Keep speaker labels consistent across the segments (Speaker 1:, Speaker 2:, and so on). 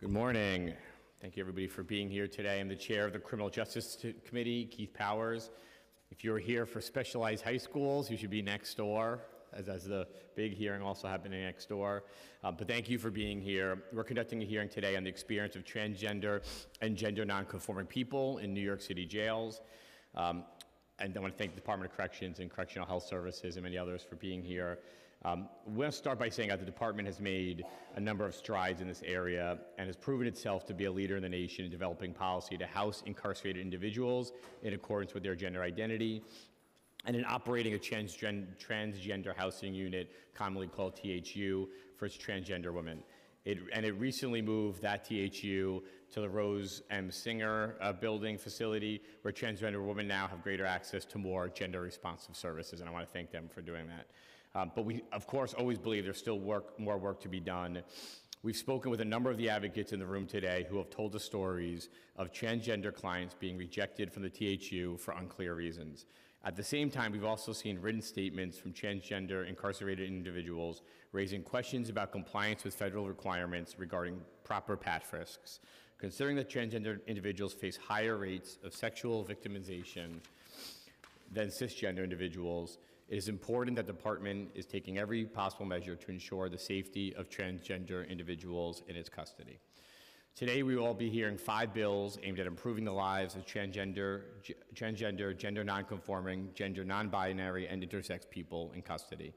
Speaker 1: Good morning. Thank you, everybody, for being here today. I'm the chair of the Criminal Justice Committee, Keith Powers. If you're here for specialized high schools, you should be next door, as, as the big hearing also happening next door. Uh, but thank you for being here. We're conducting a hearing today on the experience of transgender and gender nonconforming people in New York City jails. Um, and I want to thank the Department of Corrections and Correctional Health Services and many others for being here. Um, we'll start by saying that the department has made a number of strides in this area and has proven itself to be a leader in the nation in developing policy to house incarcerated individuals in accordance with their gender identity and in operating a transgen- transgender housing unit, commonly called THU, for its transgender women. It, and it recently moved that THU to the Rose M. Singer uh, building facility, where transgender women now have greater access to more gender responsive services, and I want to thank them for doing that. Um, but we, of course, always believe there's still work, more work to be done. We've spoken with a number of the advocates in the room today who have told the stories of transgender clients being rejected from the THU for unclear reasons. At the same time, we've also seen written statements from transgender incarcerated individuals raising questions about compliance with federal requirements regarding proper pat frisks. Considering that transgender individuals face higher rates of sexual victimization than cisgender individuals, it is important that the department is taking every possible measure to ensure the safety of transgender individuals in its custody. Today, we will all be hearing five bills aimed at improving the lives of transgender, transgender, gender nonconforming, gender non-binary, and intersex people in custody.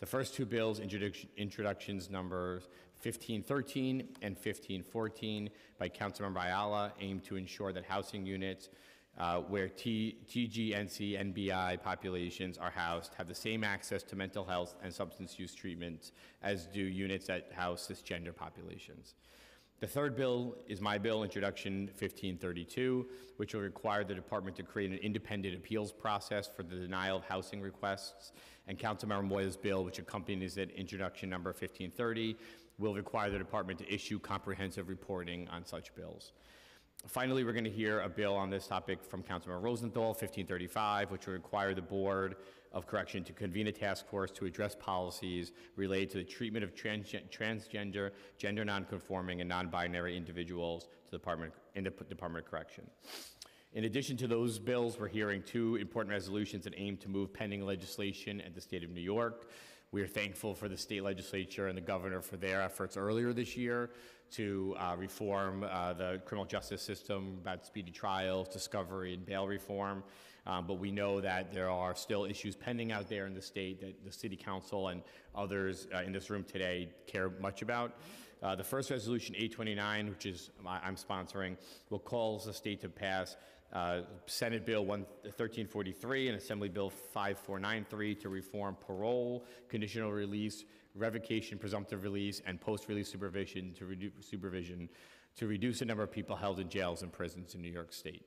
Speaker 1: The first two bills, introduc- introductions numbers 1513 and 1514 by Councilmember Ayala, aim to ensure that housing units uh, where T- TGNC NBI populations are housed have the same access to mental health and substance use treatment as do units that house cisgender populations. The third bill is my bill, Introduction 1532, which will require the department to create an independent appeals process for the denial of housing requests. And Councilmember Moya's bill, which accompanies it, Introduction Number 1530, will require the department to issue comprehensive reporting on such bills. Finally, we're going to hear a bill on this topic from Councilmember Rosenthal, 1535, which would require the Board of Correction to convene a task force to address policies related to the treatment of transgen- transgender, gender nonconforming, and non-binary individuals to the Department, in the P- Department of Correction. In addition to those bills, we're hearing two important resolutions that aim to move pending legislation at the state of New York. We are thankful for the state legislature and the governor for their efforts earlier this year to uh, reform uh, the criminal justice system about speedy trials, discovery, and bail reform. Um, but we know that there are still issues pending out there in the state that the city council and others uh, in this room today care much about. Uh, the first resolution, 829, which is I'm sponsoring, will call the state to pass uh, Senate Bill 1343 and Assembly Bill 5493 to reform parole, conditional release, revocation, presumptive release, and post-release supervision to reduce supervision to reduce the number of people held in jails and prisons in New York State.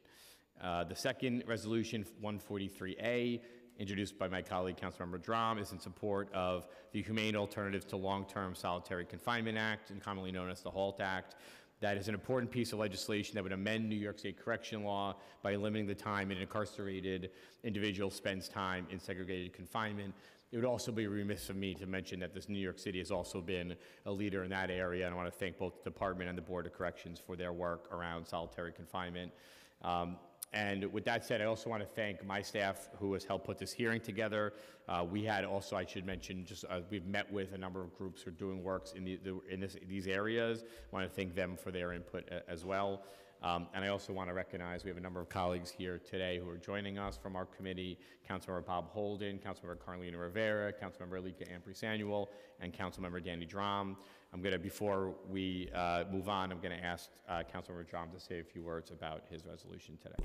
Speaker 1: Uh, the second resolution, 143A, introduced by my colleague Councilmember Dromm, is in support of the Humane Alternatives to Long-Term Solitary Confinement Act, and commonly known as the HALT Act. That is an important piece of legislation that would amend New York State correction law by limiting the time an incarcerated individual spends time in segregated confinement. It would also be remiss of me to mention that this New York City has also been a leader in that area, and I want to thank both the department and the Board of Corrections for their work around solitary confinement. Um, and with that said, I also want to thank my staff who has helped put this hearing together. Uh, we had also, I should mention, just uh, we've met with a number of groups who are doing works in, the, the, in this, these areas. I want to thank them for their input a- as well. Um, and I also want to recognize we have a number of colleagues here today who are joining us from our committee Councilmember Bob Holden, Councilmember Carlina Rivera, Councilmember Alicka Ampry-Samuel, and Councilmember Danny Dromm. I'm going to, before we uh, move on, I'm going to ask uh, Councilmember Dromm to say a few words about his resolution today.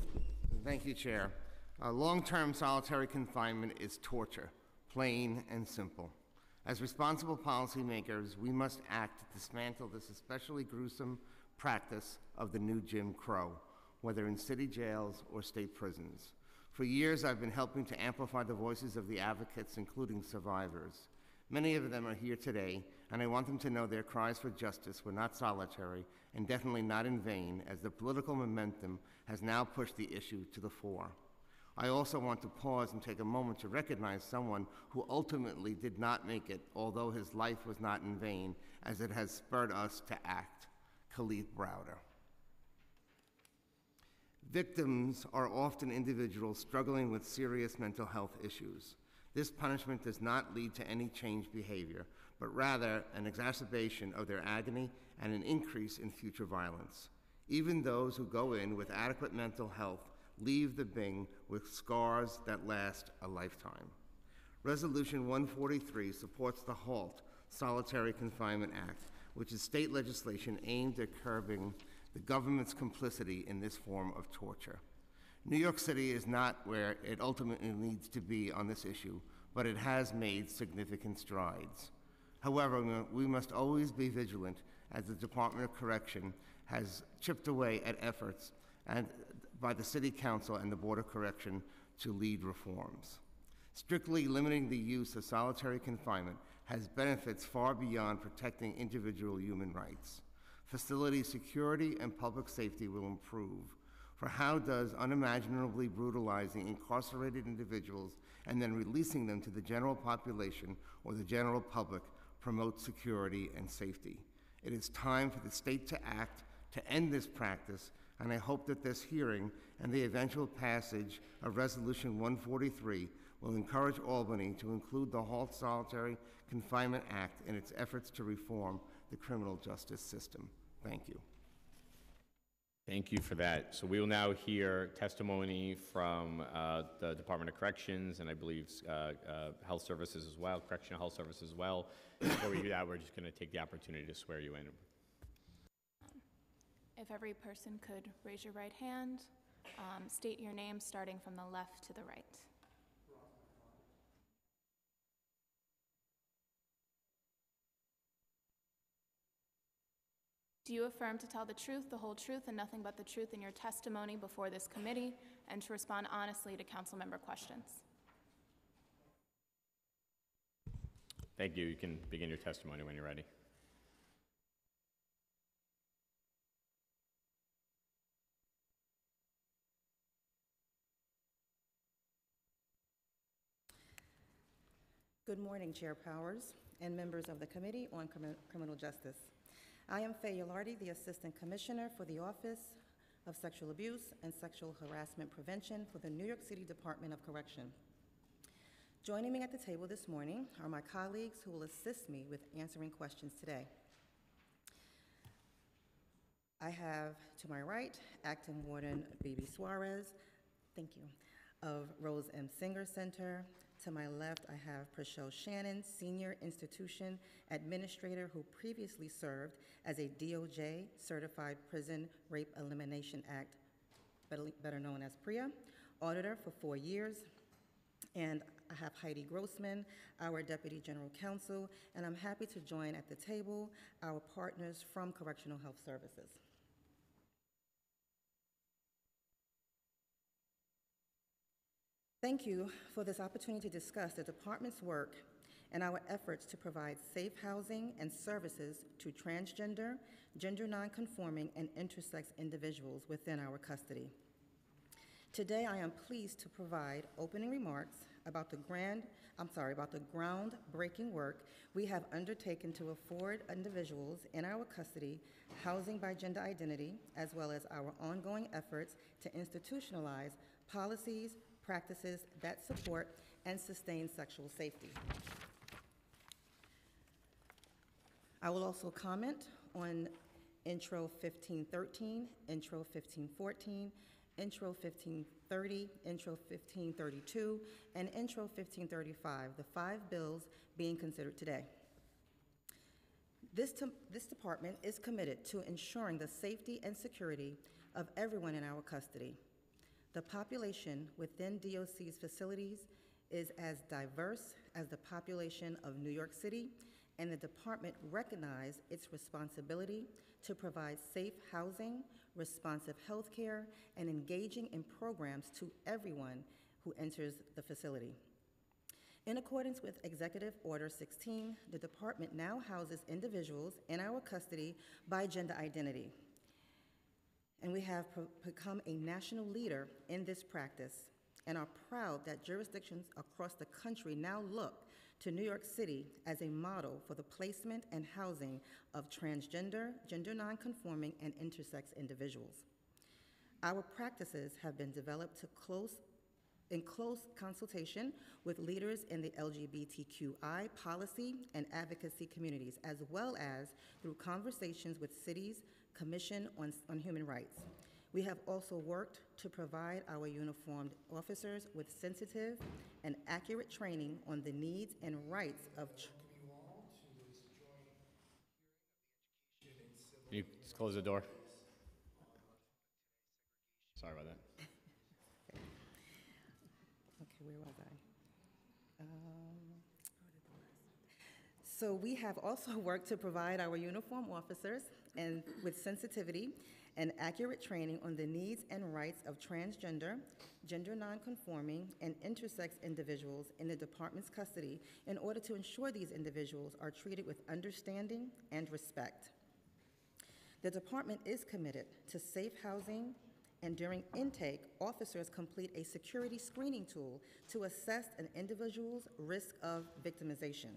Speaker 2: Thank you, Chair. Uh, Long-term solitary confinement is torture, plain and simple. As responsible policymakers, we must act to dismantle this especially gruesome practice of the new Jim Crow, whether in city jails or state prisons. For years, I've been helping to amplify the voices of the advocates, including survivors. Many of them are here today, and I want them to know their cries for justice were not solitary and definitely not in vain, as the political momentum has now pushed the issue to the fore. I also want to pause and take a moment to recognize someone who ultimately did not make it, although his life was not in vain, as it has spurred us to act. Kalief Browder. Victims are often individuals struggling with serious mental health issues. This punishment does not lead to any changed behavior, but rather an exacerbation of their agony and an increase in future violence. Even those who go in with adequate mental health leave the Bing with scars that last a lifetime. Resolution 143 supports the HALT Solitary Confinement Act, which is state legislation aimed at curbing the government's complicity in this form of torture. New York City is not where it ultimately needs to be on this issue, but it has made significant strides. However, we must always be vigilant as the Department of Correction has chipped away at efforts and by the City Council and the Board of Correction to lead reforms. Strictly limiting the use of solitary confinement has benefits far beyond protecting individual human rights. Facility security and public safety will improve. For how does unimaginably brutalizing incarcerated individuals and then releasing them to the general population or the general public promote security and safety? It is time for the state to act to end this practice, and I hope that this hearing and the eventual passage of Resolution 143 will encourage Albany to include the Halt Solitary Confinement Act in its efforts to reform the criminal justice system. Thank you.
Speaker 1: Thank you for that. So we will now hear testimony from uh, the Department of Corrections and I believe uh, uh, Health Services as well, Correctional Health Services as well. Before we do that, we're just going to take the opportunity to swear you in.
Speaker 3: If every person could raise your right hand, um, state your name starting from the left to the right. Do you affirm to tell the truth, the whole truth, and nothing but the truth in your testimony before this committee, and to respond honestly to council member questions?
Speaker 1: Thank you. You can begin your testimony when you're ready.
Speaker 4: Good morning, Chair Powers and members of the Committee on Criminal Justice. I am Faye Yelardy, the Assistant Commissioner for the Office of Sexual Abuse and Sexual Harassment Prevention for the New York City Department of Correction. Joining me at the table this morning are my colleagues who will assist me with answering questions today. I have to my right Acting Warden Bibi Suarez, thank you, of Rose M. Singer Center. To my left, I have Prashel Shannon, Senior Institution Administrator who previously served as a DOJ Certified Prison Rape Elimination Act, better better known as PREA, auditor for four years. And I have Heidi Grossman, our Deputy General Counsel, and I'm happy to join at the table our partners from Correctional Health Services. Thank you for this opportunity to discuss the department's work and our efforts to provide safe housing and services to transgender, gender nonconforming, and intersex individuals within our custody. Today, I am pleased to provide opening remarks about the grand, I'm sorry, about the groundbreaking work we have undertaken to afford individuals in our custody housing by gender identity, as well as our ongoing efforts to institutionalize policies, practices that support and sustain sexual safety. I will also comment on Intro 1513, Intro 1514, Intro 1530, Intro 1532, and Intro 1535, the five bills being considered today. This, this department is committed to ensuring the safety and security of everyone in our custody. The population within DOC's facilities is as diverse as the population of New York City, and the department recognized its responsibility to provide safe housing, responsive health care, and engaging in programs to everyone who enters the facility. In accordance with Executive Order 16, the department now houses individuals in our custody by gender identity. And we have become a national leader in this practice. and are proud that jurisdictions across the country now look to New York City as a model for the placement and housing of transgender, gender nonconforming, and intersex individuals. Our practices have been developed to close, in close consultation with leaders in the LGBTQI policy and advocacy communities, as well as through conversations with cities Commission on, on Human Rights. We have also worked to provide our uniformed officers with sensitive and accurate training on the needs and rights of
Speaker 1: Can you just close the door? Sorry about that.
Speaker 4: Okay, where was I? Um, So we have also worked to provide our uniform officers and with sensitivity and accurate training on the needs and rights of transgender, gender nonconforming, and intersex individuals in the department's custody in order to ensure these individuals are treated with understanding and respect. The department is committed to safe housing, and during intake, officers complete a security screening tool to assess an individual's risk of victimization.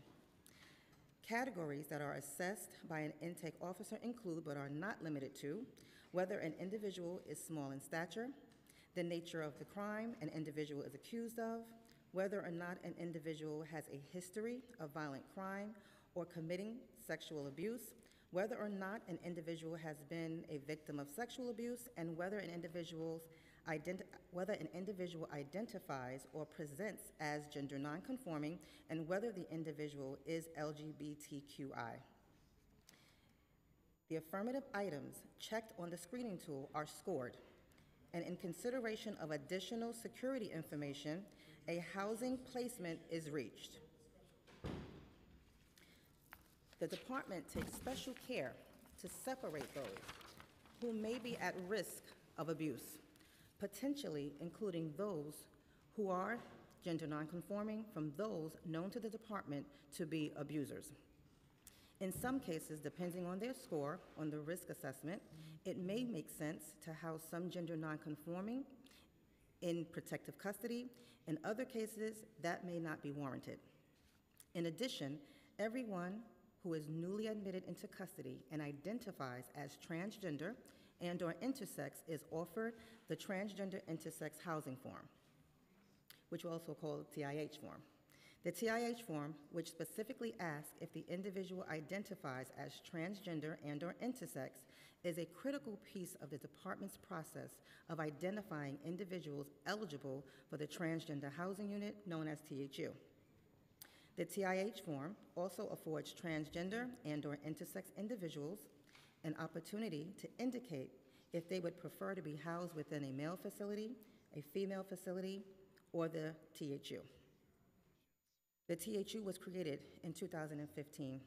Speaker 4: Categories that are assessed by an intake officer include, but are not limited to, whether an individual is small in stature, the nature of the crime an individual is accused of, whether or not an individual has a history of violent crime or committing sexual abuse, whether or not an individual has been a victim of sexual abuse, and whether an individual's identi- whether an individual identifies or presents as gender nonconforming, and whether the individual is LGBTQI. The affirmative items checked on the screening tool are scored, and in consideration of additional security information, a housing placement is reached. The department takes special care to separate those who may be at risk of abuse, potentially including those who are gender nonconforming from those known to the department to be abusers. In some cases, depending on their score on the risk assessment, it may make sense to house some gender nonconforming in protective custody. In other cases, that may not be warranted. In addition, everyone who is newly admitted into custody and identifies as transgender and/or intersex is offered the Transgender Intersex Housing Form, which we also call TIH form. The TIH form, which specifically asks if the individual identifies as transgender and/or intersex, is a critical piece of the department's process of identifying individuals eligible for the transgender housing unit known as THU. The TIH form also affords transgender and/or intersex individuals an opportunity to indicate if they would prefer to be housed within a male facility, a female facility, or the THU. The THU was created in 2015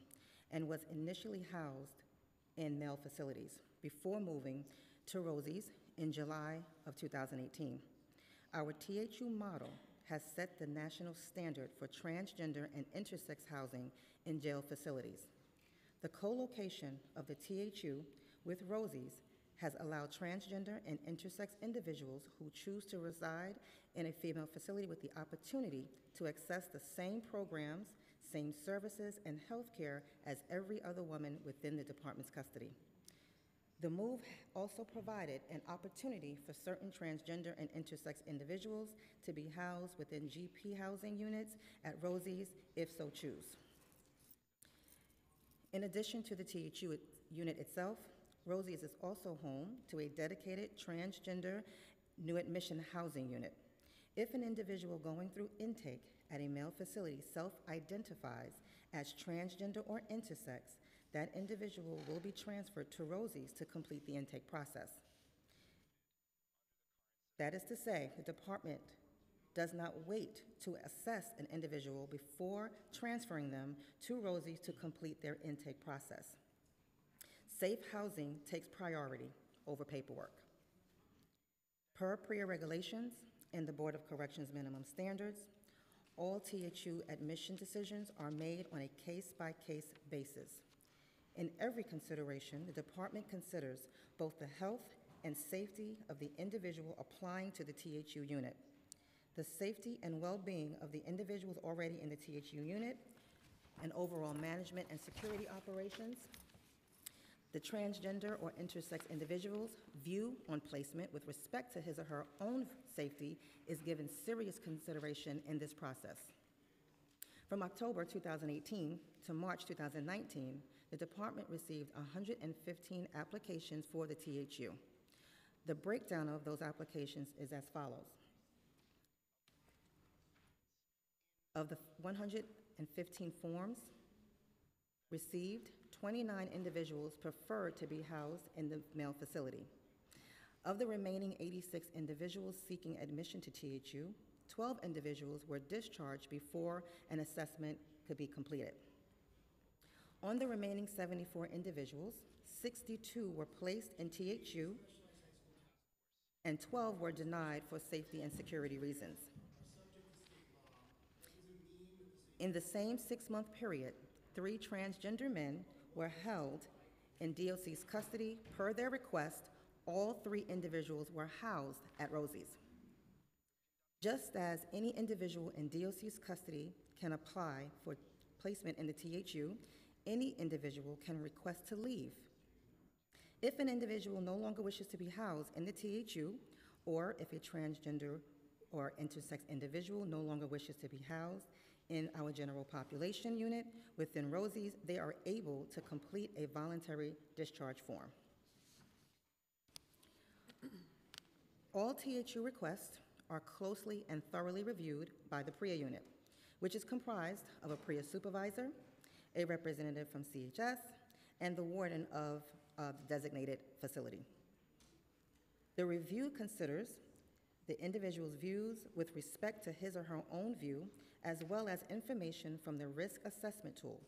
Speaker 4: and was initially housed in male facilities before moving to Rosie's in July of 2018. Our THU model has set the national standard for transgender and intersex housing in jail facilities. The co-location of the THU with Rosie's has allowed transgender and intersex individuals who choose to reside in a female facility with the opportunity to access the same programs, same services, and health care as every other woman within the department's custody. The move also provided an opportunity for certain transgender and intersex individuals to be housed within GP housing units at Rosie's if so choose. In addition to the THU it- unit itself, Rosie's is also home to a dedicated transgender new admission housing unit. If an individual going through intake at a male facility self-identifies as transgender or intersex, that individual will be transferred to Rosie's to complete the intake process. That is to say, the department does not wait to assess an individual before transferring them to Rosie to complete their intake process. Safe housing takes priority over paperwork. Per PREA regulations and the Board of Corrections minimum standards, all THU admission decisions are made on a case-by-case basis. In every consideration, the department considers both the health and safety of the individual applying to the THU unit. The safety and well-being of the individuals already in the THU unit, and overall management and security operations, the transgender or intersex individual's view on placement with respect to his or her own safety is given serious consideration in this process. From October 2018 to March 2019, the department received 115 applications for the THU. The breakdown of those applications is as follows. Of the 115 forms received, 29 individuals preferred to be housed in the male facility. Of the remaining 86 individuals seeking admission to THU, 12 individuals were discharged before an assessment could be completed. On the remaining 74 individuals, 62 were placed in THU and 12 were denied for safety and security reasons. In the same six-month period, three transgender men were held in DOC's custody. Per their request, all three individuals were housed at Rosie's. Just as any individual in DOC's custody can apply for placement in the THU, any individual can request to leave. If an individual no longer wishes to be housed in the THU, or if a transgender or intersex individual no longer wishes to be housed in our general population unit within Rosie's, they are able to complete a voluntary discharge form. All THU requests are closely and thoroughly reviewed by the PREA unit, which is comprised of a PREA supervisor, a representative from CHS, and the warden of, of the designated facility. The review considers the individual's views with respect to his or her own view, as well as information from the risk assessment tool.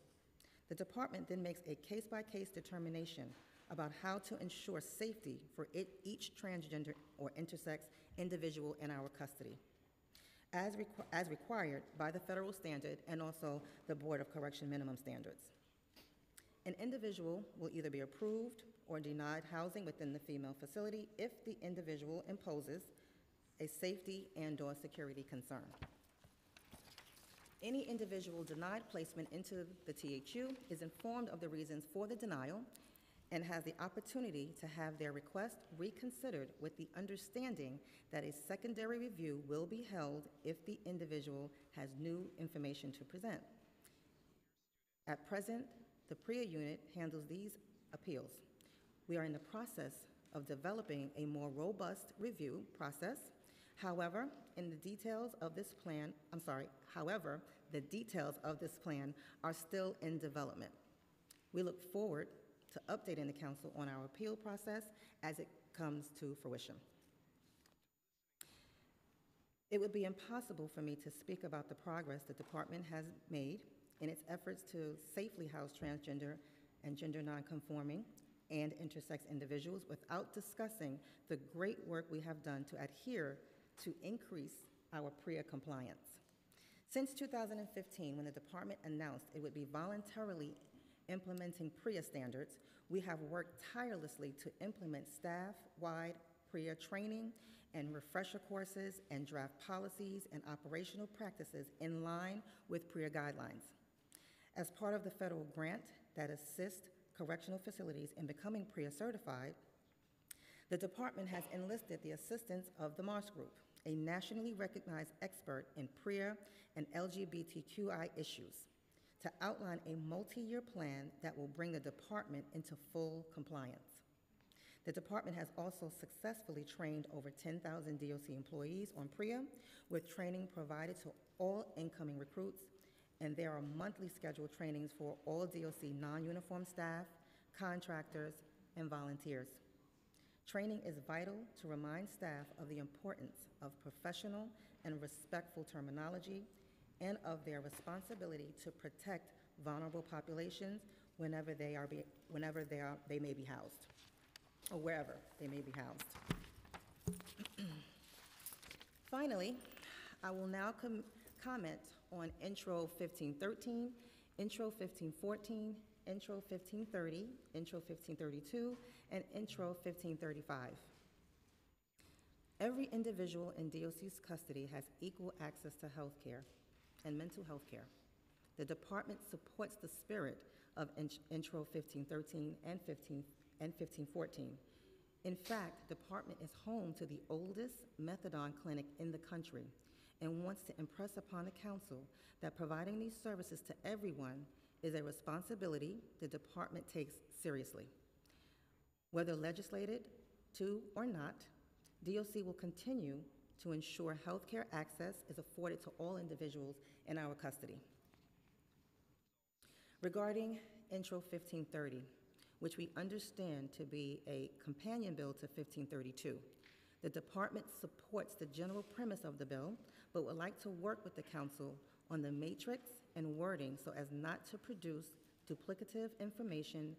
Speaker 4: The department then makes a case-by-case determination about how to ensure safety for it, each transgender or intersex individual in our custody, as, requ- as required by the federal standard and also the Board of Correction minimum standards. An individual will either be approved or denied housing within the female facility if the individual imposes a safety and/or security concern. Any individual denied placement into the THU is informed of the reasons for the denial and has the opportunity to have their request reconsidered with the understanding that a secondary review will be held if the individual has new information to present. At present, the PREA unit handles these appeals. We are in the process of developing a more robust review process. However, in the details of this plan, I'm sorry, however, the details of this plan are still in development. We look forward to updating the council on our appeal process as it comes to fruition. It would be impossible for me to speak about the progress the department has made in its efforts to safely house transgender and gender nonconforming and intersex individuals without discussing the great work we have done to adhere to increase our PREA compliance. Since 2015, when the department announced it would be voluntarily implementing PREA standards, we have worked tirelessly to implement staff-wide PREA training and refresher courses and draft policies and operational practices in line with PREA guidelines. As part of the federal grant that assists correctional facilities in becoming PREA certified, the department has enlisted the assistance of the Moss Group, a nationally recognized expert in PREA and LGBTQI issues, to outline a multi-year plan that will bring the department into full compliance. The department has also successfully trained over 10,000 DOC employees on PREA, with training provided to all incoming recruits, and there are monthly scheduled trainings for all DOC non-uniform staff, contractors, and volunteers. Training is vital to remind staff of the importance of professional and respectful terminology and of their responsibility to protect vulnerable populations whenever they are, be, whenever they are, they may be housed, or wherever they may be housed. Finally, I will now com- comment on Intro 1513, Intro 1514, Intro 1530, Intro 1532, and Intro 1535. Every individual in DOC's custody has equal access to health care and mental health care. The department supports the spirit of Intro 1513 and 15 and 1514. In fact, the department is home to the oldest methadone clinic in the country and wants to impress upon the council that providing these services to everyone is a responsibility the department takes seriously. Whether legislated to or not, DOC will continue to ensure healthcare access is afforded to all individuals in our custody. Regarding Intro 1530, which we understand to be a companion bill to 1532, the department supports the general premise of the bill, but would like to work with the council on the matrix and wording so as not to produce duplicative information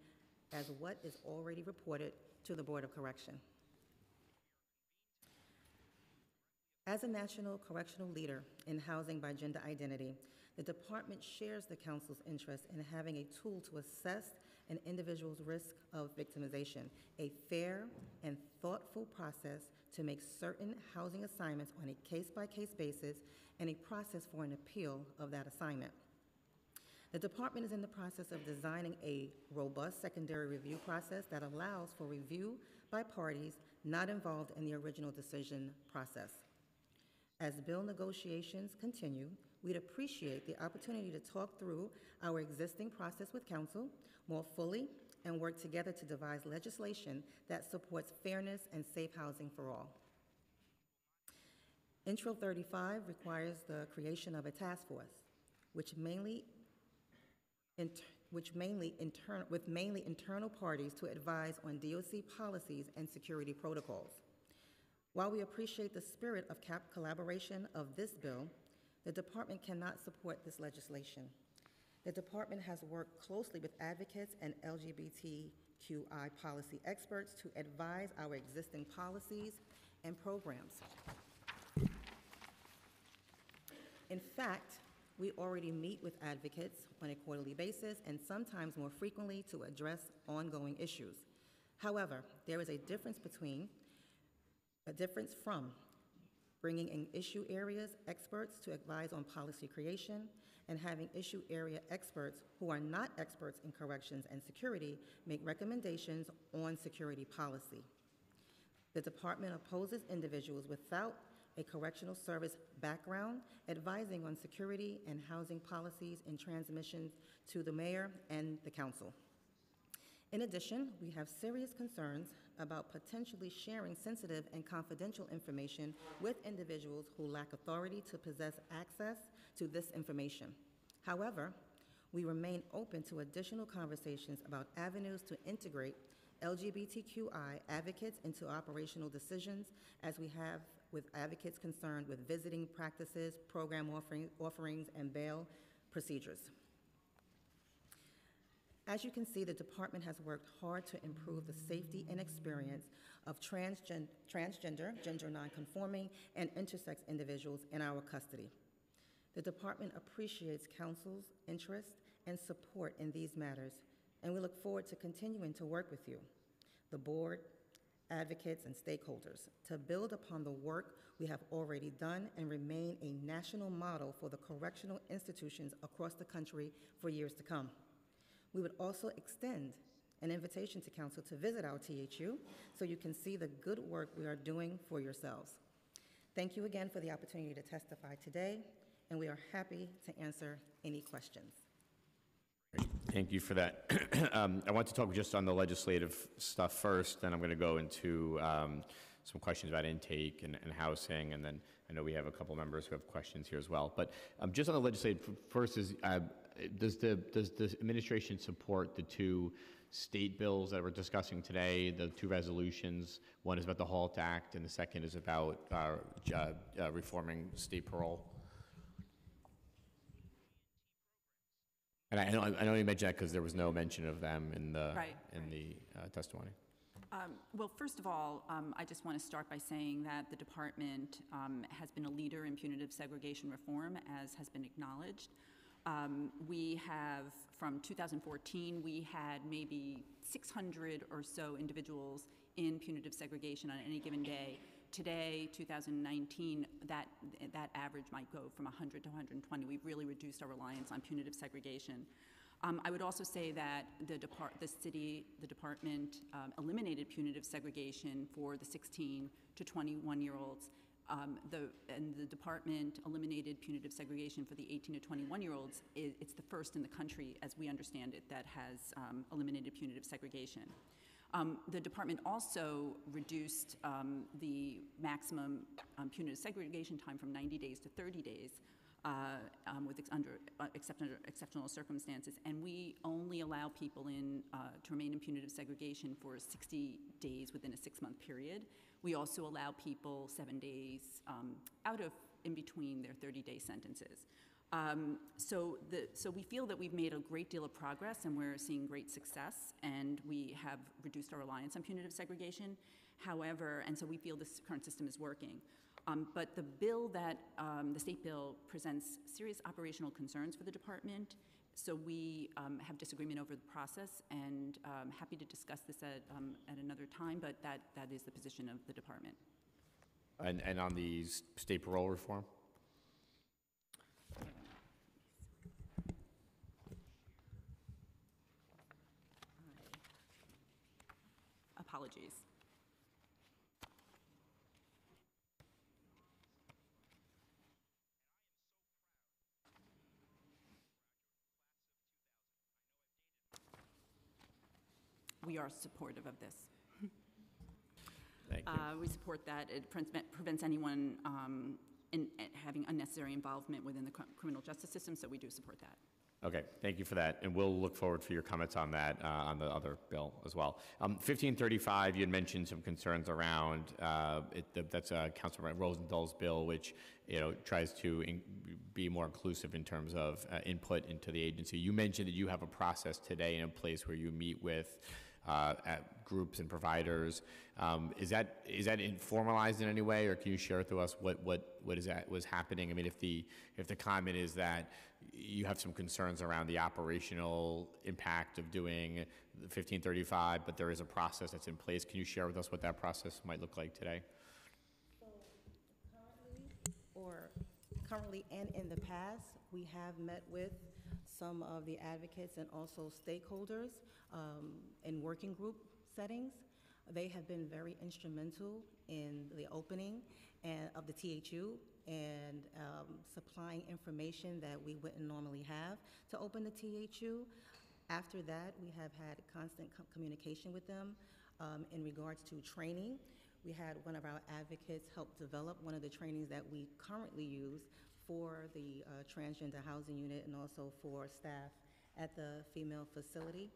Speaker 4: as what is already reported to the Board of Correction. As a national correctional leader in housing by gender identity, the department shares the council's interest in having a tool to assess an individual's risk of victimization, a fair and thoughtful process to make certain housing assignments on a case-by-case basis, and a process for an appeal of that assignment. The department is in the process of designing a robust secondary review process that allows for review by parties not involved in the original decision process. As bill negotiations continue, we'd appreciate the opportunity to talk through our existing process with council more fully and work together to devise legislation that supports fairness and safe housing for all. Intro 35 requires the creation of a task force, which mainly, which mainly with mainly internal parties to advise on DOC policies and security protocols. While we appreciate the spirit of cap collaboration of this bill, the department cannot support this legislation. The department has worked closely with advocates and LGBTQI policy experts to advise our existing policies and programs. In fact, we already meet with advocates on a quarterly basis and sometimes more frequently to address ongoing issues. However, there is a difference between, a difference from bringing in issue areas experts to advise on policy creation and having issue area experts who are not experts in corrections and security make recommendations on security policy. The department opposes individuals without a correctional service background advising on security and housing policies and transmissions to the mayor and the council. In addition, we have serious concerns about potentially sharing sensitive and confidential information with individuals who lack authority to possess access to this information. However, we remain open to additional conversations about avenues to integrate LGBTQI advocates into operational decisions as we have with advocates concerned with visiting practices, program offering, offerings, and bail procedures. As you can see, the department has worked hard to improve the safety and experience of transgen- transgender, gender nonconforming, and intersex individuals in our custody. The department appreciates council's interest and support in these matters, and we look forward to continuing to work with you, the board, advocates, and stakeholders, to build upon the work we have already done and remain a national model for the correctional institutions across the country for years to come. We would also extend an invitation to council to visit our THU so you can see the good work we are doing for yourselves. Thank you again for the opportunity to testify today, and we are happy to answer any questions.
Speaker 1: Thank you for that. Um, I want to talk just on the legislative stuff first, then I'm going to go into um, some questions about intake and and housing, and then I know we have a couple members who have questions here as well. But um, just on the legislative, first is, uh, does the, does the administration support the two state bills that we're discussing today, the two resolutions? One is about the HALT Act, and the second is about uh, uh, reforming state parole? And I I know, I know you mentioned that because there was no mention of them in the,
Speaker 5: Right,
Speaker 1: in
Speaker 5: right.
Speaker 1: the uh, testimony.
Speaker 5: Um, Well, first of all, um, I just want to start by saying that the department um, has been a leader in punitive segregation reform, as has been acknowledged. Um, We have, from 2014, we had maybe 600 or so individuals in punitive segregation on any given day. Today, 2019, that, that average might go from 100 to 120. We've really reduced our reliance on punitive segregation. Um, I would also say that the depart, the city, the department um, eliminated punitive segregation for the 16 to 21-year-olds. Um, the, and the department eliminated punitive segregation for the 18 to 21-year-olds. It, it's the first in the country, as we understand it, that has um, eliminated punitive segregation. Um, The department also reduced um, the maximum um, punitive segregation time from 90 days to 30 days uh, um, with, ex- under, uh, except under exceptional circumstances. And we only allow people in, uh, to remain in punitive segregation for 60 days within a six-month period. We also allow people seven days um, out of, in between their 30-day sentences. Um, So the, so we feel that we've made a great deal of progress and we're seeing great success and we have reduced our reliance on punitive segregation. However, and so we feel this current system is working. Um, But the bill that, um, the state bill presents serious operational concerns for the department. So we um, have disagreement over the process and um, happy to discuss this at, um, at another time, but that, that is the position of the department.
Speaker 1: And, and on the state parole reform?
Speaker 5: Apologies. We are supportive of this.
Speaker 1: Thank you.
Speaker 5: Uh, We support that. It prevents- prevents anyone um, in in having unnecessary involvement within the cr- criminal justice system, so we do support that.
Speaker 1: Okay, thank you for that, and we'll look forward for your comments on that, uh, on the other bill as well. Um, 1535, you had mentioned some concerns around, uh, it- that's uh, Councilman Rosenthal's bill, which, you know, tries to in- be more inclusive in terms of uh, input into the agency. You mentioned that you have a process today in a place where you meet with uh, groups and providers. Um, Is that, is that in- formalized in any way, or can you share with us what, what, what is that, was happening? I mean, if the, if the comment is that you have some concerns around the operational impact of doing the 1535, but there is a process that's in place, can you share with us what that process might look like today?
Speaker 4: Or currently and in the past, we have met with some of the advocates and also stakeholders um, in working group settings. They have been very instrumental in the opening and, of the THU and um, supplying information that we wouldn't normally have to open the THU. After that, we have had constant co- communication with them um, in regards to training. We had one of our advocates help develop one of the trainings that we currently use for the uh, transgender housing unit and also for staff at the female facility.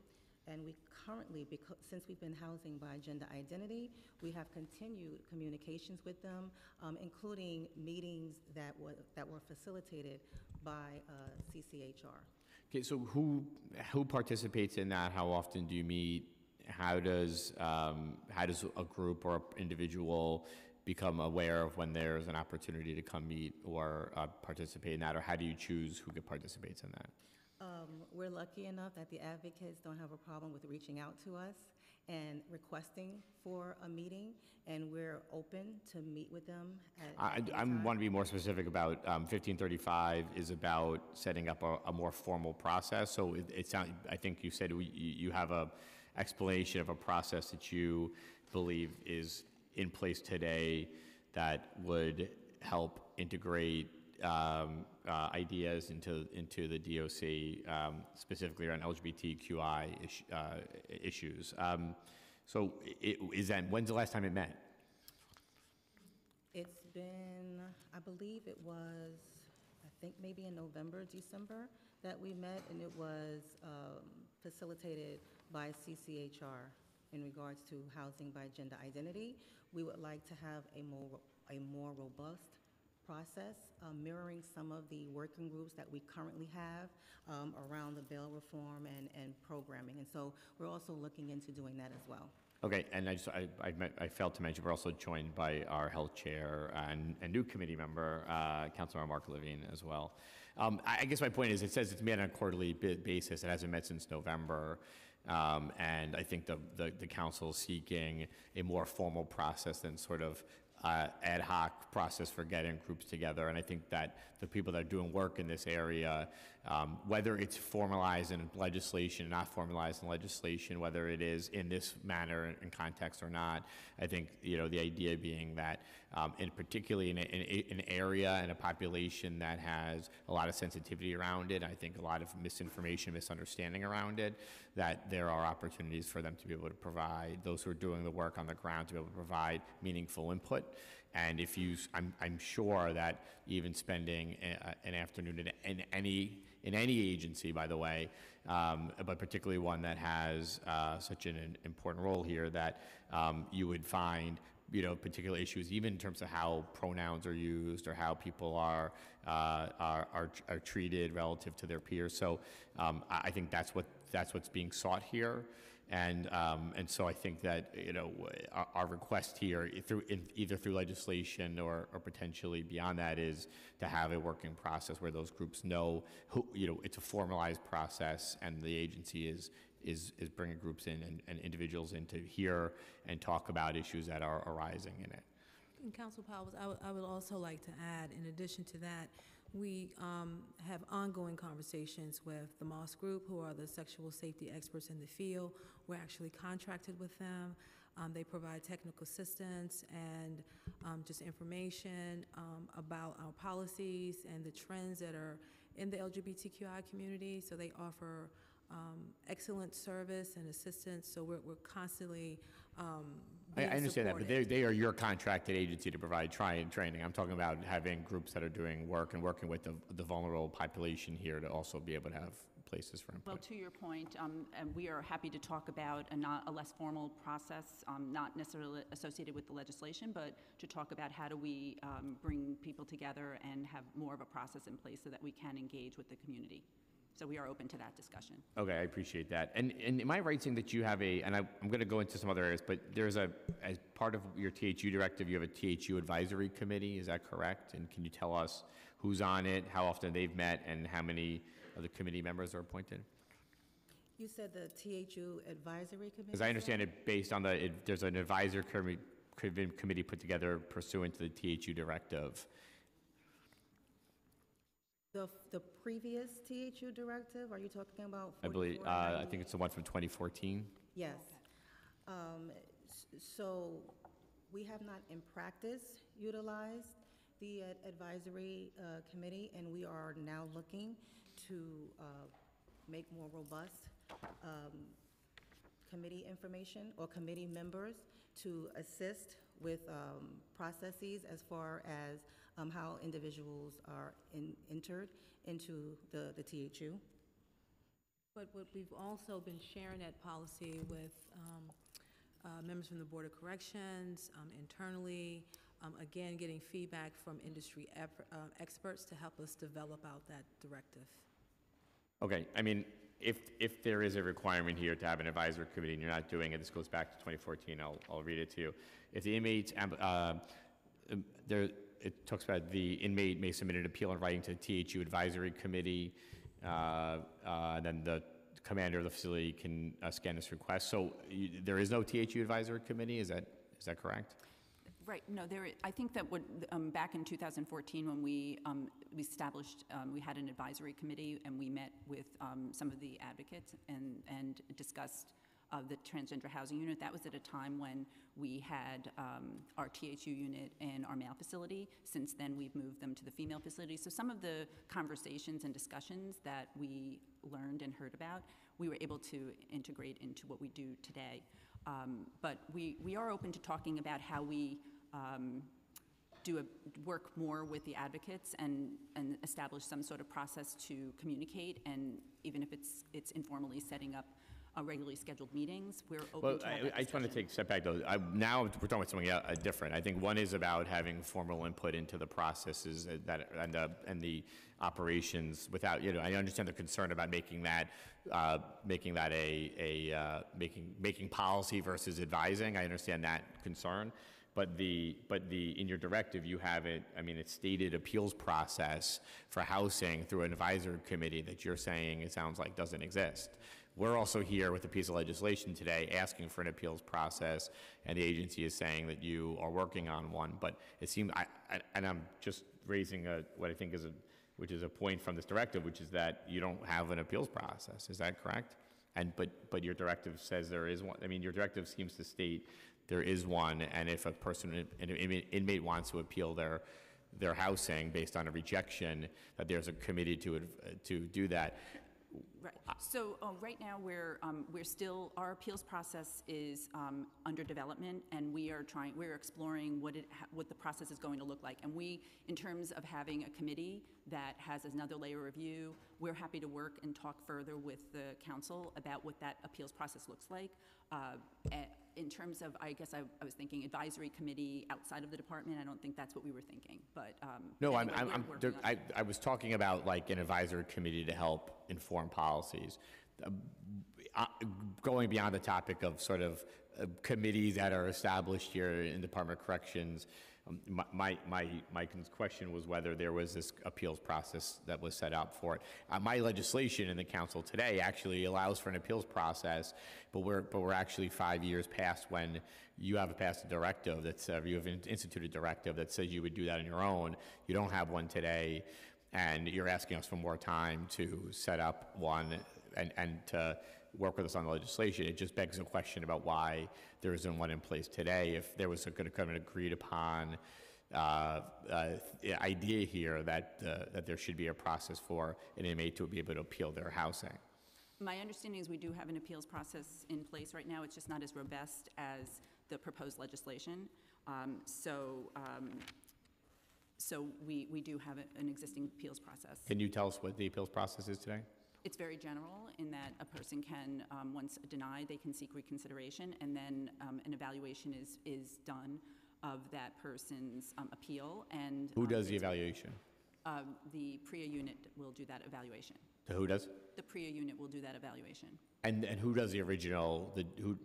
Speaker 4: And we currently, because, since we've been housing by gender identity, we have continued communications with them, um, including meetings that were, that were facilitated by uh, CCHR.
Speaker 1: Okay, so who, who participates in that? How often do you meet? How does, um, how does a group or an individual become aware of when there's an opportunity to come meet or uh, participate in that? Or how do you choose who participates in that?
Speaker 4: Um, We're lucky enough that the advocates don't have a problem with reaching out to us and requesting for a meeting, and we're open to meet with them at
Speaker 1: I, I want to be more specific about, um, 1535 is about setting up a, a more formal process. So it, it sound, I think you said we- you, you have a explanation of a process that you believe is in place today that would help integrate, um, uh, ideas into, into the DOC, um, specifically around LGBTQI ish, uh, issues. Um, so i- is that, when's the last time it met?
Speaker 4: It's been, I believe it was, I think maybe in November, December, that we met, and it was um, facilitated by CCHR in regards to housing by gender identity. We would like to have a more, a more robust process, uh, mirroring some of the working groups that we currently have um, around the bail reform and, and programming. And so we're also looking into doing that as well.
Speaker 1: Okay, and I just, I, I meant- I failed to mention, we're also joined by our health chair and, and new committee member, uh, Councilmember Mark Levine as well. Um, I, I guess my point is, it says it's met on a quarterly basis, it hasn't met since November. Um, and I think the, the, the council is seeking a more formal process than sort of uh, ad hoc process for getting groups together. And I think that the people that are doing work in this area, um, whether it's formalized in legislation, or not formalized in legislation, whether it is in this manner and context or not, I think, you know, the idea being that, um, in particularly in, in an area and a population that has a lot of sensitivity around it, I think a lot of misinformation, misunderstanding around it, that there are opportunities for them to be able to provide, those who are doing the work on the ground, to be able to provide meaningful input. And if you, I'm, I'm sure that even spending a- a- an afternoon in, in any, in any agency, by the way, um, but particularly one that has uh, such an an important role here, that um, you would find, you know, particular issues, even in terms of how pronouns are used or how people are, uh, are, are, are treated relative to their peers. So um, I, I think that's what, that's what's being sought here. And, um, and so I think that, you know, our, our request here, through, in, either through legislation or, or potentially beyond that, is to have a working process where those groups know who, you know, it's a formalized process and the agency is, is, is bringing groups in and, and individuals in to hear and talk about issues that are arising in it.
Speaker 6: And Council Powers, I I would also like to add, in addition to that, we um, have ongoing conversations with the Moss Group, who are the sexual safety experts in the field. We're actually contracted with them. Um, They provide technical assistance and um, just information um, about our policies and the trends that are in the LGBTQI community. So they offer um, excellent service and assistance, so we're, we're constantly um,
Speaker 1: I, I understand that, but they, they are your contracted agency to provide try and training. I'm talking about having groups that are doing work and working with the, the vulnerable population here to also be able to have places for
Speaker 5: employment.
Speaker 1: Well,
Speaker 5: to your point, um, and we are happy to talk about a not, a less formal process, um, not necessarily associated with the legislation, but to talk about how do we um, bring people together and have more of a process in place so that we can engage with the community. So we are open to that discussion.
Speaker 1: Okay, I appreciate that. And, and am I right saying that you have a, and I, I'm going to go into some other areas, but there's a, as part of your THU directive, you have a THU advisory committee, is that correct? And can you tell us who's on it, how often they've met, and how many of the committee members are appointed?
Speaker 4: You said the THU Advisory Committee?
Speaker 1: Because I understand it based on the, it- there's an advisor commi- commi- committee put together pursuant to the THU directive.
Speaker 4: The, the previous THU directive, are you talking about
Speaker 1: I believe,
Speaker 4: 44,
Speaker 1: uh, I think it's the one from 2014.
Speaker 4: Yes. Um, s- So we have not in practice utilized the ad- advisory uh, committee, and we are now looking to uh, make more robust um, committee information or committee members to assist with um, processes as far as um, how individuals are in- entered into the the THU.
Speaker 6: But what we've also been sharing that policy with um, uh, members from the Board of Corrections, um, internally, um, again, getting feedback from industry ep- uh, experts to help us develop out that directive.
Speaker 1: Okay, I mean, if, if there is a requirement here to have an advisory committee and you're not doing it, this goes back to 2014, I'll, I'll read it to you. If the inmates, um, uh, um, there, it talks about the inmate may submit an appeal in writing to the THU advisory committee, uh, uh, then the commander of the facility can uh, scan this request. So you, there is no THU advisory committee, is that, is that correct?
Speaker 5: Right, no, there, I think that what, um, back in 2014, when we, um, we established, um, we had an advisory committee, and we met with, um, some of the advocates and, and discussed, uh, the transgender housing unit. That was at a time when we had, um, our THU unit in our male facility. Since then, we've moved them to the female facility. So some of the conversations and discussions that we learned and heard about, we were able to integrate into what we do today. Um, But we, we are open to talking about how we um, do a, work more with the advocates and, and establish some sort of process to communicate, and even if it's, it's informally setting up uh, regularly scheduled meetings, we're open
Speaker 1: Well,
Speaker 5: to
Speaker 1: I,
Speaker 5: that
Speaker 1: I just want to
Speaker 5: discussion.
Speaker 1: take a step back, though. I, now, we're talking about something uh, different. I think one is about having formal input into the processes that, and the, and the operations without, you know, I understand the concern about making that, uh, making that a, a, uh, making, making policy versus advising. I understand that concern. But the, but the, in your directive, you have it, I mean, it's stated appeals process for housing through an advisory committee that you're saying, it sounds like, doesn't exist. We're also here with a piece of legislation today asking for an appeals process, and the agency is saying that you are working on one. But it seems, I, I- and I'm just raising a, what I think is a, which is a point from this directive, which is that you don't have an appeals process. Is that correct? And, but, but your directive says there is one, I mean, your directive seems to state there is one, and if a person, an inmate- wants to appeal their, their housing based on a rejection, that there's a committee to, to do that.
Speaker 5: Right. So, uh, right now, we're, um, we're still, our appeals process is, um, under development, and we are trying, we're exploring what it, ha- what the process is going to look like. And we, in terms of having a committee that has another layer of review, we're happy to work and talk further with the council about what that appeals process looks like. Uh, eh, In terms of, I guess I, I was thinking advisory committee outside of the department, I don't think that's what we were thinking, but, um.
Speaker 1: No, I'm,
Speaker 5: anyway,
Speaker 1: I'm,
Speaker 5: we're
Speaker 1: I'm-
Speaker 5: working on it.
Speaker 1: I, I was talking about like an advisory committee to help inform policies. Uh, uh, Going beyond the topic of sort of uh, committees that are established here in Department of Corrections, um, my, my, my question was whether there was this appeals process that was set up for it. Uh, My legislation in the council today actually allows for an appeals process, but we're, but we're actually five years past when you have passed a directive that's, uh, you have instituted directive that says you would do that on your own. You don't have one today, and you're asking us for more time to set up one and, and to work with us on the legislation. It just begs a question about why there isn't one in place today. If there was a going to come an agreed upon uh, uh, idea here that, uh, that there should be a process for an inmate to be able to appeal their housing.
Speaker 5: My understanding is we do have an appeals process in place right now. It's just not as robust as the proposed legislation. Um, So, um, so we, we do have an existing appeals process.
Speaker 1: Can you tell us what the appeals process is today?
Speaker 5: It's very general in that a person can, um, once denied, they can seek reconsideration, and then um, an evaluation is, is done of that person's um, appeal, and.
Speaker 1: Who
Speaker 5: um,
Speaker 1: does the
Speaker 5: it's-
Speaker 1: evaluation?
Speaker 5: um, The PREA unit will do that evaluation.
Speaker 1: The Who does?
Speaker 5: The PREA unit will do that evaluation.
Speaker 1: And, and who does the original, the, who,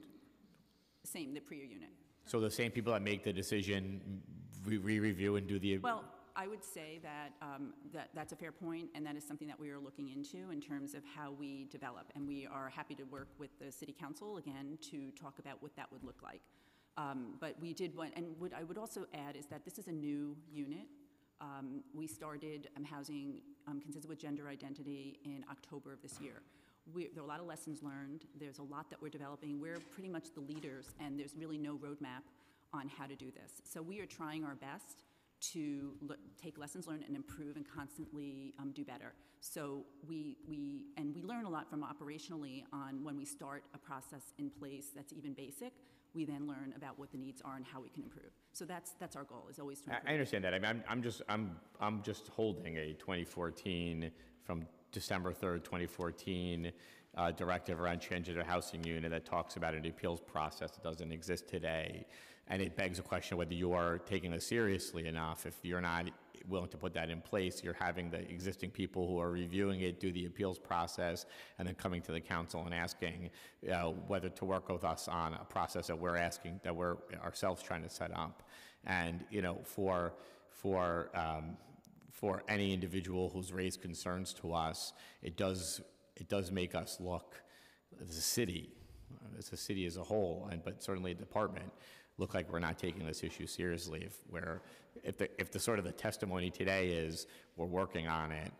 Speaker 5: Same, the PREA unit.
Speaker 1: so the same people that make the decision, re- re-review and do the?
Speaker 5: Well, I would say that, um, that that's a fair point, and that is something that we are looking into in terms of how we develop. And we are happy to work with the city council, again, to talk about what that would look like. Um, But we did want, and what I would also add is that this is a new unit. Um, We started um, housing um, consistent with gender identity in October of this year. We, there are a lot of lessons learned. There's a lot that we're developing. We're pretty much the leaders, and there's really no roadmap on how to do this. So we are trying our best to take lessons learned and improve and constantly um, do better. So we, we, and we learn a lot from operationally on when we start a process in place that's even basic, we then learn about what the needs are and how we can improve. So that's, that's our goal, is always to
Speaker 1: I- I understand that. I mean, I'm, I'm just, I'm, I'm just holding a 2014, from December 3rd, 2014, uh, directive around transgender housing unit that talks about an appeals process that doesn't exist today. And it begs the question whether you are taking this seriously enough. If you're not willing to put that in place, you're having the existing people who are reviewing it do the appeals process and then coming to the council and asking uh, whether to work with us on a process that we're asking, that we're ourselves trying to set up. And, you know, for, for, um, for any individual who's raised concerns to us, it does, it does make us look, as a city, as a city as a whole, and, but certainly a department, look like we're not taking this issue seriously if we're, if the, if the sort of the testimony today is, we're working on it,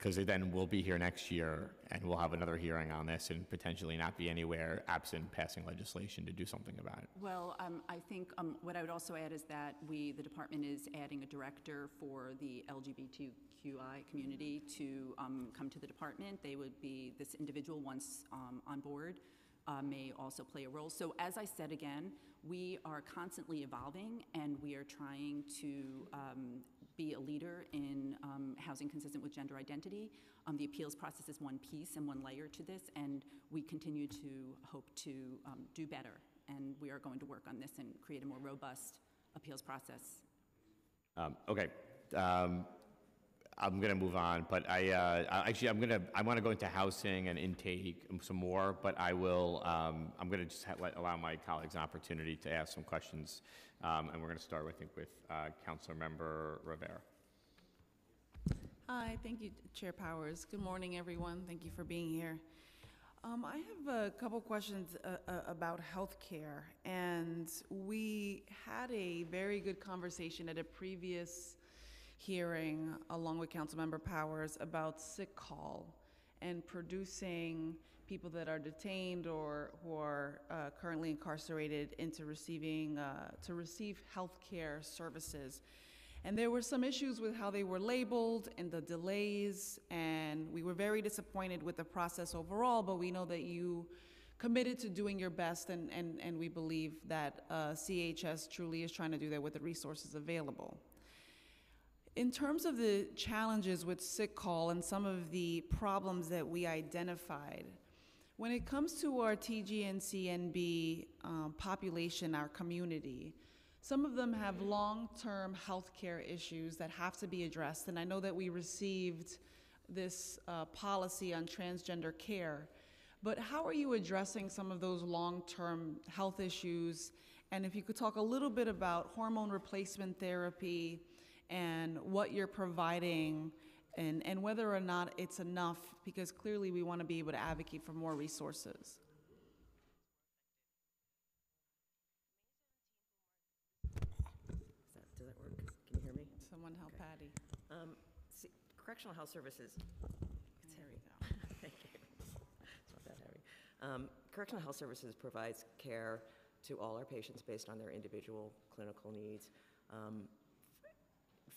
Speaker 1: because then we'll be here next year and we'll have another hearing on this and potentially not be anywhere absent passing legislation to do something about it.
Speaker 5: Well, um, I think um, what I would also add is that we, the department is adding a director for the LGBTQI community to um, come to the department. They would be, this individual, once um, on board, uh, may also play a role. So as I said again, we are constantly evolving, and we are trying to um, be a leader in um, housing consistent with gender identity. Um, The appeals process is one piece and one layer to this, and we continue to hope to um, do better. And we are going to work on this and create a more robust appeals process.
Speaker 1: Um, Okay, um, I'm going to move on, but I, uh, actually, I'm going to, I want to go into housing and intake some more, but I will, um, I'm going to just let- allow my colleagues an opportunity to ask some questions, Um, and we're going to start, I think, with uh, Councilmember Rivera.
Speaker 7: Hi, thank you, Chair Powers. Good morning, everyone. Thank you for being here. Um, I have a couple questions uh, uh, about healthcare, and we had a very good conversation at a previous hearing, along with Councilmember Powers, about sick call and producing people that are detained or who are uh, currently incarcerated into receiving uh, to receive healthcare services. And there were some issues with how they were labeled and the delays, and we were very disappointed with the process overall, but we know that you committed to doing your best, and, and, and we believe that uh, CHS truly is trying to do that with the resources available. In terms of the challenges with sick call and some of the problems that we identified, when it comes to our TGNCNB um, population, our community, some of them have long-term healthcare issues that have to be addressed, and I know that we received this uh, policy on transgender care. But how are you addressing some of those long-term health issues? And if you could talk a little bit about hormone replacement therapy and what you're providing and, and whether or not it's enough, because clearly we want to be able to advocate for more resources.
Speaker 8: Does that, does that work? Can you hear me?
Speaker 7: Someone help Patty.
Speaker 8: Um, see, Correctional Health Services,
Speaker 7: we go.
Speaker 8: thank you. It's not that heavy. Um, Correctional Health Services provides care to all our patients based on their individual clinical needs. Um,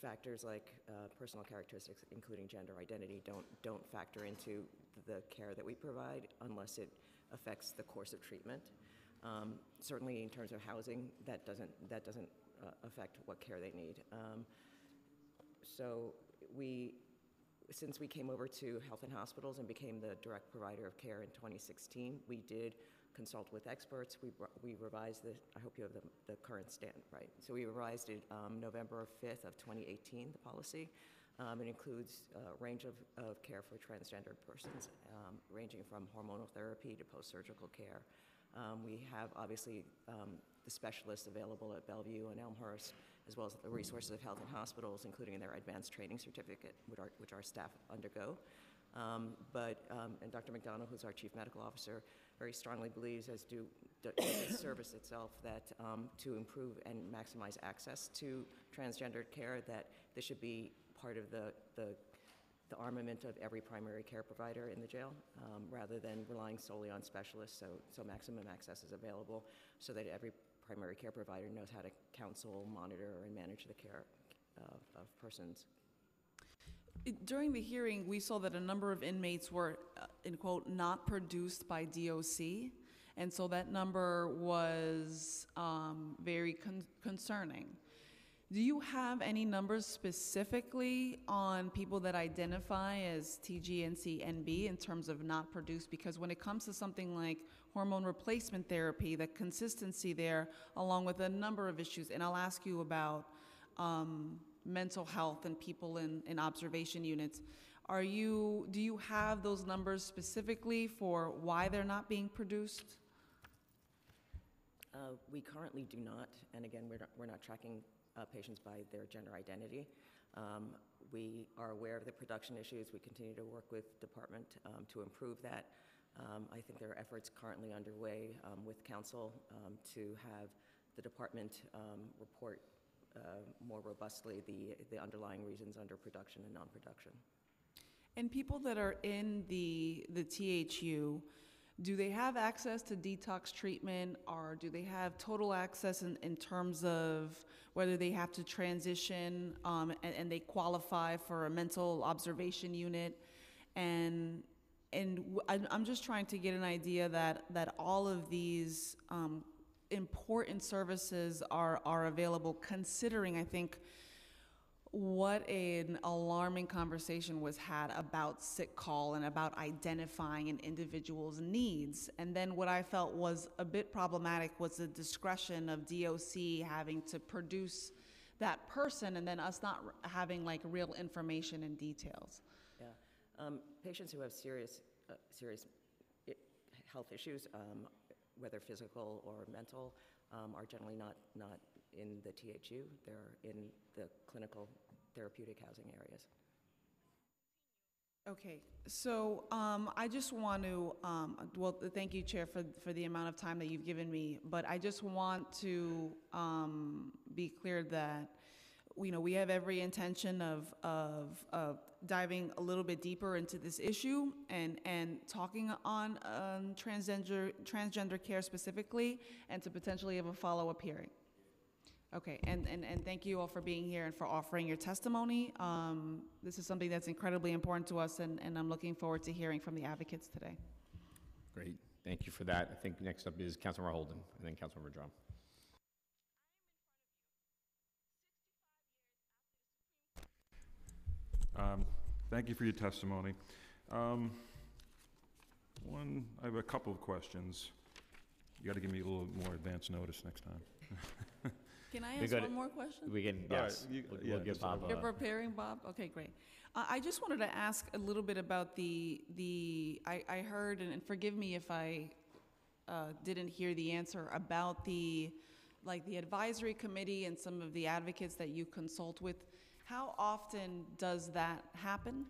Speaker 8: Factors like uh, personal characteristics, including gender identity, don't, don't factor into the care that we provide unless it affects the course of treatment. Um, Certainly, in terms of housing, that doesn't, that doesn't uh, affect what care they need. Um, So we, since we came over to Health and Hospitals and became the direct provider of care in 2016, we did consult with experts. We, we revised the, I hope you have the, the current stand, right? So we revised it um, November 5th of 2018, the policy. Um, It includes a range of, of care for transgendered persons, um, ranging from hormonal therapy to post-surgical care. Um, We have, obviously, um, the specialists available at Bellevue and Elmhurst, as well as the resources of health and hospitals, including their advanced training certificate, which our, which our staff undergo. Um, But, um, and Dr. MacDonald, who's our chief medical officer, very strongly believes, as do the service itself, that um, to improve and maximize access to transgendered care, that this should be part of the, the the armament of every primary care provider in the jail, um, rather than relying solely on specialists, so, so maximum access is available, so that every primary care provider knows how to counsel, monitor, and manage the care of, of persons.
Speaker 7: During the hearing, we saw that a number of inmates were, uh, in quote, "not produced by DOC," and so that number was um, very con- concerning. Do you have any numbers specifically on people that identify as TGNC-NB in terms of not produced? Because when it comes to something like hormone replacement therapy, the consistency there, along with a number of issues, and I'll ask you about um, mental health and people in, in observation units. Are you, do you have those numbers specifically for why they're not being produced?
Speaker 8: Uh, We currently do not, and again, we're not, we're not tracking uh, patients by their gender identity. Um, We are aware of the production issues. We continue to work with department um, to improve that. Um, I think there are efforts currently underway um, with council um, to have the department um, report more robustly the, the underlying reasons under production and non-production.
Speaker 7: And people that are in the, the THU, do they have access to detox treatment or do they have total access in, in terms of whether they have to transition um, and, and they qualify for a mental observation unit? And, and I'm just trying to get an idea that, that all of these um, important services are, are available, considering, I think, what an alarming conversation was had about sick call and about identifying an individual's needs. And then what I felt was a bit problematic was the discretion of DOC having to produce that person and then us not having like real information and details.
Speaker 8: Yeah. Um, Patients who have serious, uh, serious health issues, um, whether physical or mental, um, are generally not, not in the THU. They're in the clinical therapeutic housing areas.
Speaker 7: Okay, so um, I just want to, um, well, thank you, Chair, for, for the amount of time that you've given me, but I just want to um, be clear that, you know, we have every intention of, of, of diving a little bit deeper into this issue and, and talking on um, transgender, transgender care specifically, and to potentially have a follow-up hearing. Okay, and, and, and thank you all for being here and for offering your testimony. Um, This is something that's incredibly important to us, and, and I'm looking forward to hearing from the advocates today.
Speaker 1: Great, thank you for that. I think next up is Councilmember Holden, and then Councilmember Dromm.
Speaker 9: Um, Thank you for your testimony. Um, One, I have a couple of questions. You got to give me a little more advance notice next time.
Speaker 7: Can I
Speaker 1: We
Speaker 7: ask
Speaker 1: got
Speaker 7: one
Speaker 1: it.
Speaker 7: more question?
Speaker 1: We can,
Speaker 9: All right,
Speaker 1: yes,
Speaker 9: you-
Speaker 1: we'll-
Speaker 9: yeah,
Speaker 1: we'll give
Speaker 9: just
Speaker 1: Bob
Speaker 7: You're
Speaker 1: a...
Speaker 7: preparing, Bob? Okay, great. Uh, I just wanted to ask a little bit about the, the, I, I heard, and and forgive me if I uh, didn't hear the answer, about the, like, the advisory committee and some of the advocates that you consult with. How often does that happen?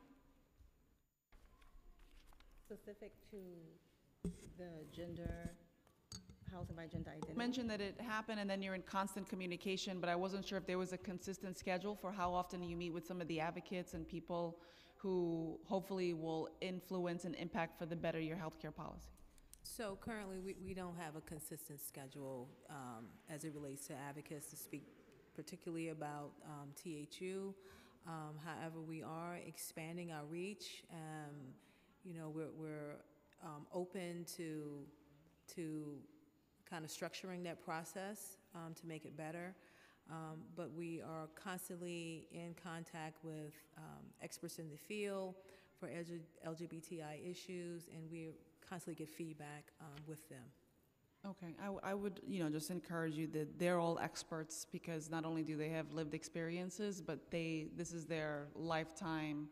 Speaker 4: Specific to the gender, housing by gender identity.
Speaker 7: You mentioned that it happened and then you're in constant communication, but I wasn't sure if there was a consistent schedule for how often you meet with some of the advocates and people who hopefully will influence and impact for the better your healthcare policy.
Speaker 6: So currently, we, we don't have a consistent schedule um, as it relates to advocates to speak particularly about um, THU. Um, However, we are expanding our reach. Um, You know, we're, we're um, open to, to kind of structuring that process um, to make it better. Um, But we are constantly in contact with experts in the field for LGBTI issues, and we constantly get feedback with them.
Speaker 7: Okay, I, w- I would, you know, just encourage you that they're all experts because not only do they have lived experiences, but they, this is their lifetime,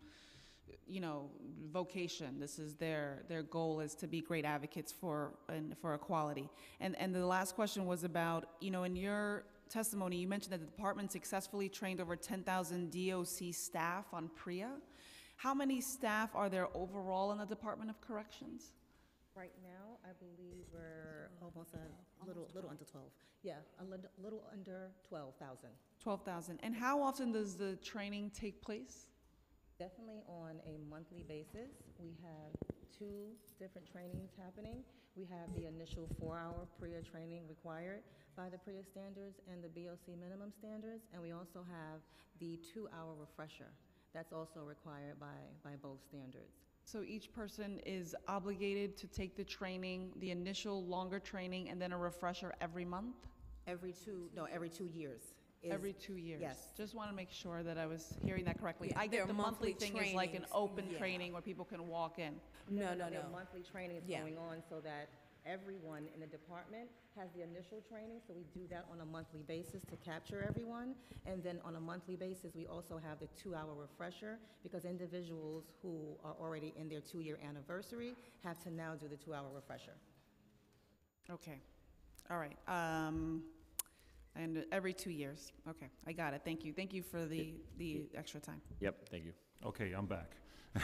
Speaker 7: you know, vocation. This is their, their goal is to be great advocates for, and for equality. And, and the last question was about, you know, in your testimony, you mentioned that the department successfully trained over 10,000 DOC staff on PREA. How many staff are there overall in the Department of Corrections?
Speaker 4: Right now, I believe we're almost a little, little under 12. Yeah, a lit- little under 12,000.
Speaker 7: 12,000. And how often does the training take place?
Speaker 4: Definitely on a monthly basis. We have two different trainings happening. We have the initial four-hour PREA training required by the PREA standards and the BOC minimum standards, and we also have the two-hour refresher. That's also required by, by both standards.
Speaker 7: So each person is obligated to take the training, the initial longer training, and then a refresher every month?
Speaker 4: Every two, no, every two years. is-
Speaker 7: Every two years?
Speaker 4: Yes.
Speaker 7: Just want to make sure that I was hearing that correctly.
Speaker 6: Yeah,
Speaker 7: I
Speaker 6: there
Speaker 7: get
Speaker 6: are
Speaker 7: the monthly
Speaker 6: monthly
Speaker 7: thing is like an
Speaker 6: trainings,
Speaker 7: open
Speaker 6: yeah.
Speaker 7: training where people can walk in.
Speaker 6: No, no,
Speaker 4: There
Speaker 6: no.
Speaker 4: are monthly trainings
Speaker 6: Yeah.
Speaker 4: going on so that everyone in the department has the initial training, so we do that on a monthly basis to capture everyone. And then on a monthly basis, we also have the two-hour refresher, because individuals who are already in their two-year anniversary have to now do the two-hour refresher.
Speaker 7: Okay, all right. Um, And every two years. Okay, I got it. Thank you. Thank you for the, the extra time.
Speaker 1: Yep, thank you.
Speaker 9: Okay, I'm back.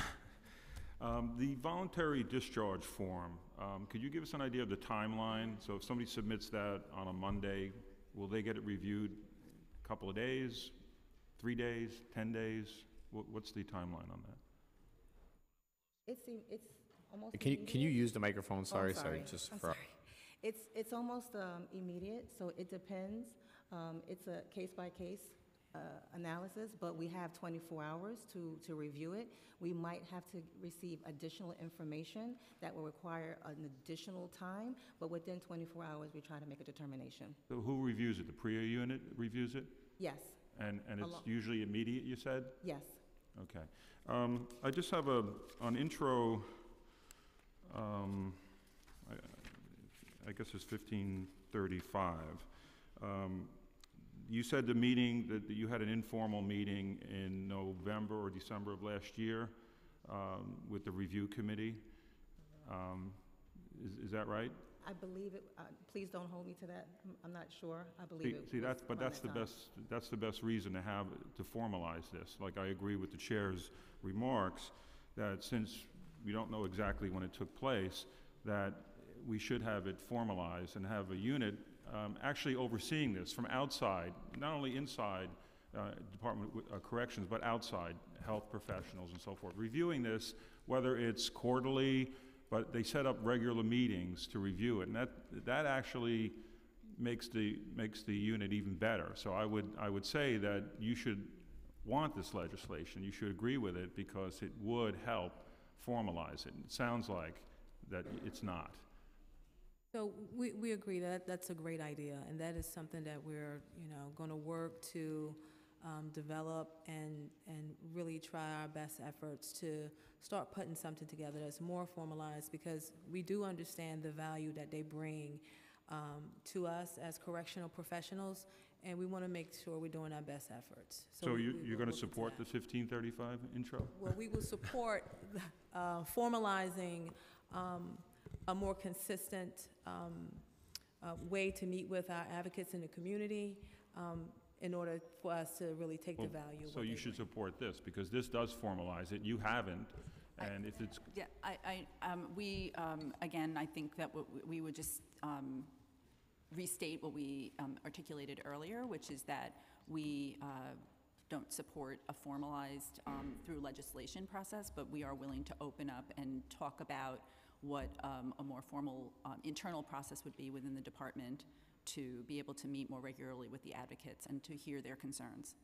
Speaker 9: Um, The voluntary discharge form, um, could you give us an idea of the timeline? So if somebody submits that on a Monday, will they get it reviewed a couple of days, three days, 10 days? What- What's the timeline on that?
Speaker 4: It's, it's almost
Speaker 1: Can you, can you use the microphone?
Speaker 4: Oh,
Speaker 1: Sorry, sorry, just
Speaker 4: I'm
Speaker 1: for,
Speaker 4: sorry. It's, it's almost um, immediate, so it depends. Um, It's a case-by-case uh, analysis, but we have 24 hours to, to review it. We might have to receive additional information that will require an additional time, but within 24 hours, we try to make a determination.
Speaker 9: So who reviews it? The PREA unit reviews it?
Speaker 4: Yes,
Speaker 9: And, and it's
Speaker 4: Alo-
Speaker 9: usually immediate, you said?
Speaker 4: yes.
Speaker 9: Okay. Um, I just have a, on intro, um, I, I guess it's fifteen thirty-five. Um, you said the meeting, that you had an informal meeting in November or December of last year, um, with the review committee. Um, is, is that right?
Speaker 4: I believe it, uh, please don't hold me to that. I'm- I'm not sure. I believe
Speaker 9: See,
Speaker 4: it
Speaker 9: see,
Speaker 4: was
Speaker 9: that's, but
Speaker 4: around
Speaker 9: that's
Speaker 4: that
Speaker 9: the
Speaker 4: time.
Speaker 9: best, that's the best reason to have, to formalize this. Like, I agree with the chair's remarks, that since we don't know exactly when it took place, that we should have it formalized and have a unit um, actually overseeing this from outside, not only inside uh, Department of uh, Corrections, but outside, health professionals and so forth, reviewing this, whether it's quarterly, but they set up regular meetings to review it, and that, that actually makes the, makes the unit even better. So I would, I would say that you should want this legislation, you should agree with it, because it would help formalize it. It sounds like that it's not.
Speaker 6: So we, we agree that that's a great idea, and that is something that we're, you know, going to work to um, develop and, and really try our best efforts to start putting something together that's more formalized, because we do understand the value that they bring um, to us as correctional professionals, and we want to make sure we're doing our best efforts.
Speaker 9: So
Speaker 6: we-
Speaker 9: you,
Speaker 6: we
Speaker 9: you're gonna support the fifteen thirty-five intro?
Speaker 6: Well, we will support uh, formalizing um, a more consistent um, uh, way to meet with our advocates in the community um, in order for us to really take the
Speaker 9: Well,
Speaker 6: value. of
Speaker 9: So
Speaker 6: what
Speaker 9: you
Speaker 6: they
Speaker 9: should
Speaker 6: bring.
Speaker 9: support this, because this does formalize it, you haven't,
Speaker 5: I-
Speaker 9: and if it's,
Speaker 5: Yeah, I, I, um, we, um, again, I think that what we- we would just, um, restate what we, um, articulated earlier, which is that we, uh, don't support a formalized, um, through legislation process, but we are willing to open up and talk about what, um, a more formal, um, internal process would be within the department to be able to meet more regularly with the advocates and to hear their concerns.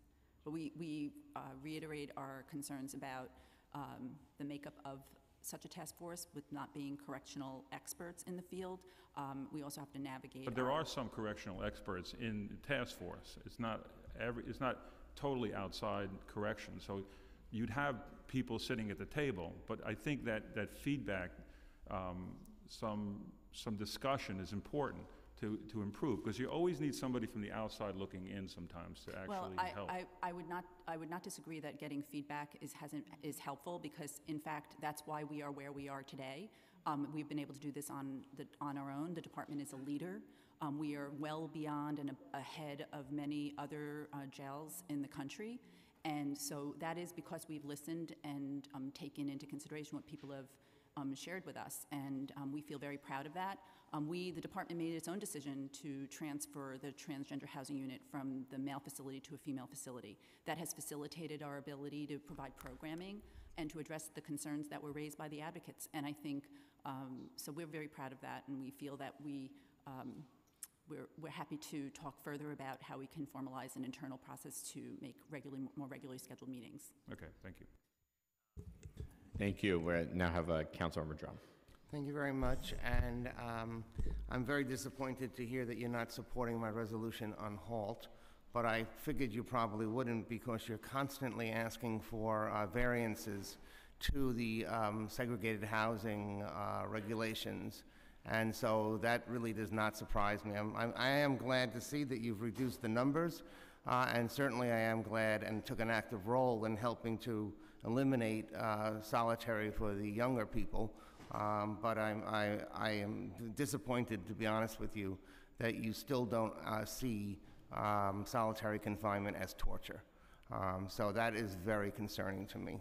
Speaker 5: But we, we uh, reiterate our concerns about um, the makeup of such a task force with not being correctional experts in the field. Um, We also have to navigate.
Speaker 9: but there are some correctional experts in the task force. It's not every, it's not totally outside correction, so you'd have people sitting at the table, but I think that, that feedback, um, some, some discussion is important to, to improve, because you always need somebody from the outside looking in sometimes to
Speaker 5: Well,
Speaker 9: actually
Speaker 5: I,
Speaker 9: help.
Speaker 5: I, I would not, I would not disagree that getting feedback is, hasn't, is helpful, because in fact, that's why we are where we are today. Um, we've been able to do this on the, on our own. The department is a leader. Um, we are well beyond and a- ahead of many other uh, jails in the country. And so that is because we've listened and um, taken into consideration what people have um, shared with us, and um, we feel very proud of that. Um, we, the department, made its own decision to transfer the transgender housing unit from the male facility to a female facility. That has facilitated our ability to provide programming and to address the concerns that were raised by the advocates. And I think, um, so we're very proud of that, and we feel that we, um, we're, we're happy to talk further about how we can formalize an internal process to make regularly, more regularly scheduled meetings.
Speaker 9: Okay, thank you.
Speaker 1: Thank you. We now have uh, Councilmember Dromm.
Speaker 2: Thank you very much, and um, I'm very disappointed to hear that you're not supporting my resolution on halt, but I figured you probably wouldn't because you're constantly asking for uh, variances to the um, segregated housing uh, regulations, and so that really does not surprise me. I'm- I'm- I am glad to see that you've reduced the numbers, uh, and certainly I am glad and took an active role in helping to eliminate uh, solitary for the younger people. Um, But I'm, I, I am disappointed, to be honest with you, that you still don't uh, see um, solitary confinement as torture. Um, So that is very concerning to me.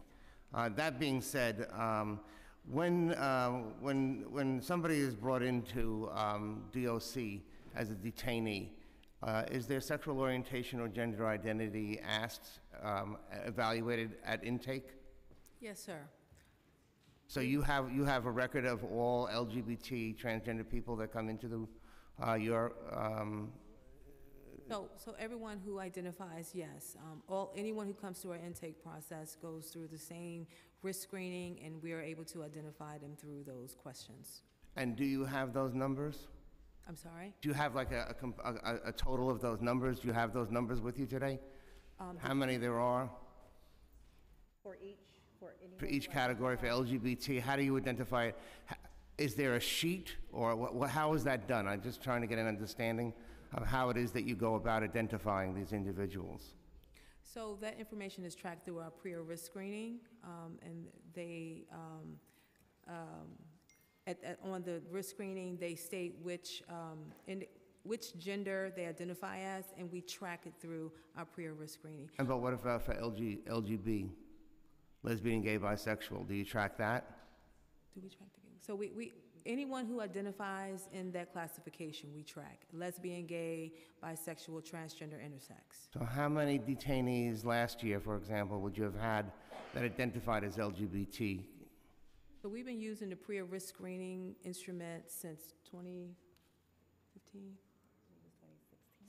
Speaker 2: Uh, That being said, um, when, uh, when, when somebody is brought into um, DOC as a detainee, uh, is their sexual orientation or gender identity asked, um, evaluated at intake?
Speaker 6: Yes, sir.
Speaker 2: So you have, you have a record of all LGBT transgender people that come into the, uh, your, um,
Speaker 6: So, so everyone who identifies, yes, um, all, anyone who comes through our intake process goes through the same risk screening, and we are able to identify them through those questions.
Speaker 2: and do you have those numbers?
Speaker 6: I'm sorry?
Speaker 2: Do you have like a, a com- a, a- a total of those numbers? Do you have those numbers with you today?
Speaker 6: Um,
Speaker 2: How many there are?
Speaker 4: For each, for anyone.
Speaker 2: For each category, for LGBT, how do you identify it? Is there a sheet, or what, what, how is that done? I'm just trying to get an understanding of how it is that you go about identifying these individuals.
Speaker 6: So that information is tracked through our PREA risk screening, um, and they, um, um, at, at, on the risk screening, they state which, um, in, which gender they identify as, and we track it through our PREA risk screening.
Speaker 2: And but what if, uh, for LG, LGB? lesbian, gay, bisexual. Do you track that?
Speaker 6: Do we track the, so we, we, anyone who identifies in that classification, we track. Lesbian, gay, bisexual, transgender, intersex.
Speaker 2: So how many detainees last year, for example, would you have had that identified as LGBT?
Speaker 6: So we've been using the PREA risk screening instrument since 2015?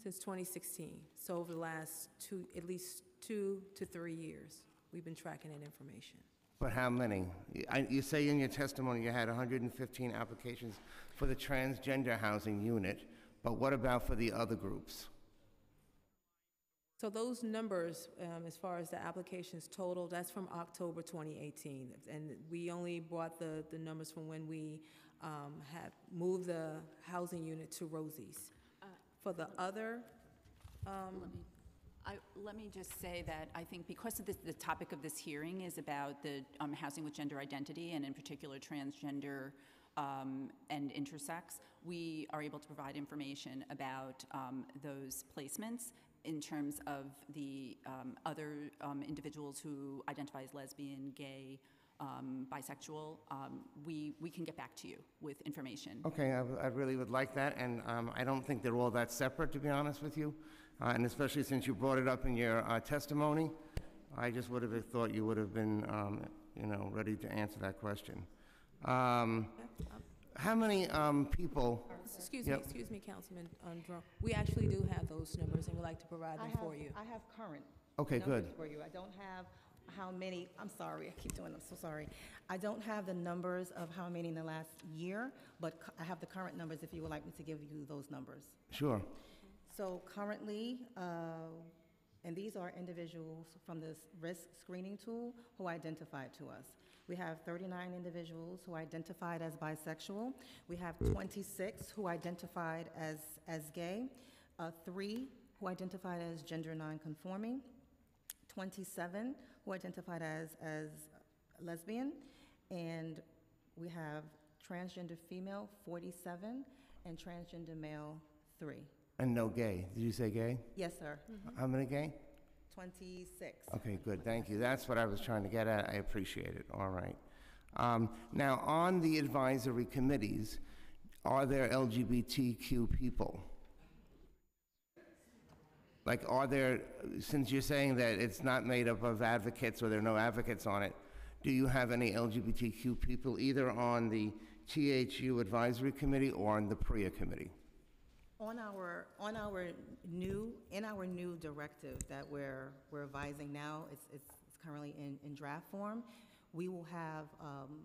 Speaker 6: Since 2016. So over the last two, at least two to three years, we've been tracking that information.
Speaker 2: But how many? I- You say in your testimony you had 115 applications for the transgender housing unit, but what about for the other groups?
Speaker 6: So those numbers, um, as far as the applications total, that's from October 2018. And we only brought the, the numbers from when we um, had moved the housing unit to Rosie's. For the other, um,
Speaker 5: Let me- I, let me just say that I think because of this, the topic of this hearing is about the um, housing with gender identity, and in particular transgender um, and intersex, we are able to provide information about um, those placements in terms of the um, other um, individuals who identify as lesbian, gay, um, bisexual. Um, We, we can get back to you with information.
Speaker 2: Okay, I really would like that, and um, I don't think they're all that separate, to be honest with you, Uh, and especially since you brought it up in your uh, testimony, I just would have thought you would have been, um, you know, ready to answer that question. Um, How many um, people,
Speaker 6: excuse me,
Speaker 2: Yep.
Speaker 6: excuse me, Councilman um, Dromm, we actually do have those numbers, and we'd like to provide
Speaker 4: I
Speaker 6: them
Speaker 4: have,
Speaker 6: for you.
Speaker 4: I have current.
Speaker 2: Okay, good.
Speaker 4: For you. I don't have how many, I'm sorry, I keep doing, I'm so sorry. I don't have the numbers of how many in the last year, but cu- I have the current numbers if you would like me to give you those numbers.
Speaker 2: sure,
Speaker 4: So currently, uh, and these are individuals from this risk screening tool who identified to us. We have 39 individuals who identified as bisexual. We have 26 who identified as, as gay, uh, three who identified as gender nonconforming, 27 who identified as, as lesbian, and we have transgender female, 47, and transgender male, three.
Speaker 2: and no gay. Did you say gay?
Speaker 4: Yes, sir.
Speaker 2: How many gay?
Speaker 4: 26.
Speaker 2: Okay, good, thank you. That's what I was trying to get at. I appreciate it, all right. Um, Now, on the advisory committees, are there LGBTQ people? Like, are there, since you're saying that it's not made up of advocates or there are no advocates on it, do you have any LGBTQ people either on the THU Advisory Committee or on the PREA Committee?
Speaker 4: On our, on our new, in our new directive that we're, we're advising now, it's, it's it's currently in, in draft form, we will have, um,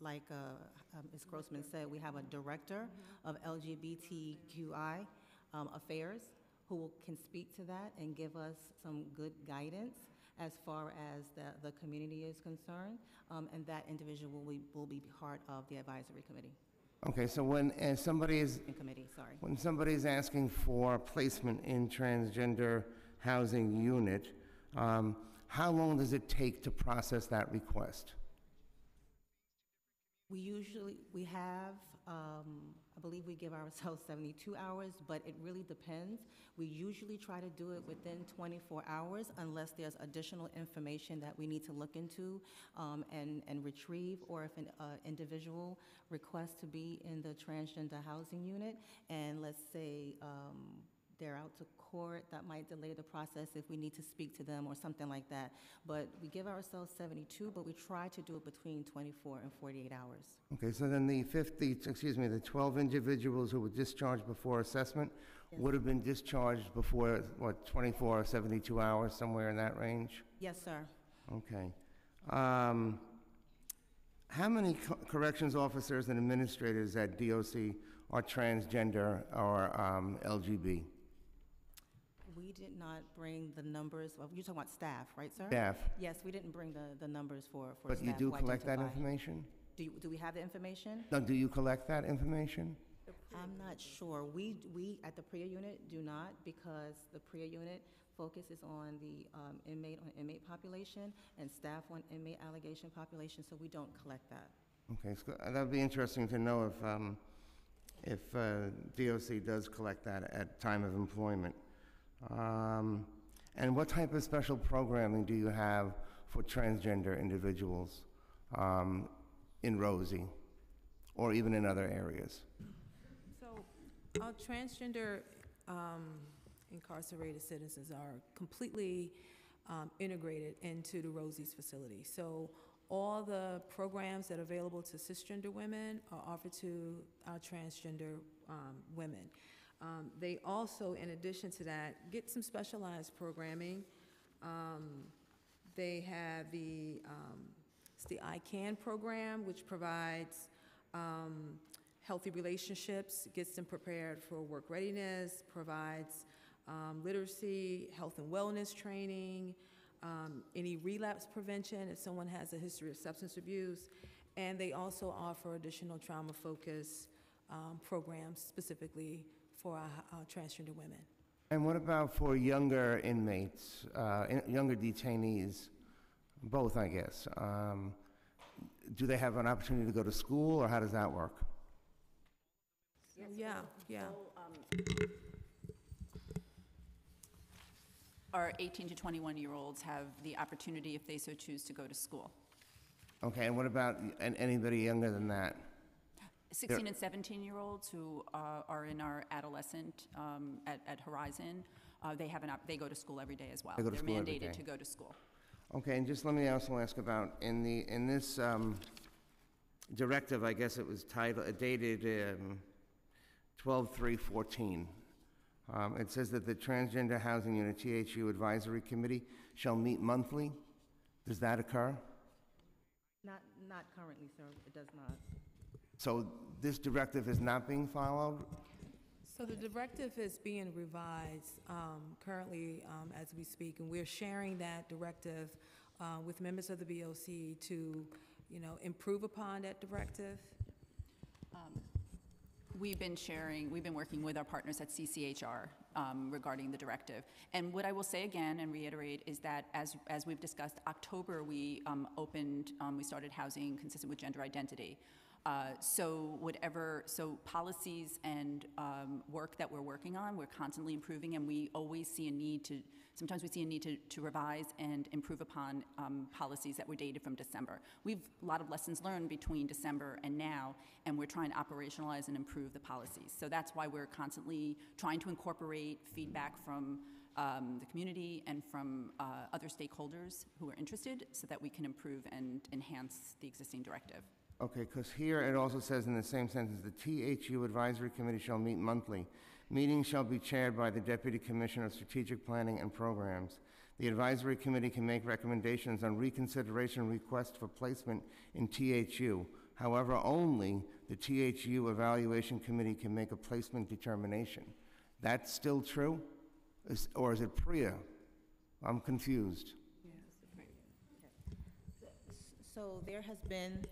Speaker 4: like, uh, uh, Ms. Grossman said, we have a director of LGBTQI um, affairs who will- can speak to that and give us some good guidance as far as the, the community is concerned, um, and that individual will, be- will be part of the advisory committee,
Speaker 2: Okay, so when uh, somebody is
Speaker 4: in committee, sorry.
Speaker 2: When somebody's asking for placement in transgender housing unit, um, how long does it take to process that request?
Speaker 4: We usually, we have, um, I believe we give ourselves 72 hours, but it really depends. We usually try to do it within 24 hours unless there's additional information that we need to look into um, and, and retrieve, or if an uh, individual requests to be in the transgender housing unit, and let's say um, they're out to court, that might delay the process if we need to speak to them or something like that. But we give ourselves 72, but we try to do it between 24 and 48 hours.
Speaker 2: Okay, so then the 50, excuse me, the 12 individuals who were discharged before assessment would have been discharged before, what, 24 or 72 hours, somewhere in that range?
Speaker 4: Yes, sir.
Speaker 2: Okay. Um, How many co- corrections officers and administrators at DOC are transgender or um, LGB?
Speaker 4: We did not bring the numbers, of- you're talking about staff, right, sir?
Speaker 2: Staff?
Speaker 4: Yes, we didn't bring the, the numbers for, for
Speaker 2: But
Speaker 4: staff
Speaker 2: you do collect that
Speaker 4: identify.
Speaker 2: information?
Speaker 4: Do you, do we have the information?
Speaker 2: No, do you collect that information?
Speaker 4: I'm not sure. We, we, at the PREA unit, do not, because the PREA unit focuses on the um, inmate, on inmate population, and staff on inmate allegation population, so we don't collect that.
Speaker 2: Okay, so uh, that'd be interesting to know if, um, if uh, DOC does collect that at time of employment. Um, And what type of special programming do you have for transgender individuals um, in Rosie, or even in other areas?
Speaker 6: So, our transgender um, incarcerated citizens are completely um, integrated into the Rosie's facility. So, all the programs that are available to cisgender women are offered to our transgender um, women. Um, They also, in addition to that, get some specialized programming. Um, They have the, um, it's the I-CAN program, which provides um, healthy relationships, gets them prepared for work readiness, provides um, literacy, health and wellness training, um, any relapse prevention if someone has a history of substance abuse, and they also offer additional trauma-focused um, programs specifically for our, our transgender women.
Speaker 2: And what about for younger inmates, uh, in- younger detainees? Both, I guess. Um, Do they have an opportunity to go to school, or how does that work?
Speaker 6: Yeah, yeah.
Speaker 5: Our 18 to 21-year-olds have the opportunity, if they so choose, to go to school.
Speaker 2: Okay, and what about an- anybody younger than that?
Speaker 5: 16 and 17-year-olds who uh, are in our adolescent um, at at Horizon, uh, they have an, op- they go to school every day as well.
Speaker 2: They go to school every
Speaker 5: They're
Speaker 2: day.
Speaker 5: mandated to go to school.
Speaker 2: Okay, and just let me also ask about, in the, in this um, directive, I guess it was titled, uh, dated um, 12/3/14, um, it says that the Transgender Housing Unit, THU Advisory Committee, shall meet monthly. Does that occur?
Speaker 4: Not, not currently, sir, it does not.
Speaker 2: So this directive is not being followed?
Speaker 6: So the directive is being revised um, currently um, as we speak, and we're sharing that directive uh, with members of the BOC to, you know, improve upon that directive.
Speaker 5: We've been sharing, we've been working with our partners at CCHR um, regarding the directive. And what I will say again and reiterate is that as, as we've discussed, October, we um, opened, um, we started housing consistent with gender identity. Uh, So whatever, so policies and um, work that we're working on, we're constantly improving, and we always see a need to, sometimes we see a need to, to revise and improve upon um, policies that were dated from December. We've a lot of lessons learned between December and now, and we're trying to operationalize and improve the policies. So that's why we're constantly trying to incorporate feedback from um, the community and from uh, other stakeholders who are interested, so that we can improve and enhance the existing directive.
Speaker 2: Okay, because here it also says in the same sentence, "The THU Advisory Committee shall meet monthly. Meetings shall be chaired by the Deputy Commissioner of Strategic Planning and Programs. The advisory committee can make recommendations on reconsideration requests for placement in THU. However, only the THU Evaluation Committee can make a placement determination." That's still true? Is- Or is it PREA? I'm confused.
Speaker 4: So there has been,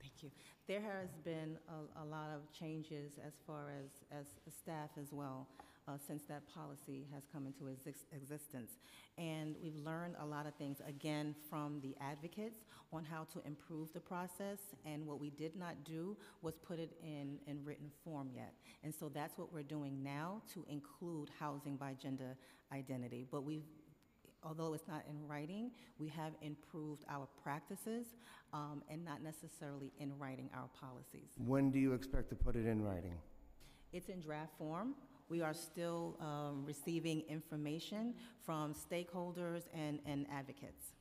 Speaker 4: thank you, there has been a, a lot of changes as far as, as staff as well, uh, since that policy has come into exis- existence. And we've learned a lot of things, again, from the advocates on how to improve the process. And what we did not do was put it in, in written form yet. And so that's what we're doing now to include housing by gender identity. But we've although it's not in writing, we have improved our practices um, and not necessarily in writing our policies.
Speaker 2: When do you expect to put it in writing?
Speaker 4: It's in draft form. We are still um, receiving information from stakeholders and, and advocates.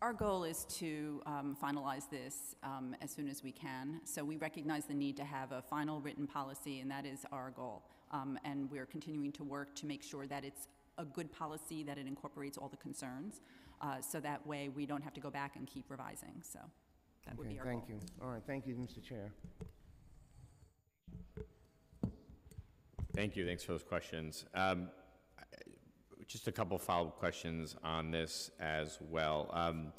Speaker 5: Our goal is to um, finalize this um, as soon as we can. So we recognize the need to have a final written policy, and that is our goal. Um, And we're continuing to work to make sure that it's a good policy, that it incorporates all the concerns, uh, so that way we don't have to go back and keep revising. So that would
Speaker 2: Okay,
Speaker 5: be our goal.
Speaker 2: Thank you. All right, thank you, Mr. Chair.
Speaker 1: Thank you, thanks for those questions. Um, I- Just a couple follow-up questions on this as well. Um,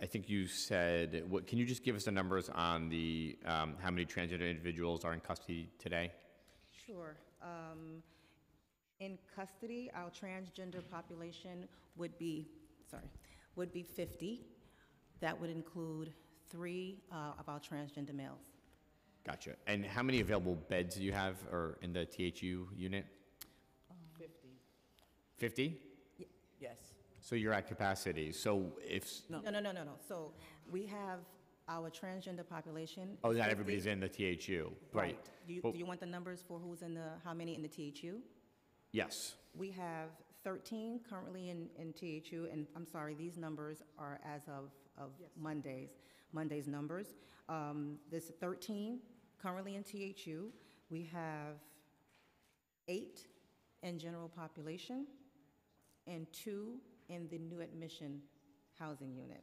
Speaker 1: I think you said, what, can you just give us the numbers on the, um, how many transgender individuals are in custody today?
Speaker 4: Sure. Um, In custody, our transgender population would be, sorry, would be 50. That would include three uh, of our transgender males.
Speaker 1: Gotcha. And how many available beds do you have, or in the THU unit? 50. 50? Yes. So you're at capacity, so if, s-
Speaker 4: No, no, no, no, no. So we have our transgender population.
Speaker 1: oh, not
Speaker 4: 50
Speaker 1: everybody's in the THU, right?
Speaker 4: Do you,
Speaker 1: Well-
Speaker 4: do you want the numbers for who's in the, how many in the THU?
Speaker 1: Yes,
Speaker 4: We have 13 currently in, in THU, and I'm sorry, these numbers are as of, of Mondays, Monday's numbers. Um, There's 13 currently in THU. We have eight in general population and two in the new admission housing unit.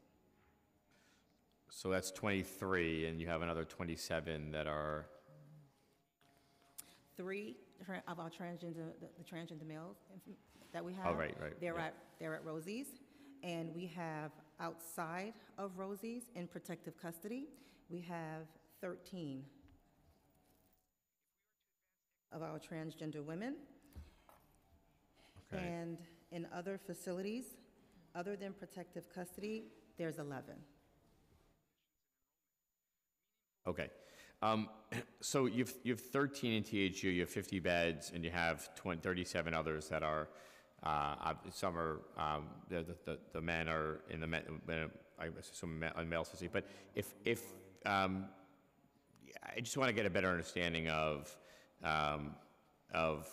Speaker 1: so that's 23, and you have another 27 that are,
Speaker 4: Three tra- of our transgender, the the transgender males inf- that we oh, have.
Speaker 1: oh, right, right.
Speaker 4: They're
Speaker 1: yeah.
Speaker 4: at, they're at Rosie's, and we have outside of Rosie's in protective custody, we have 13 of our transgender women.
Speaker 1: Okay.
Speaker 4: And in other facilities, other than protective custody, there's 11.
Speaker 1: Okay. Um, So you've, you have 13 in THU, you have 50 beds, and you have 20 37 others that are, uh, some are, um, the, the- the, men are in the, men- men- I assume on male facility. But if, if, um, I just want to get a better understanding of, um, of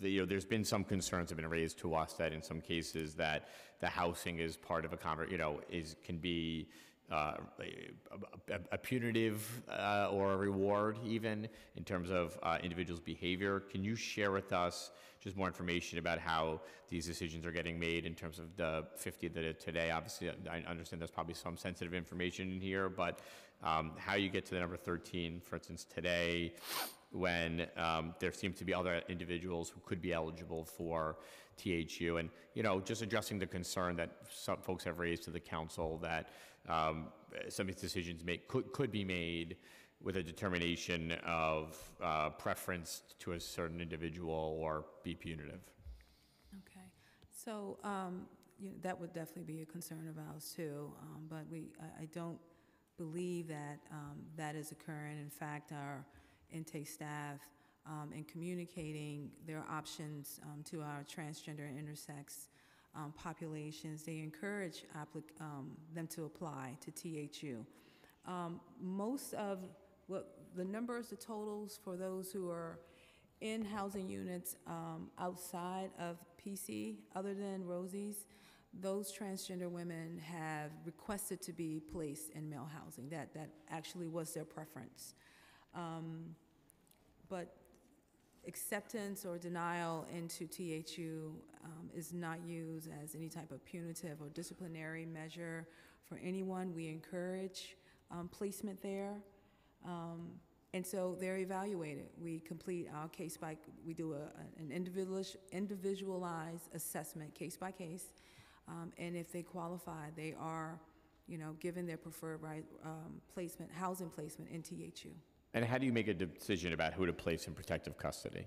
Speaker 1: the, you know, there's been some concerns have been raised to us that in some cases that the housing is part of a conver, you know, is, can be uh, a- a- punitive uh, or a reward even in terms of uh, individuals' behavior. Can you share with us just more information about how these decisions are getting made in terms of the 50 that are today? Obviously, I understand there's probably some sensitive information in here, but um, how you get to the number 13, for instance, today, when um, there seems to be other individuals who could be eligible for THU, and you know, just addressing the concern that some folks have raised to the council that um, some of these decisions make could could be made with a determination of uh, preference to a certain individual or be punitive.
Speaker 6: Okay, so, um, you know, that would definitely be a concern of ours too, um, but we, I, I don't believe that, um, that is occurring. In fact, our intake staff, um, in communicating their options, um, to our transgender and intersex, um, populations, they encourage um, them to apply to THU. Um, most of what, the numbers, the totals for those who are in housing units um, outside of PC, other than Rosie's, those transgender women have requested to be placed in male housing. That, that actually was their preference. Um, But acceptance or denial into THU um, is not used as any type of punitive or disciplinary measure for anyone. We encourage um, placement there. Um, And so they're evaluated. We complete our case by, we do a, an individual- individualized assessment, case by case. Um, And if they qualify, they are, you know, given their preferred right, um, placement, housing placement in THU.
Speaker 1: And how do you make a decision about who to place in protective custody?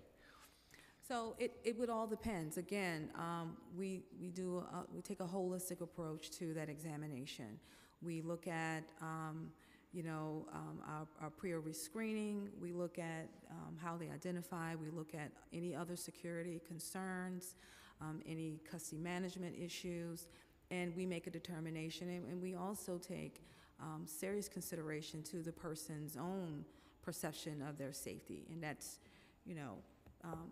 Speaker 6: So it, it would all depends. Again, um, we, we do, a- we take a holistic approach to that examination. We look at, um, you know, um, our, our prior screening, we look at um, how they identify, we look at any other security concerns, um, any custody management issues, and we make a determination. And, and we also take um, serious consideration to the person's own perception of their safety. And that's, you know, um,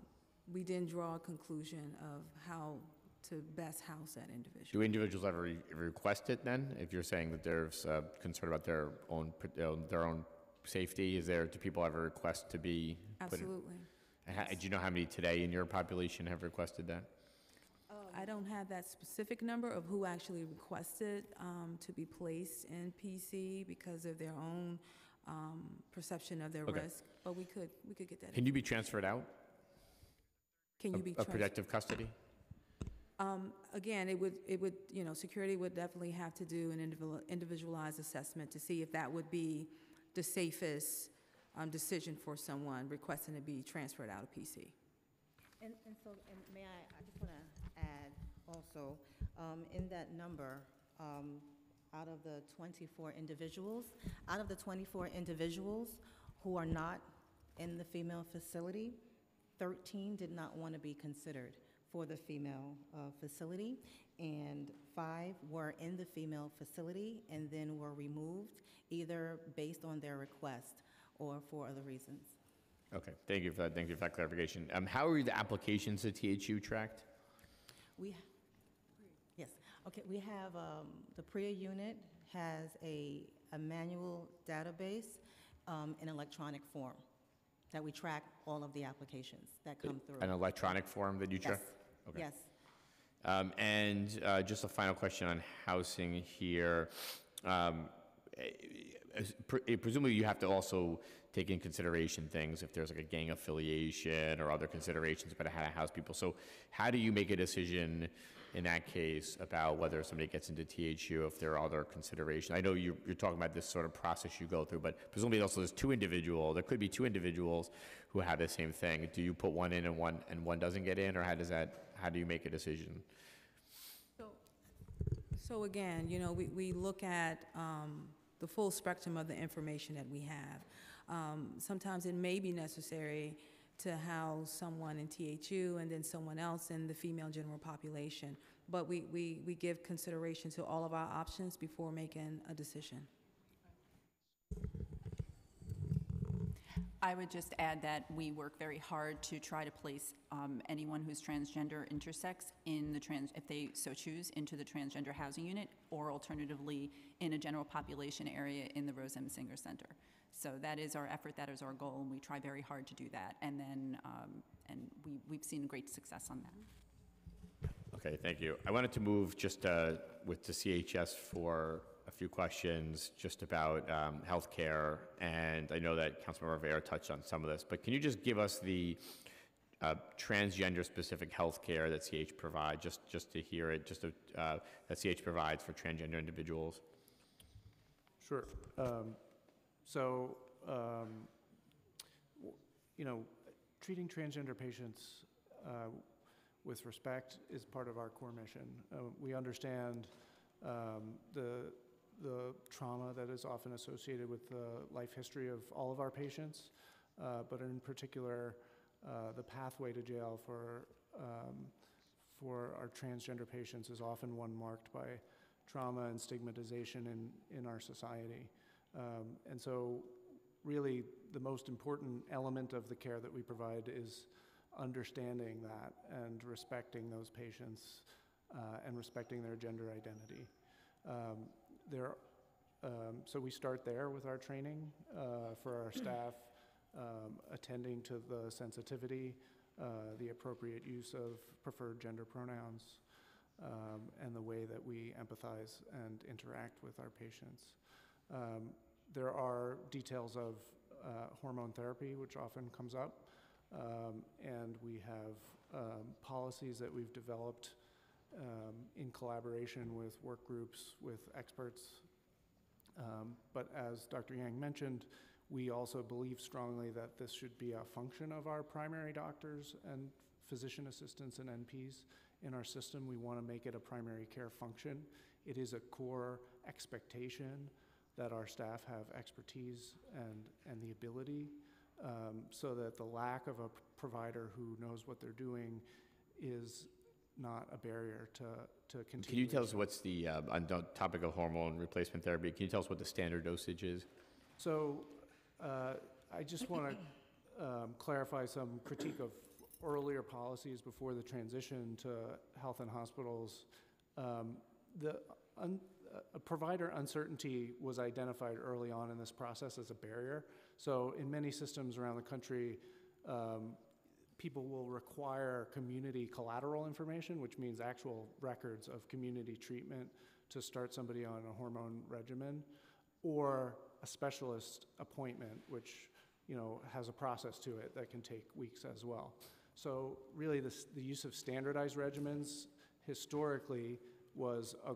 Speaker 6: we then draw a conclusion of how to best house that individual.
Speaker 1: Do individuals ever re- request it then? If you're saying that there's uh, concern about their own, their own safety, is there, do people ever request to be?
Speaker 6: Absolutely.
Speaker 1: And Do you know how many today in your population have requested that?
Speaker 6: I don't have that specific number of who actually requested um, to be placed in PC because of their own um, perception of their
Speaker 1: Okay.
Speaker 6: risk, but we could, we could get that.
Speaker 1: Can you be transferred out
Speaker 6: Can you be
Speaker 1: of
Speaker 6: trans-
Speaker 1: protective custody?
Speaker 6: Um, Again, it would, it would, you know, security would definitely have to do an individual- individualized assessment to see if that would be the safest um, decision for someone requesting to be transferred out of PC.
Speaker 4: And, and so, and may I, I just want to add also, um, in that number, um, out of the 24 individuals, out of the 24 individuals who are not in the female facility, 13 did not want to be considered for the female uh, facility, and five were in the female facility and then were removed, either based on their request or for other reasons.
Speaker 1: Okay, thank you for that, thank you for that clarification. Um, How are the applications to THU tracked?
Speaker 4: We, okay, we have, um, the PREA unit has a, a manual database um, in electronic form that we track all of the applications that come through.
Speaker 1: An electronic form that you track?
Speaker 4: Yes,
Speaker 1: Okay.
Speaker 4: yes.
Speaker 1: Um, And uh, just a final question on housing here. Um, eh, as- pre- eh, Presumably, you have to also take in consideration things if there's like a gang affiliation or other considerations about how to house people. So how do you make a decision in that case about whether somebody gets into THU if there are other considerations? I know you- you're talking about this sort of process you go through, but presumably also there's two individual, there could be two individuals who have the same thing. Do you put one in and one, and one doesn't get in, or how does that, how do you make a decision?
Speaker 6: So again, you know, we, we look at um, the full spectrum of the information that we have. Um, Sometimes it may be necessary to house someone in THU and then someone else in the female general population. But we, we, we give consideration to all of our options before making a decision.
Speaker 5: I would just add that we work very hard to try to place um, anyone who's transgender intersex in the trans, if they so choose, into the transgender housing unit, or alternatively, in a general population area in the Rose M. Singer Center. So that is our effort, that is our goal, and we try very hard to do that. And then, um, and we, we've seen great success on that.
Speaker 1: Okay, thank you. I wanted to move just uh, with the CHS for a few questions just about um, healthcare, and I know that Councilmember Rivera touched on some of this, but can you just give us the uh, transgender-specific healthcare that CH provides, just, just to hear it, just to, uh, that CH provides for transgender individuals?
Speaker 10: Sure. Um, So, um, you know, treating transgender patients uh, with respect is part of our core mission. Uh, We understand um, the, the trauma that is often associated with the life history of all of our patients, uh, but in particular, uh, the pathway to jail for, um, for our transgender patients is often one marked by trauma and stigmatization in, in our society. Um, and so, really, the most important element of the care that we provide is understanding that and respecting those patients uh, and respecting their gender identity. Um, there, um, so we start there with our training uh, for our staff, um, attending to the sensitivity, uh, the appropriate use of preferred gender pronouns, um, and the way that we empathize and interact with our patients. Um, there are details of uh, hormone therapy, which often comes up, um, and we have um, policies that we've developed um, in collaboration with work groups, with experts. Um, but as Dr. Yang mentioned, we also believe strongly that this should be a function of our primary doctors and physician assistants and NPs in our system. We want to make it a primary care function. It is a core expectation that our staff have expertise and, and the ability um, so that the lack of a provider who knows what they're doing is not a barrier to, to continue.
Speaker 1: Can you tell us what's the, uh, on the topic of hormone replacement therapy, can you tell us what the standard dosage is?
Speaker 10: So uh, I just want to um, clarify some critique of earlier policies before the transition to health and hospitals. Um, The un- uh, provider uncertainty was identified early on in this process as a barrier. So in many systems around the country, um, people will require community collateral information, which means actual records of community treatment to start somebody on a hormone regimen, or a specialist appointment, which you know has a process to it that can take weeks as well. So really, this, the use of standardized regimens historically was a,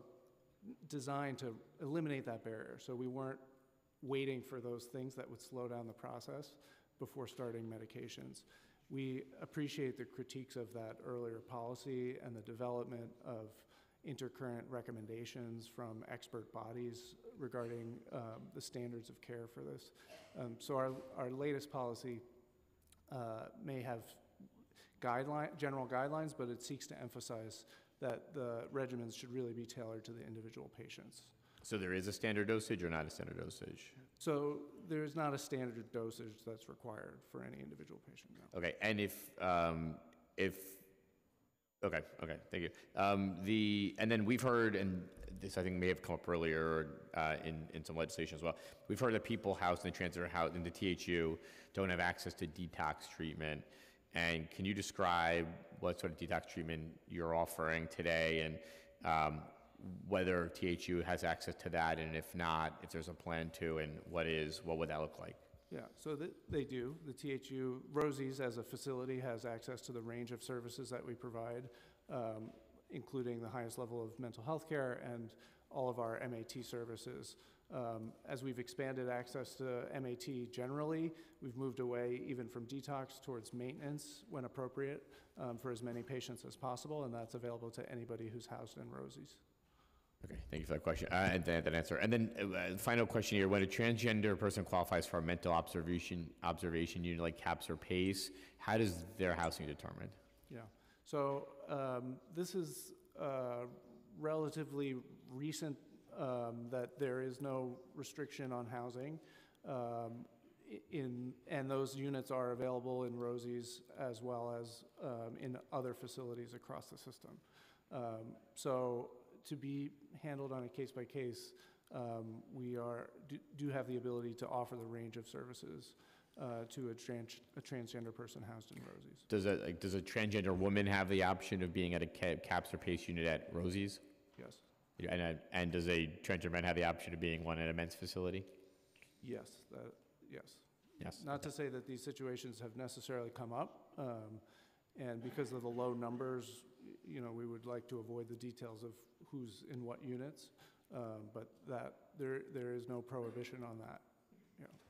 Speaker 10: designed to eliminate that barrier. So we weren't waiting for those things that would slow down the process before starting medications. We appreciate the critiques of that earlier policy and the development of intercurrent recommendations from expert bodies regarding um, the standards of care for this. Um, so our, our latest policy uh, may have guideline, general guidelines, but it seeks to emphasize that the regimens should really be tailored to the individual patients.
Speaker 1: So there is a standard dosage or not a standard dosage?
Speaker 10: So there's not a standard dosage that's required for any individual patient, no.
Speaker 1: Okay, and if, um, if, okay, okay, thank you. Um, the, and then we've heard, and this I think may have come up earlier, uh, in, in some legislation as well. We've heard that people housed in the transit house in the THU don't have access to detox treatment. And can you describe what sort of detox treatment you're offering today and, um, whether THU has access to that, and if not, if there's a plan to, and what is, what would that look like?
Speaker 10: Yeah, so th- they do. The THU, Rosie's as a facility has access to the range of services that we provide, um, including the highest level of mental health care and all of our MAT services. Um, As we've expanded access to MAT generally, we've moved away even from detox towards maintenance when appropriate um, for as many patients as possible, and that's available to anybody who's housed in Rosie's.
Speaker 1: Okay, thank you for that question, uh, and that, that answer. And then, uh, final question here, when a transgender person qualifies for a mental observation, observation unit like CAPS or PACE, how does their housing determined?
Speaker 10: Yeah, so um, this is uh, relatively recent um, that there is no restriction on housing. um, In, and those units are available in Rosie's as well as um, in other facilities across the system. Um, So to be handled on a case-by-case, um, we are, do- do have the ability to offer the range of services uh, to a trans, a transgender person housed in Rosie's.
Speaker 1: Does a, like, does a transgender woman have the option of being at a CAPS or PACE unit at Rosie's?
Speaker 10: Yes,
Speaker 1: And, a- and does a transgender man have the option of being one at a men's facility?
Speaker 10: yes, that, yes.
Speaker 1: Yes.
Speaker 10: Not to say that these situations have necessarily come up, um, and because of the low numbers, y- you know, we would like to avoid the details of who's in what units, um, but that, there, there is no prohibition on that.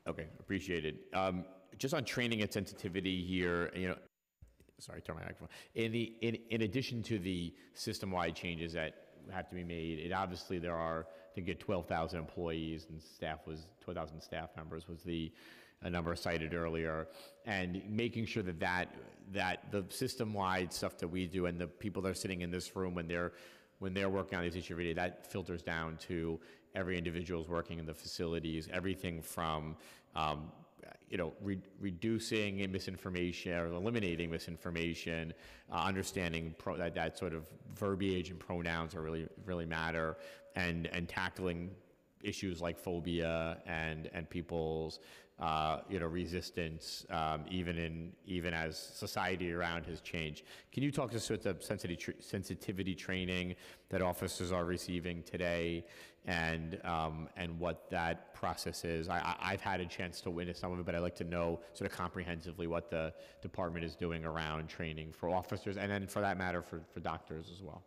Speaker 1: Okay, appreciate it. Um, just on training and sensitivity here, you know, sorry, turn my microphone. In the, in, in addition to the system-wide changes that have to be made, it obviously there are, I think you had 12,000 employees and staff was, 12,000 staff members was the a number cited earlier, and making sure that that, that the system-wide stuff that we do and the people that are sitting in this room when they're, when they're working on these issues every day, that filters down to every individual's working in the facilities, everything from, um, you know, re- reducing misinformation or eliminating misinformation, uh, understanding pro- that, that sort of verbiage and pronouns are really, really matter, and, and tackling issues like phobia and, and people's, uh, you know, resistance, um, even in, even as society around has changed. Can you talk to us about the sensitivity, tr- sensitivity training that officers are receiving today and, um, and what that process is? I, I, I've had a chance to witness some of it, but I'd like to know sort of comprehensively what the department is doing around training for officers and then for that matter, for, for doctors as well.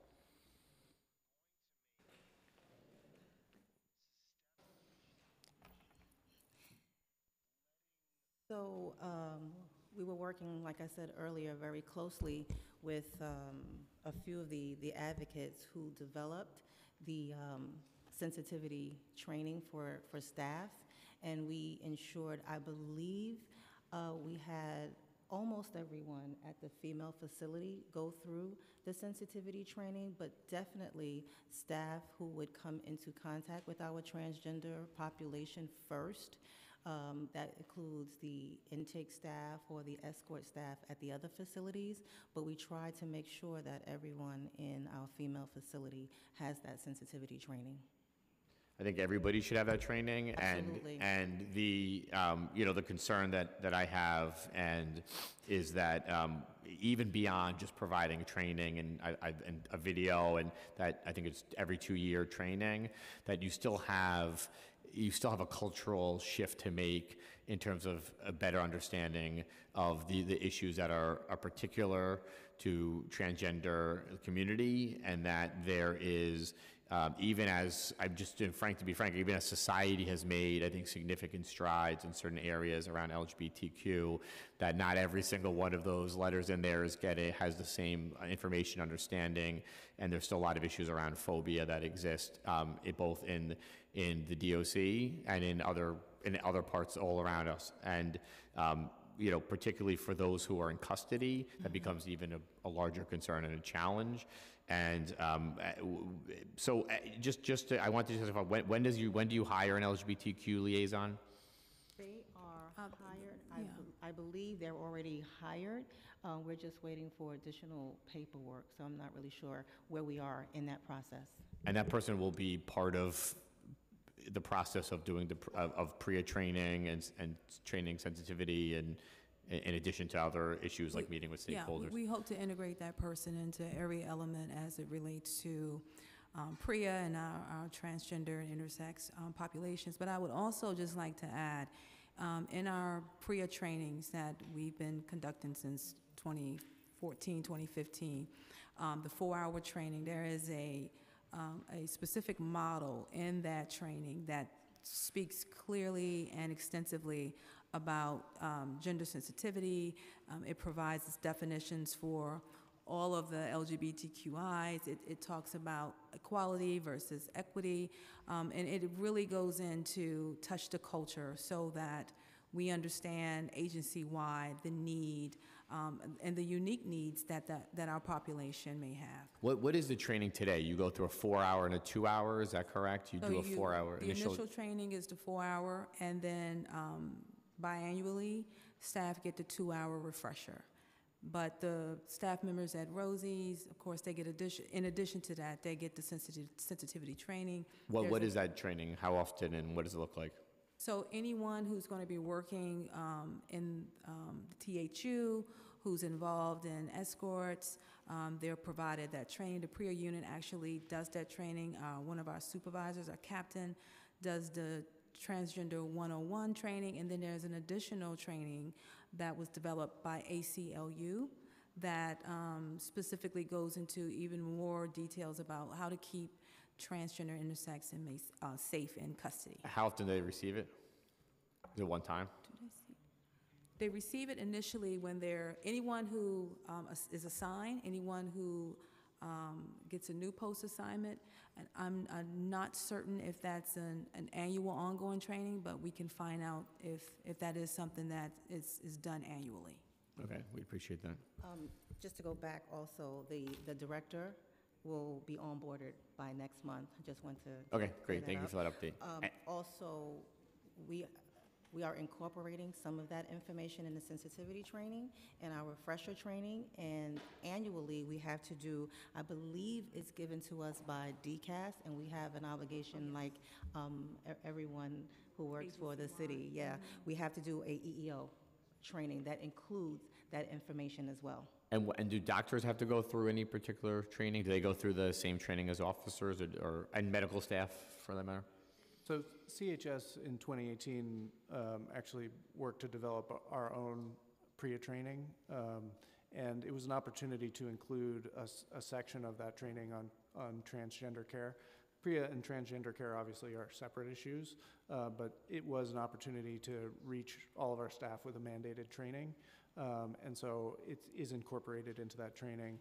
Speaker 4: So um, we were working, like I said earlier, very closely with um, a few of the, the advocates who developed the um, sensitivity training for, for staff. And we ensured, I believe, uh, we had almost everyone at the female facility go through the sensitivity training, but definitely staff who would come into contact with our transgender population first. Um, That includes the intake staff or the escort staff at the other facilities, but we try to make sure that everyone in our female facility has that sensitivity training.
Speaker 1: I think everybody should have that training, and
Speaker 4: Absolutely.
Speaker 1: and the um, you know the concern that that I have and is that um, even beyond just providing training and, I, I, and a video and that I think it's every two year training that you still have you still have a cultural shift to make in terms of a better understanding of the, the issues that are, are particular to transgender community and that there is um, even as I'm just in frank to be frank, even as society has made, I think, significant strides in certain areas around LGBTQ, that not every single one of those letters in there is getting has the same uh, information understanding, and there's still a lot of issues around phobia that exist, um, it, both in in the DOC and in other in other parts all around us, and. Um, you know, particularly for those who are in custody, that becomes even a, a larger concern and a challenge. And um, uh, w- w- so, uh, just, just, to- I want to specify, when, when does you, when do you hire an LGBTQ liaison?
Speaker 4: They are
Speaker 6: Uh,
Speaker 4: hired, I,
Speaker 6: yeah.
Speaker 4: bel- I believe they're already hired. Uh, We're just waiting for additional paperwork, so I'm not really sure where we are in that process.
Speaker 1: And that person will be part of the process of doing the, of, of PREA training and, and training sensitivity and in in addition to other issues like meeting with
Speaker 6: Yeah,
Speaker 1: stakeholders?
Speaker 6: we hope to integrate that person into every element as it relates to um, PREA and our our transgender and intersex um, populations. But I would also just like to add, um, in our PREA trainings that we've been conducting since 2014, 2015, um, the four-hour training, there is a, um, a specific model in that training that speaks clearly and extensively about um, gender sensitivity. Um, It provides definitions for all of the LGBTQIs. It, it talks about equality versus equity. Um, and it really goes into touch the culture so that we understand agency-wide the need um, and the unique needs that, that, that our population may have.
Speaker 1: What, what is the training today? You go through a four-hour and a two-hour, is that correct? You
Speaker 6: So
Speaker 1: do a
Speaker 6: you-
Speaker 1: four-hour
Speaker 6: The initial training is the four-hour, and then um, biannually, staff get the two-hour refresher. But the staff members at Rosie's, of course, they get addition, in addition to that, they get the sensitive, sensitivity training.
Speaker 1: What,
Speaker 6: There's
Speaker 1: what
Speaker 6: a-
Speaker 1: is that training? How often and what does it look like?
Speaker 6: So anyone who's going to be working um, in um, THU, who's involved in escorts, um, they're provided that training. The PREA unit actually does that training. Uh, One of our supervisors, our captain, does the Transgender 101 training, and then there's an additional training that was developed by ACLU that um, specifically goes into even more details about how to keep transgender intersex inmates uh, safe in custody.
Speaker 1: How often do they receive it? Is it one time?
Speaker 6: They receive it initially when they're, anyone who um, is- is assigned, anyone who um, gets a new post assignment. And I'm, I'm not certain if that's an, an annual ongoing training, but we can find out if, if that is something that is, is done annually.
Speaker 1: Okay, we appreciate that.
Speaker 4: Um, Just to go back also, the, the director will be onboarded by next month. I Just want to.
Speaker 1: Okay,
Speaker 4: clear
Speaker 1: great,
Speaker 4: that
Speaker 1: thank you
Speaker 4: up.
Speaker 1: for that update.
Speaker 4: Um,
Speaker 1: A-
Speaker 4: Also, we, we are incorporating some of that information in the sensitivity training and our refresher training. And annually, we have to do, I believe it's given to us by DCAS, and we have an obligation like um, e- everyone who works for the city. Yeah, we have to do a EEO training that includes that information as well.
Speaker 1: And, wh- and do doctors have to go through any particular training? Do they go through the same training as officers or, or, and medical staff for that matter?
Speaker 10: So CHS in 2018 um, actually worked to develop our own PREA training, um, and it was an opportunity to include a section of that training on, on transgender care. PREA and transgender care obviously are separate issues, uh, but it was an opportunity to reach all of our staff with a mandated training, um, and so it is incorporated into that training.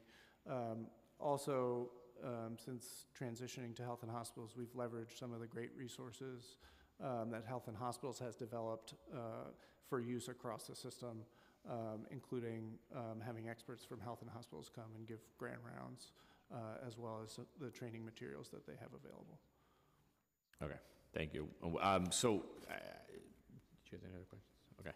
Speaker 10: Um, Also, um, since transitioning to Health and Hospitals, we've leveraged some of the great resources um, that Health and Hospitals has developed uh, for use across the system, um, including um, having experts from Health and Hospitals come and give grand rounds, uh, as well as the training materials that they have available.
Speaker 1: Okay, thank you. Um, so, uh, do you have any other questions? Okay.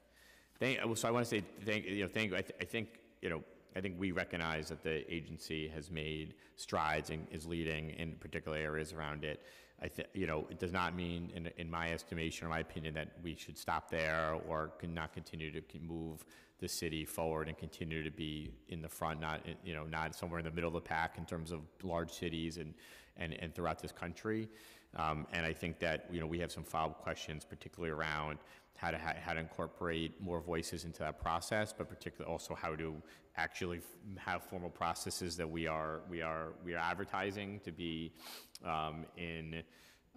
Speaker 1: Thank, so I want to say thank, you know, thank you. I, th- I think, you know, I think we recognize that the agency has made strides and is leading in particular areas around it. I think, you know, it does not mean, in, in my estimation or my opinion, that we should stop there or can not continue to move the city forward and continue to be in the front, not, you know, not somewhere in the middle of the pack in terms of large cities and, and, and throughout this country. Um, and I think that, you know, we have some follow-up questions, particularly around how to, ha- how to incorporate more voices into that process, but particularly also how to actually f- have formal processes that we are, we are, we are advertising to be um, in,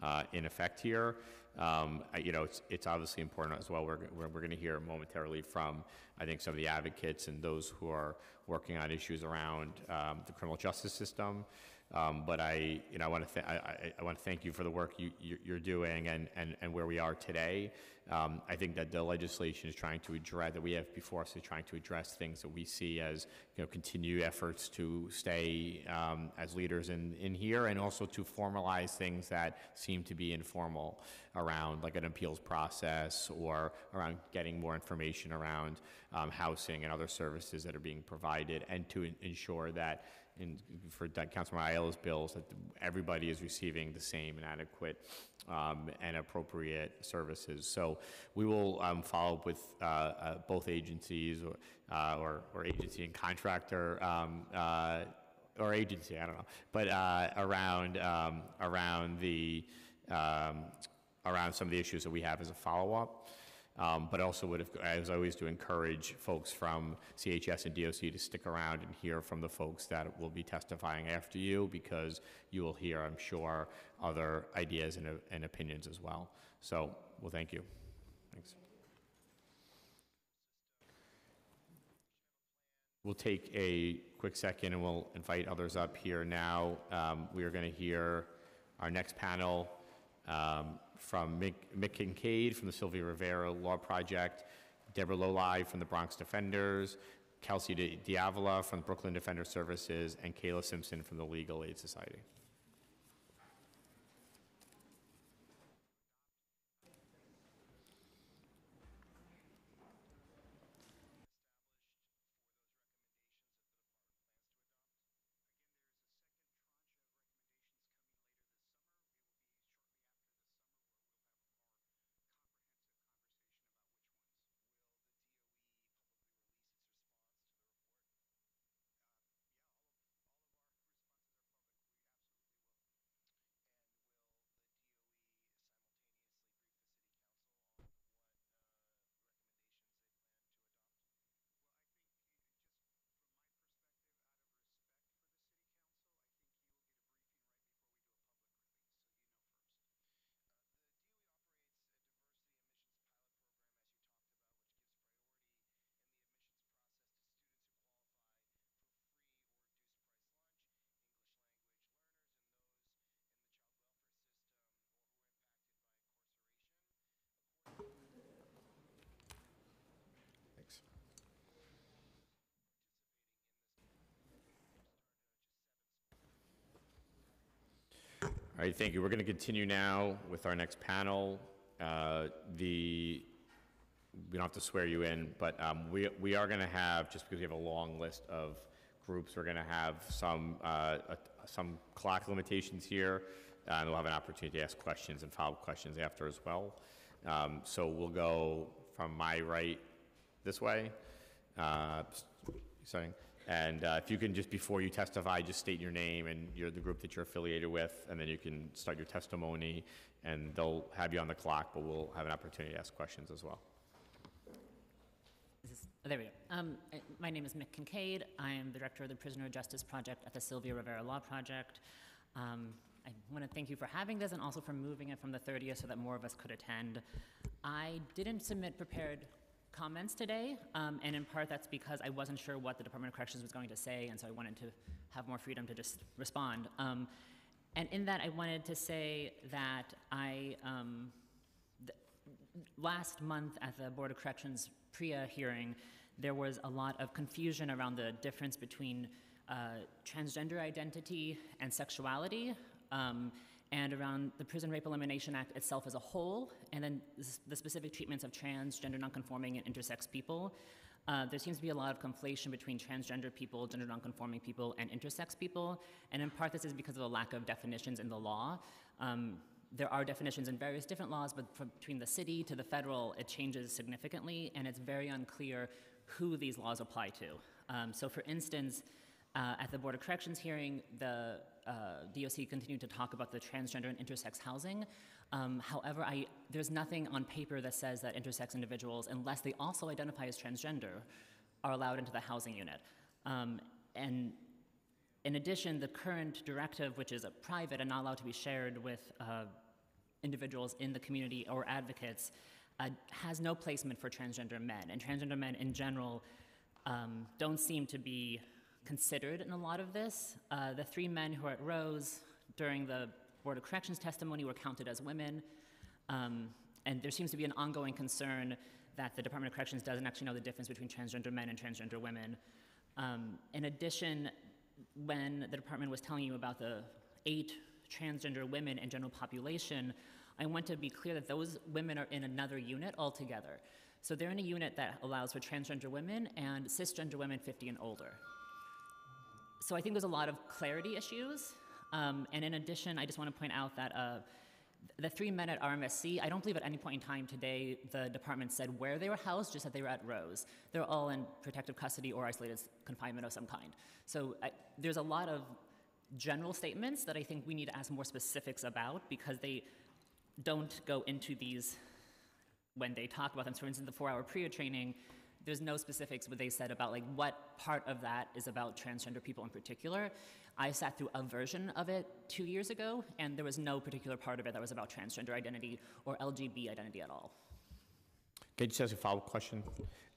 Speaker 1: uh, in effect here. Um, I- You know, it's, it's obviously important as well. We're, we're, we're going to hear momentarily from, I think, some of the advocates and those who are working on issues around um, the criminal justice system. Um, But I, you know, I want to, I, I, I want to thank you for the work you, you're doing and, and, and where we are today. Um, I think that the legislation is trying to address, that we have before us is trying to address things that we see as, you know, continued efforts to stay um, as leaders in, in here and also to formalize things that seem to be informal around like an appeals process or around getting more information around um, housing and other services that are being provided and to en- ensure that in, for Di- Councilor Ayala's bills, that everybody is receiving the same and adequate um, and appropriate services. So we will um, follow up with uh, uh, both agencies or, uh, or, or agency and contractor um, uh, or agency, I don't know, but uh, around um, around the um, around some of the issues that we have as a follow-up. Um, But also would, have- as always, to encourage folks from CHS and DOC to stick around and hear from the folks that will be testifying after you, because you will hear, I'm sure, other ideas and and opinions as well. So, well, thank you. Thanks. We'll take a quick second and we'll invite others up here now. Um, We are going to hear our next panel um, from Mick Mick Kincaid from the Sylvia Rivera Law Project, Deborah Lolai from the Bronx Defenders, Kelsey Di- De Avila from the Brooklyn Defender Services, and Kayla Simpson from the Legal Aid Society. Thanks. All right, thank you. We're going to continue now with our next panel. Uh, The, we don't have to swear you in, but um, we we are going to have, just because we have a long list of groups, we're going to have some, uh, some clock limitations here, uh, and we'll have an opportunity to ask questions and follow-up questions after as well. Um, So we'll go from my right this way. Uh, and uh, if you can just, before you testify, just state your name and you're the group that you're affiliated with, and then you can start your testimony, and they'll have you on the clock, but we'll have an opportunity to ask questions as well.
Speaker 11: Is this- oh, there we go. Um, uh, My name is Mick Kincaid. I am the Director of the Prisoner Justice Project at the Sylvia Rivera Law Project. Um, I want to thank you for having this and also for moving it from the 30th so that more of us could attend. I didn't submit prepared comments today, um, and in part that's because I wasn't sure what the Department of Corrections was going to say, and so I wanted to have more freedom to just respond. Um, And in that, I wanted to say that I, um, th- last month at the Board of Corrections PREA hearing, there was a lot of confusion around the difference between uh, transgender identity and sexuality, um, and around the Prison Rape Elimination Act itself as a whole, and then the specific treatments of trans, gender nonconforming, and intersex people. Uh, there seems to be a lot of conflation between transgender people, gender nonconforming people, and intersex people, and in part this is because of the lack of definitions in the law. Um, there are definitions in various different laws, but from between the city to the federal, it changes significantly, and it's very unclear who these laws apply to. Um, so, for instance, uh, at the Board of Corrections hearing, the uh, DOC continued to talk about the transgender and intersex housing. Um, however, I, there's nothing on paper that says that intersex individuals, unless they also identify as transgender, are allowed into the housing unit. Um, and in addition, the current directive, which is a private and not allowed to be shared with uh, individuals in the community or advocates, uh, has no placement for transgender men. And transgender men in general um, don't seem to be considered in a lot of this. Uh, the three men who were at Rose during the Board of Corrections testimony were counted as women. Um, and there seems to be an ongoing concern that the Department of Corrections doesn't actually know the difference between transgender men and transgender women. Um, in addition, when the department was telling you about the eight transgender women in general population, I want to be clear that those women are in another unit altogether. So they're in a unit that allows for transgender women and cisgender women 50 and older. So I think there's a lot of clarity issues. Um, and in addition, I just want to point out that uh, the three men at RMSC, I don't believe at any point in time today the department said where they were housed, just that they were at Rose. They're all in protective custody or isolated confinement of some kind. So I, there's a lot of general statements that I think we need to ask more specifics about because they don't go into these when they talk about them. So for instance, the four-hour PREA training, there's no specifics what they said about like what part of that is about transgender people in particular. I sat through a version of it two years ago, and there was no particular part of it that was about transgender identity or LGB identity at all.
Speaker 1: Can I just ask a follow-up question?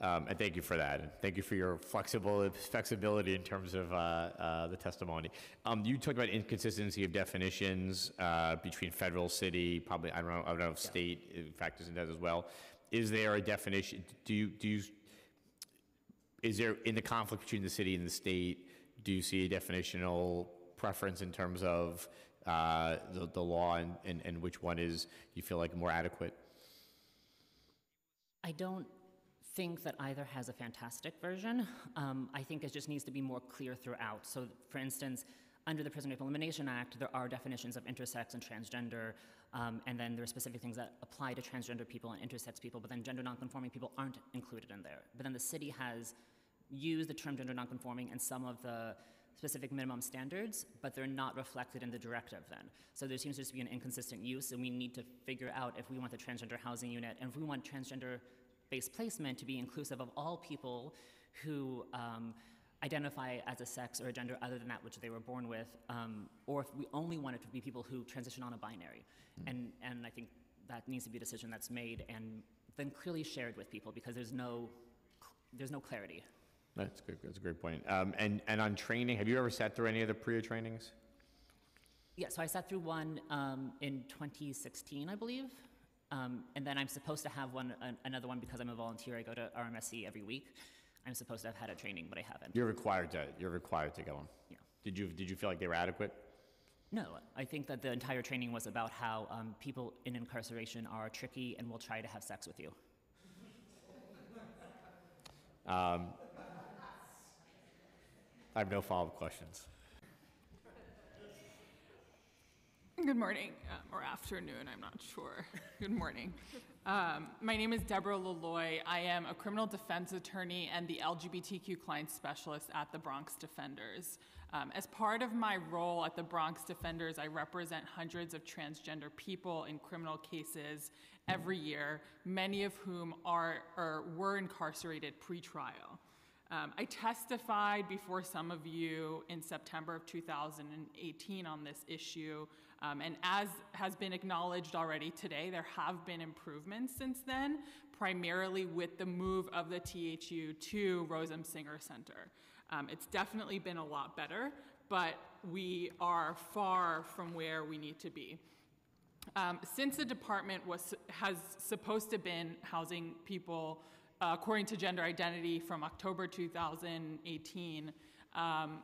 Speaker 1: Um, and thank you for that. And thank you for your flexible flexibility in terms of uh, uh, the testimony. Um, you talked about inconsistency of definitions uh, between federal, city, probably I don't know, I don't know if state uh, factors into that as well. Is there a definition? Do you do you? Is there in the conflict between the city and the state? Do you see a definitional preference in terms of uh, the, the law and, and, and which one is you feel like more adequate?
Speaker 11: I don't think that either has a fantastic version. Um, I think it just needs to be more clear throughout. So, for instance, under the Prison Rape Elimination Act, there are definitions of intersex and transgender, um, and then there are specific things that apply to transgender people and intersex people, but then gender nonconforming people aren't included in there. But then the city has used the term gender nonconforming and some of the specific minimum standards, but they're not reflected in the directive then. So there seems to be an inconsistent use, and we need to figure out if we want the transgender housing unit and if we want transgender based placement to be inclusive of all people who um, identify as a sex or a gender other than that which they were born with, um, or if we only want it to be people who transition on a binary. Mm. And, and I think that needs to be a decision that's made and then clearly shared with people because there's no, there's no clarity.
Speaker 1: That's good. That's a great point. Um, and, and on training, have you ever sat through any of the PREA trainings?
Speaker 11: Yeah, so I sat through one um, in 2016, I believe. Um, and then I'm supposed to have one, an, another one because I'm a volunteer. I go to RMSC every week. I'm supposed to have had a training, but I haven't.
Speaker 1: You're required to. You're required to go on.
Speaker 11: Yeah.
Speaker 1: Did you Did you feel like they were adequate?
Speaker 11: No, I think that the entire training was about how um, people in incarceration are tricky and will try to have sex with you.
Speaker 1: Um, I have no follow-up questions.
Speaker 12: Good morning, um, or afternoon, I'm not sure. Good morning. Um, my name is Deborah Lolai. I am a criminal defense attorney and the LGBTQ client specialist at the Bronx Defenders. Um, as part of my role at the Bronx Defenders, I represent hundreds of transgender people in criminal cases every year, many of whom are or were incarcerated pre-trial. Um, I testified before some of you in September of 2018 on this issue, um, and as has been acknowledged already today, there have been improvements since then, primarily with the move of the THU to Rose M. Singer Center. Um, it's definitely been a lot better, but we are far from where we need to be. Um, since the department was has supposed to been housing people uh, according to gender identity from October 2018, um,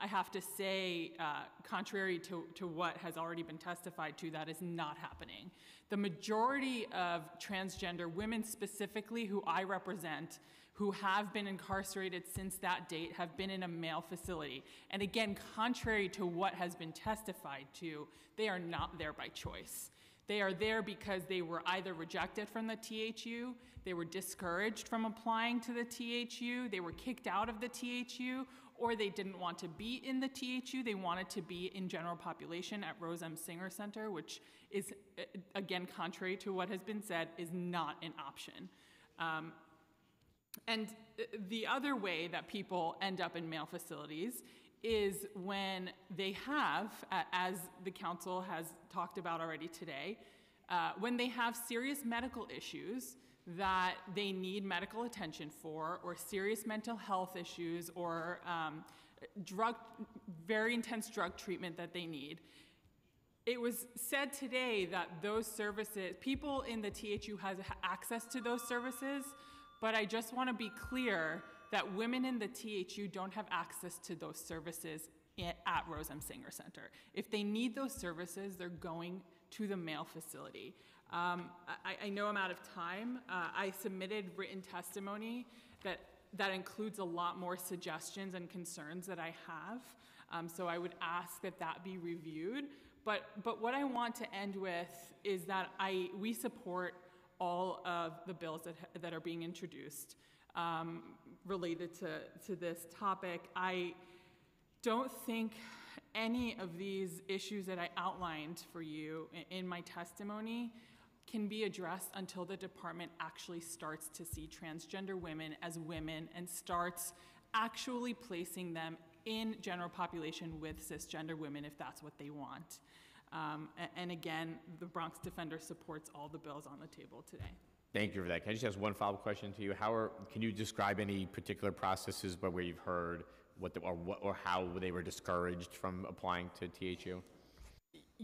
Speaker 12: I have to say, uh, contrary to, to what has already been testified to, that is not happening. The majority of transgender women, specifically who I represent, who have been incarcerated since that date, have been in a male facility. And again, contrary to what has been testified to, they are not there by choice. They are there because they were either rejected from the THU, they were discouraged from applying to the THU, they were kicked out of the THU, or they didn't want to be in the THU. They wanted to be in general population at Rose M. Singer Center, which is, again, contrary to what has been said, is not an option. Um, and the other way that people end up in male facilities is when they have, as the council has talked about already today, uh, when they have serious medical issues that they need medical attention for, or serious mental health issues, or um, drug, very intense drug treatment that they need. It was said today that those services, people in the THU has access to those services, but I just want to be clear that women in the THU don't have access to those services at Rose M. Singer Center. If they need those services, they're going to the male facility. Um, I, I know I'm out of time. Uh, I submitted written testimony that, that includes a lot more suggestions and concerns that I have. Um, so I would ask that that be reviewed. But, but what I want to end with is that I, we support all of the bills that, that are being introduced um, related to, to this topic. I don't think any of these issues that I outlined for you i- in my testimony can be addressed until the department actually starts to see transgender women as women and starts actually placing them in general population with cisgender women if that's what they want. Um, and again, the Bronx Defender supports all the bills on the table today.
Speaker 1: Thank you for that. Can I just ask one follow-up question to you? How are, can you describe any particular processes where you've heard what, the- or what, or how they were discouraged from applying to THU?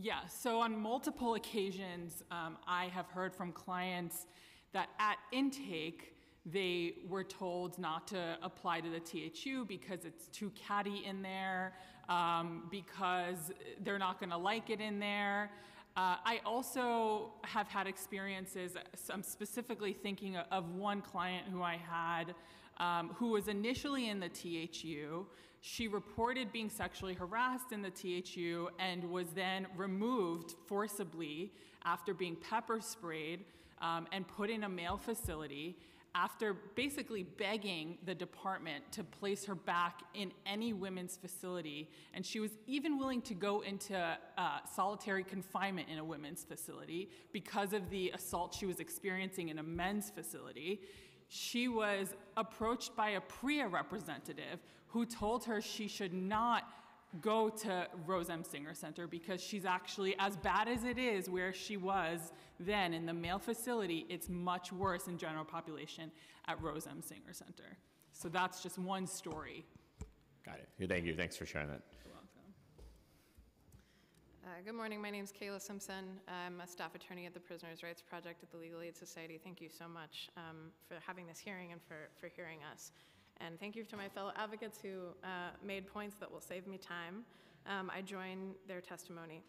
Speaker 12: Yeah, so on multiple occasions, um, I have heard from clients that at intake, they were told not to apply to the THU because it's too catty in there, um, because they're not going to like it in there. Uh, I also have had experiences, I'm specifically thinking of- of one client who I had um, who was initially in the THU. She reported being sexually harassed in the THU and was then removed forcibly after being pepper sprayed um, and put in a male facility after basically begging the department to place her back in any women's facility. And she was even willing to go into uh, solitary confinement in a women's facility because of the assault she was experiencing in a men's facility. She was approached by a PREA representative who told her she should not go to Rose M. Singer Center because she's actually, as bad as it is where she was then in the male facility, it's much worse in general population at Rose M. Singer Center. So that's just one story.
Speaker 1: Got it. Thank you. Thanks for sharing that.
Speaker 13: Uh, Good morning, my name is Kayla Simpson. I'm a staff attorney at the Prisoners' Rights Project at the Legal Aid Society. Thank you so much um, for having this hearing and for, for hearing us. And thank you to my fellow advocates who uh, made points that will save me time. Um, I join their testimony.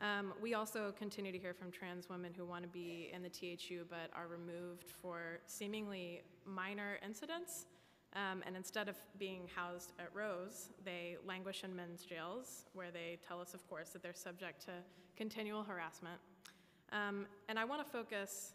Speaker 13: Um, We also continue to hear from trans women who want to be in the THU but are removed for seemingly minor incidents. Um, and instead of being housed at Rose, they languish in men's jails, where they tell us, of course, that they're subject to continual harassment. Um, and I want to focus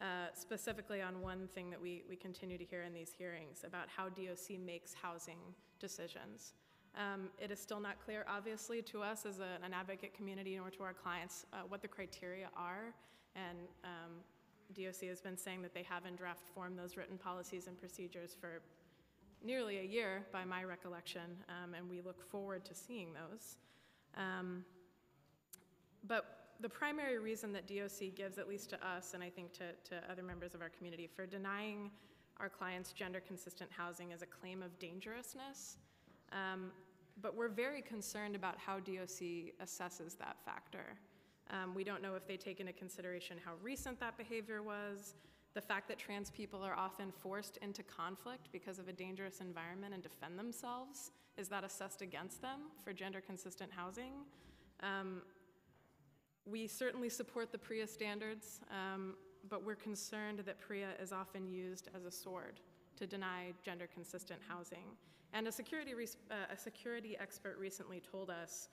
Speaker 13: uh, specifically on one thing that we, we continue to hear in these hearings about how DOC makes housing decisions. Um, it is still not clear, obviously, to us as a, an advocate community nor to our clients uh, what the criteria are. And um, DOC has been saying that they have in draft form those written policies and procedures for nearly a year, by my recollection, um, and we look forward to seeing those. Um, but the primary reason that DOC gives, at least to us, and I think to, to other members of our community, for denying our clients gender consistent housing is a claim of dangerousness. Um, but we're very concerned about how DOC assesses that factor. Um, we don't know if they take into consideration how recent that behavior was, the fact that trans people are often forced into conflict because of a dangerous environment and defend themselves. Is that assessed against them for gender consistent housing? Um, we certainly support the PREA standards, um, but we're concerned that PREA is often used as a sword to deny gender consistent housing. And a security, uh, a security expert recently told us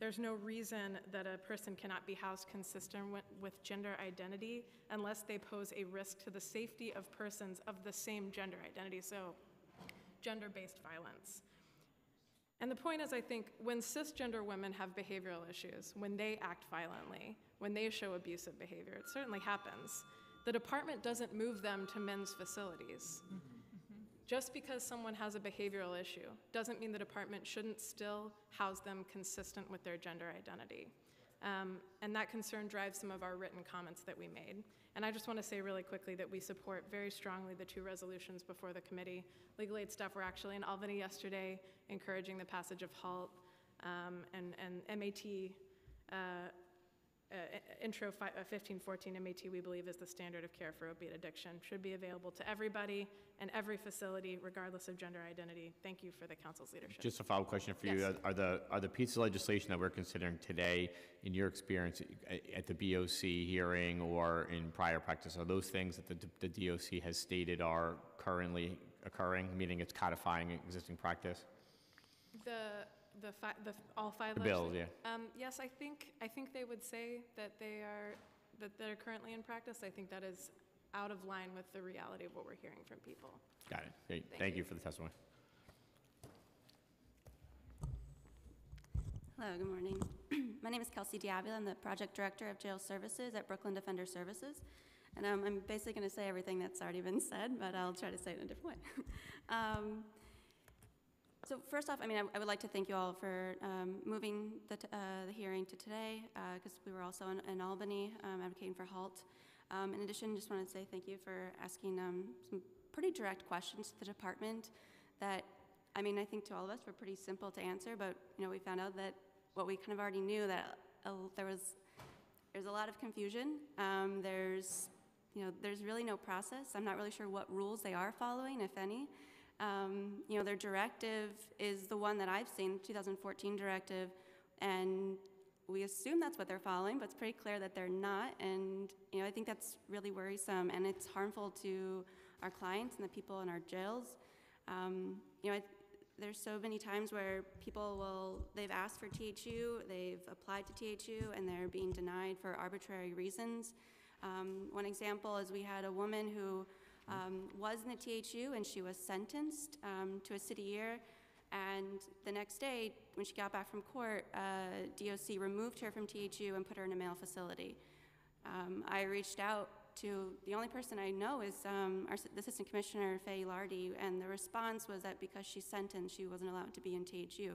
Speaker 13: there's no reason that a person cannot be housed consistent with, gender identity unless they pose a risk to the safety of persons of the same gender identity, so gender based violence. And the point is, I think, when cisgender women have behavioral issues, when they act violently, when they show abusive behavior, it certainly happens, the department doesn't move them to men's facilities. Mm-hmm. Just because someone has a behavioral issue doesn't mean the department shouldn't still house them consistent with their gender identity. Um, And that concern drives some of our written comments that we made. And I just want to say really quickly that we support very strongly the two resolutions before the committee. Legal aid staff were actually in Albany yesterday encouraging the passage of HALT um, and, and MAT, uh, uh, intro fi- uh, 1514 MAT, we believe is the standard of care for opiate addiction, should be available to everybody and every facility, regardless of gender identity. Thank you for the council's leadership.
Speaker 1: Just a follow-up question for you.
Speaker 13: Yes.
Speaker 1: Are the, are the pieces of legislation that we're considering today, in your experience at the BOC hearing or in prior practice, are those things that the, the DOC has stated are currently occurring, meaning it's codifying existing practice?
Speaker 13: The, the, fi- the, all five
Speaker 1: The bills,
Speaker 13: legisla- Um, yes, I think, I think they would say that they are, that they're currently in practice. I think that is out of line with the reality of what we're hearing from people.
Speaker 1: Got it. Great.
Speaker 13: Thank
Speaker 1: Thank
Speaker 13: you.
Speaker 1: you for the testimony.
Speaker 14: Hello, good morning. My name is Kelsey De Avila. I'm the project director of jail services at Brooklyn Defender Services. And um, I'm basically going to say everything that's already been said, but I'll try to say it in a different way. um, so first off, I mean, I, I would like to thank you all for um, moving the, uh, the hearing to today, because we were also in, in Albany um, advocating for HALT. Um, in addition, just wanted to say thank you for asking um, some pretty direct questions to the department that, I mean, I think to all of us were pretty simple to answer, but, you know, we found out that what we kind of already knew, that uh, there was, there's a lot of confusion. Um, there's, you know, there's really no process. I'm not really sure what rules they are following, if any. Um, you know, their directive is the one that I've seen, 2014 directive, and we assume that's what they're following, but it's pretty clear that they're not. And you know, I think that's really worrisome, and it's harmful to our clients and the people in our jails. Um, you know, I, there's so many times where people will they've asked for THU, they've applied to THU, and they're being denied for arbitrary reasons. Um, one example is we had a woman who um, was in the THU and she was sentenced um, to a city year. And the next day, when she got back from court, uh, DOC removed her from THU and put her in a male facility. Um, I reached out to the only person I know is um, our Assistant Commissioner Faye Yelardy, and the response was that because she's sentenced, she wasn't allowed to be in THU.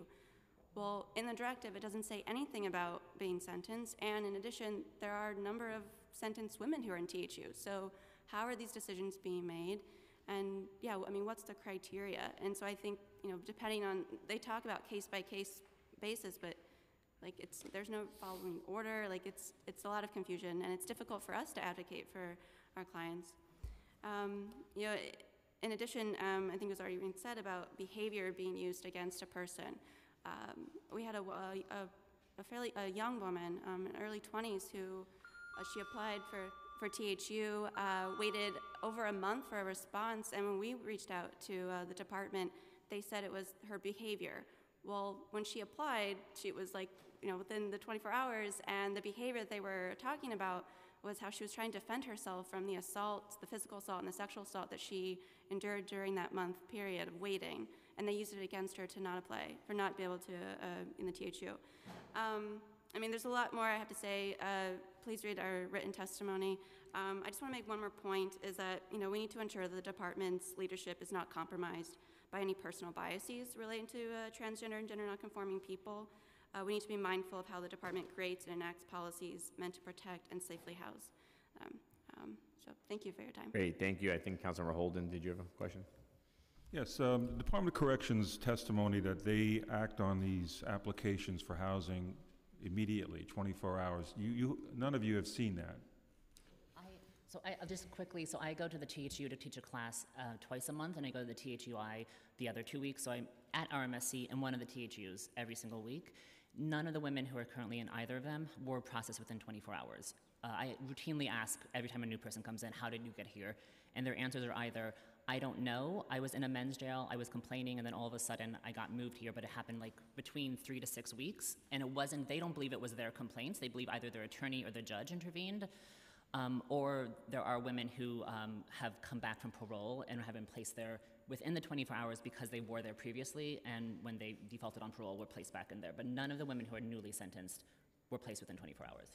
Speaker 14: Well, in the directive, it doesn't say anything about being sentenced, and in addition, there are a number of sentenced women who are in THU. So, how are these decisions being made? And yeah, I mean, what's the criteria? And so I think you know, depending on they talk about case by case basis, but like it's there's no following order. Like it's it's a lot of confusion, and it's difficult for us to advocate for our clients. Um, you know, in addition, um, I think it was already been said about behavior being used against a person. Um, we had a, a, a fairly a young woman um, in early 20s who uh, she applied for for THU, uh, waited over a month for a response, and when we reached out to uh, the department, they said it was her behavior. Well, when she applied, she was like, you know, within the 24 hours, and the behavior they were talking about was how she was trying to defend herself from the assault, the physical assault, and the sexual assault that she endured during that month period of waiting. And they used it against her to not apply, for not be able to uh, in the THU. Um, I mean, there's a lot more I have to say. Uh, please read our written testimony. Um, I just want to make one more point: is that you know we need to ensure that the department's leadership is not compromised by any personal biases relating to uh, transgender and gender nonconforming people. Uh, we need to be mindful of how the department creates and enacts policies meant to protect and safely house. Um, um, so, thank you for your time.
Speaker 1: Great, thank you. I think Councilmember Holden, did you have a question?
Speaker 9: Yes, um, the Department of Corrections testimony that they act on these applications for housing immediately, 24 hours. You, you, none of you have seen that.
Speaker 11: So I, just quickly, so I go to the THU to teach a class uh, twice a month, and I go to the THUI the other two weeks. So I'm at RMSC in one of the THUs every single week. None of the women who are currently in either of them were processed within 24 hours. Uh, I routinely ask every time a new person comes in, how did you get here? And their answers are either, I don't know, I was in a men's jail, I was complaining, and then all of a sudden I got moved here, but it happened like between three to six weeks. And it wasn't, they don't believe it was their complaints, they believe either their attorney or the judge intervened. Um, or there are women who um, have come back from parole and have been placed there within the 24 hours because they were there previously, and when they defaulted on parole, were placed back in there. But none of the women who are newly sentenced were placed within 24 hours.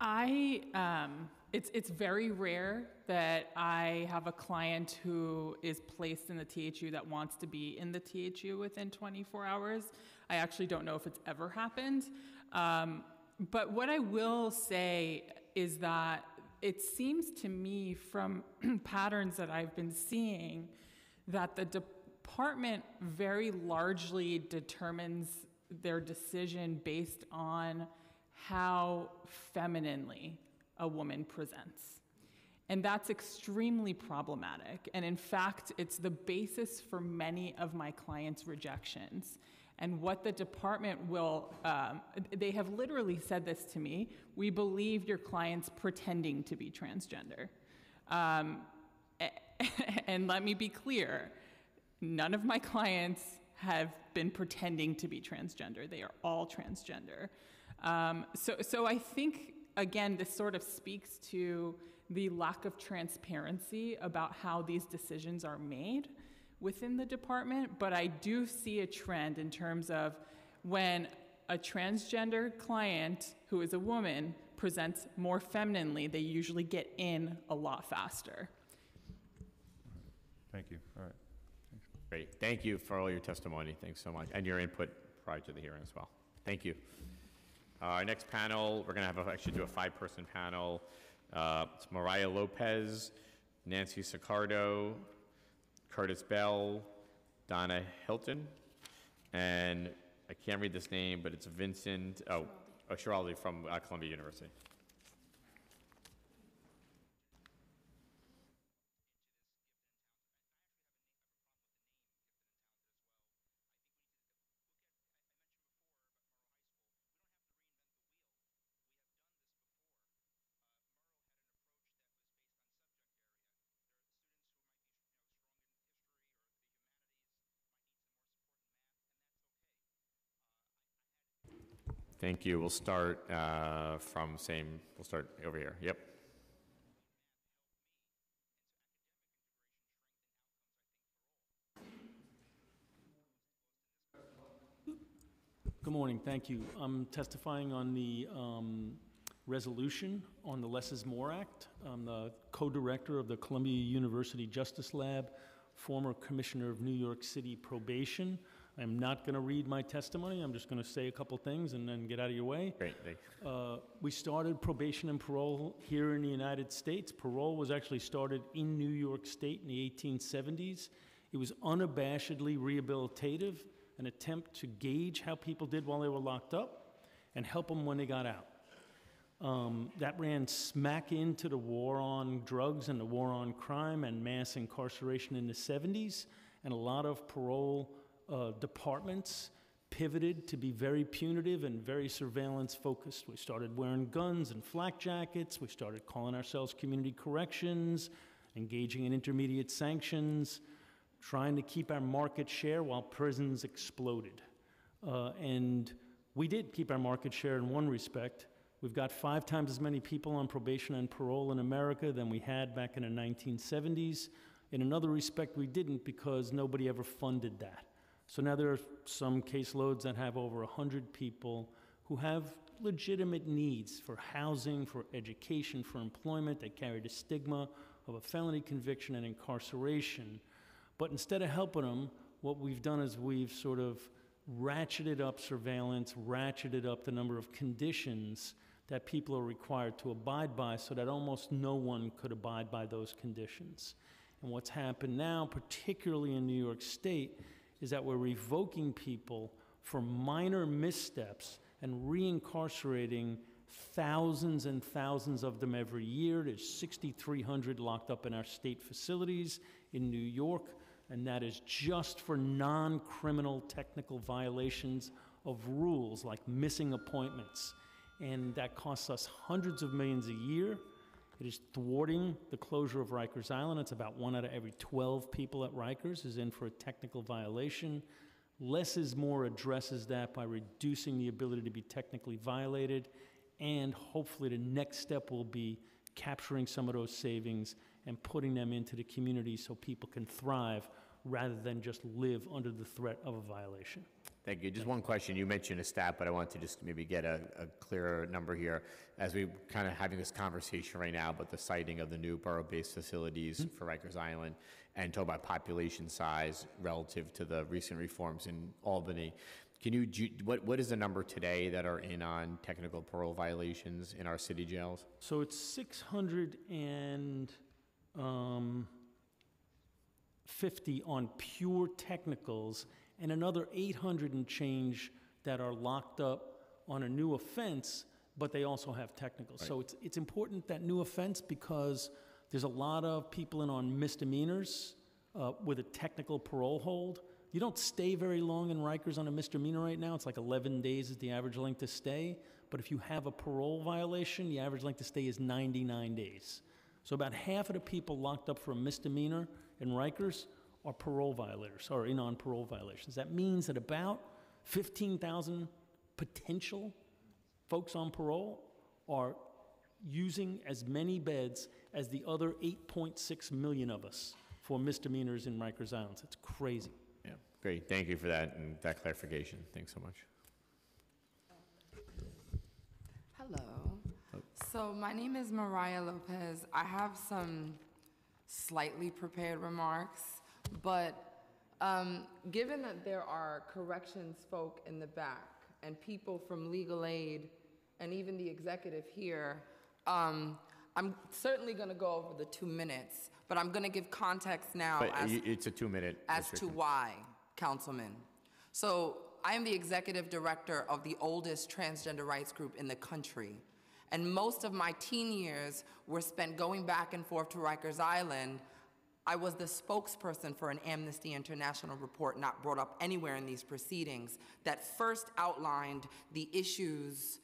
Speaker 12: I, um, it's, it's very rare that I have a client who is placed in the THU that wants to be in the THU within 24 hours. I actually don't know if it's ever happened. Um, but what I will say is that it seems to me from patterns that I've been seeing that the department very largely determines their decision based on how femininely a woman presents. And that's extremely problematic. And in fact, it's the basis for many of my clients' rejections. And what the department will, um, they have literally said this to me we believe your client's pretending to be transgender. Um, and let me be clear none of my clients have been pretending to be transgender, they are all transgender. Um, so, so I think, again, this sort of speaks to the lack of transparency about how these decisions are made within the department, but I do see a trend in terms of when a transgender client who is a woman presents more femininely, they usually get in a lot faster.
Speaker 9: Thank you. All right.
Speaker 1: Great. Thank you for all your testimony. Thanks so much. And your input prior to the hearing as well. Thank you. Our next panel, we're going to have, a- actually do a five-person panel. Uh, It's Mariah Lopez, Nancy Sicardo, Curtis Bell, Donna Hylton, and I can't read this name, but it's Vincent, oh, oh, Schiraldi from uh, Columbia University. Thank you. We'll start uh, from same, we'll start over here. Yep.
Speaker 15: Good morning, thank you. I'm testifying on the um, resolution on the Less is More Act. I'm the co-director of the Columbia University Justice Lab, former commissioner of New York City probation. I'm not going to read my testimony, I'm just going to say a couple things and then get out of your way.
Speaker 1: Great, thanks.
Speaker 15: Uh, We started probation and parole here in the United States. Parole was actually started in New York State in the 1870s. It was unabashedly rehabilitative, an attempt to gauge how people did while they were locked up and help them when they got out. Um, that ran smack into the war on drugs and the war on crime and mass incarceration in the 70s, and a lot of parole uh, departments pivoted to be very punitive and very surveillance focused. We started wearing guns and flak jackets. We started calling ourselves community corrections, engaging in intermediate sanctions, trying to keep our market share while prisons exploded. Uh, and we did keep our market share in one respect. We've got five times as many people on probation and parole in America than we had back in the 1970s. In another respect, we didn't because nobody ever funded that. So now there are some caseloads that have over 100 people who have legitimate needs for housing, for education, for employment. They carry the stigma of a felony conviction and incarceration. But instead of helping them, what we've done is we've sort of ratcheted up surveillance, ratcheted up the number of conditions that people are required to abide by so that almost no one could abide by those conditions. And what's happened now, particularly in New York State, is that we're revoking people for minor missteps and reincarcerating thousands and thousands of them every year. There's 6,300 locked up in our state facilities in New York, and that is just for non criminal technical violations of rules like missing appointments. And that costs us hundreds of millions a year. It is thwarting the closure of Rikers Island. It's about one out of every 12 people at Rikers is in for a technical violation. Less is more addresses that by reducing the ability to be technically violated, and hopefully the next step will be capturing some of those savings and putting them into the community so people can thrive rather than just live under the threat of a violation.
Speaker 1: Thank you. Just one question. You mentioned a stat, but I want to just maybe get a, a clearer number here. As we kind of having this conversation right now about the siting of the new borough-based facilities for Rikers Island and talk about population size relative to the recent reforms in Albany. Can you, what, what is the number today that are in on technical parole violations in our city jails?
Speaker 15: So it's 600 and, um, 50 on pure technicals, and another 800 and change that are locked up on a new offense, but they also have technicals. So it's, it's important that new offense because there's a lot of people in on misdemeanors uh, with a technical parole hold. You don't stay very long in Rikers on a misdemeanor right now. It's like 11 days is the average length to stay. But if you have a parole violation, the average length to stay is 99 days. So about half of the people locked up for a misdemeanor in Rikers are parole violators, or in on parole violations. That means that about 15,000 potential folks on parole are using as many beds as the other 8.6 million of us for misdemeanors in Rikers Islands. It's crazy.
Speaker 1: Yeah, great, thank you for that and that clarification. Thanks so much.
Speaker 16: Hello. So my name is Mariah Lopez. I have some slightly prepared remarks, but um, given that there are corrections folk in the back and people from legal aid and even the executive here, um, I'm certainly going to go over the two minutes, but I'm going to give context now
Speaker 1: But
Speaker 16: as
Speaker 1: it's a two-minute.
Speaker 16: as to
Speaker 1: restriction.
Speaker 16: why, Councilman. So I am the executive director of the oldest transgender rights group in the country. And most of my teen years were spent going back and forth to Rikers Island. I was the spokesperson for an Amnesty International report not brought up anywhere in these proceedings that first outlined the issues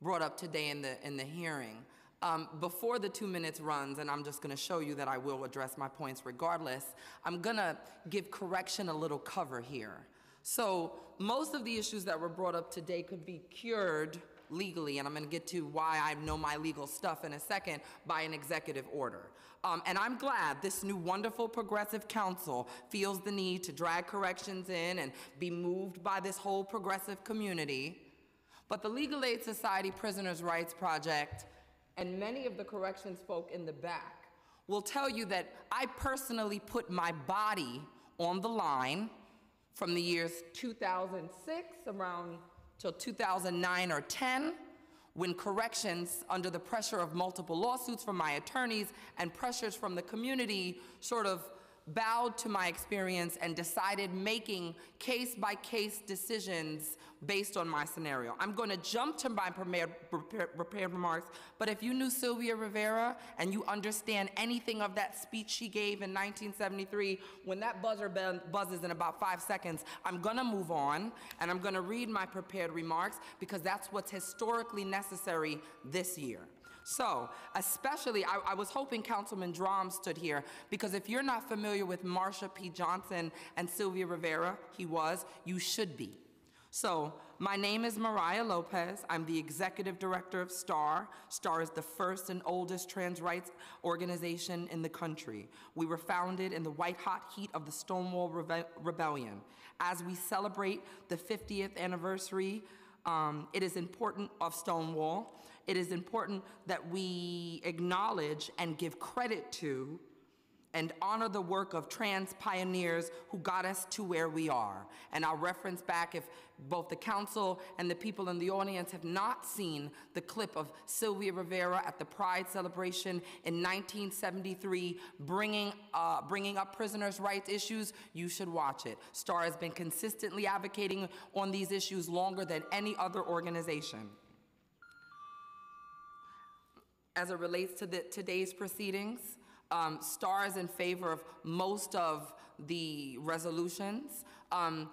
Speaker 16: brought up today in the, in the hearing. Um, before the two minutes runs, and I'm just going to show you that I will address my points regardless, I'm going to give correction a little cover here. So, most of the issues that were brought up today could be cured legally, and I'm going to get to why I know my legal stuff in a second, by an executive order. Um, and I'm glad this new wonderful progressive council feels the need to drag corrections in and be moved by this whole progressive community. But the Legal Aid Society Prisoners' Rights Project and many of the corrections folk in the back will tell you that I personally put my body on the line from the years 2006 around till 2009 or 10 when corrections under the pressure of multiple lawsuits from my attorneys and pressures from the community sort of bowed to my experience and decided making case by case decisions based on my scenario. I'm going to jump to my prepared, remarks, but if you knew Sylvia Rivera and you understand anything of that speech she gave in 1973, when that buzzer buzzes in about five seconds, I'm going to move on and I'm going to read my prepared remarks because that's what's historically necessary this year. So, especially, I, I, was hoping Councilman Dromm stood here because if you're not familiar with Marsha P. Johnson and Sylvia Rivera, he was, you should be. So, my name is Mariah Lopez. I'm the executive director of STAR. STAR is the first and oldest trans rights organization in the country. We were founded in the white hot heat of the Stonewall Rebe Rebellion. As we celebrate the 50th anniversary, um, it is important of Stonewall it is important that we acknowledge and give credit to and honor the work of trans pioneers who got us to where we are. And I'll reference back if both the council and the people in the audience have not seen the clip of Sylvia Rivera at the Pride celebration in 1973, bringing, uh, bringing up prisoners' rights issues, you should watch it. STAR has been consistently advocating on these issues longer than any other organization as it relates to the, today's proceedings. Um, STAR is in favor of most of the resolutions. Um,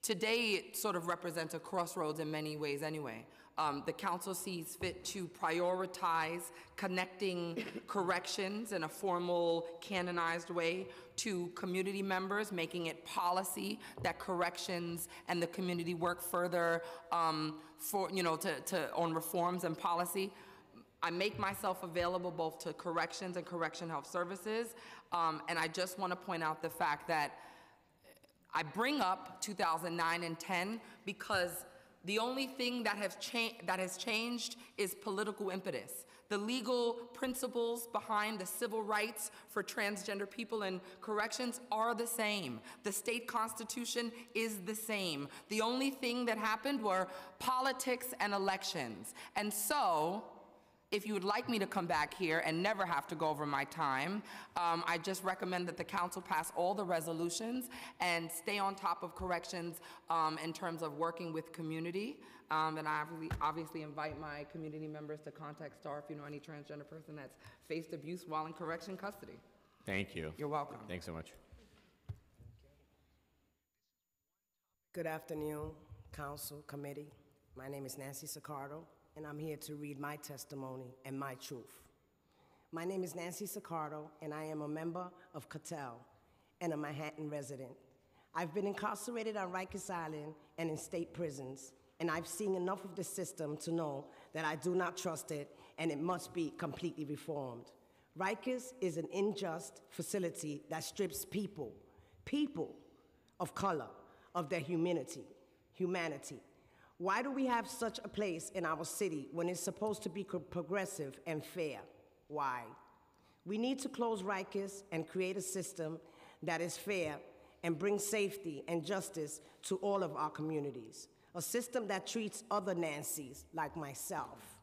Speaker 16: today, it sort of represents a crossroads in many ways anyway. Um, the council sees fit to prioritize connecting corrections in a formal, canonized way to community members, making it policy that corrections and the community work further um, for, you know, to, to, on reforms and policy. I make myself available both to corrections and correction health services. Um, and I just want to point out the fact that I bring up 2009 and 10 because The only thing that has, cha- that has changed is political impetus. The legal principles behind the civil rights for transgender people in corrections are the same. The state constitution is the same. The only thing that happened were politics and elections. And so, if you would like me to come back here and never have to go over my time, um, I just recommend that the council pass all the resolutions and stay on top of corrections um, in terms of working with community. Um, and I obviously, obviously invite my community members to contact STAR if you know any transgender person that's faced abuse while in correction custody.
Speaker 1: Thank you.
Speaker 16: You're welcome.
Speaker 1: Thanks so much.
Speaker 17: Good afternoon, council, committee. My name is Nancy Sicardo, and I'm here to read my testimony and my truth. My name is Nancy Sicardo, and I am a member of Katal and a Manhattan resident. I've been incarcerated on Rikers Island and in state prisons, and I've seen enough of the system to know that I do not trust it and it must be completely reformed. Rikers is an unjust facility that strips people, people of color, of their humanity, humanity. Why do we have such a place in our city when it's supposed to be progressive and fair? Why? We need to close Rikers and create a system that is fair and brings safety and justice to all of our communities. A system that treats other Nancys like myself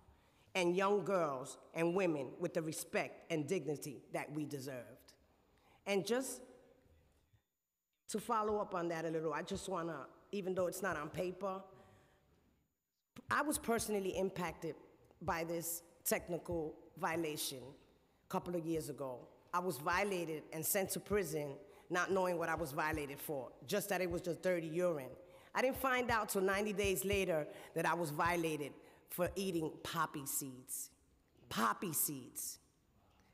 Speaker 17: and young girls and women with the respect and dignity that we deserved. And just to follow up on that a little, I just want to, even though it's not on paper, I was personally impacted by this technical violation a couple of years ago. I was violated and sent to prison not knowing what I was violated for, just that it was just dirty urine. I didn't find out till 90 days later that I was violated for eating poppy seeds. Poppy seeds.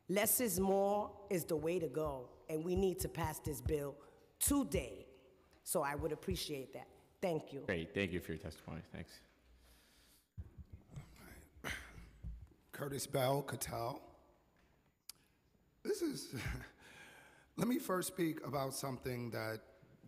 Speaker 17: Less is more is the way to go, and we need to pass this bill today. So I would appreciate that. Thank you.
Speaker 1: Great. Thank you for your testimony. Thanks.
Speaker 18: Curtis Bell, Katal. This is, let me first speak about something that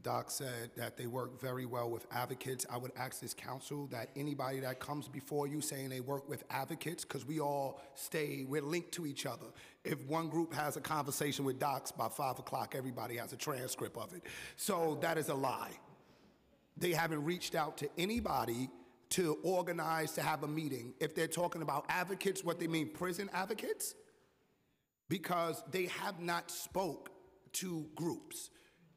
Speaker 18: DOC said, that they work very well with advocates. I would ask this council that anybody that comes before you saying they work with advocates, because we all stay, we're linked to each other. If one group has a conversation with docs by five o'clock, everybody has a transcript of it. So that is a lie. They haven't reached out to anybody to organize to have a meeting. If they're talking about advocates, what they mean prison advocates, because they have not spoke to groups.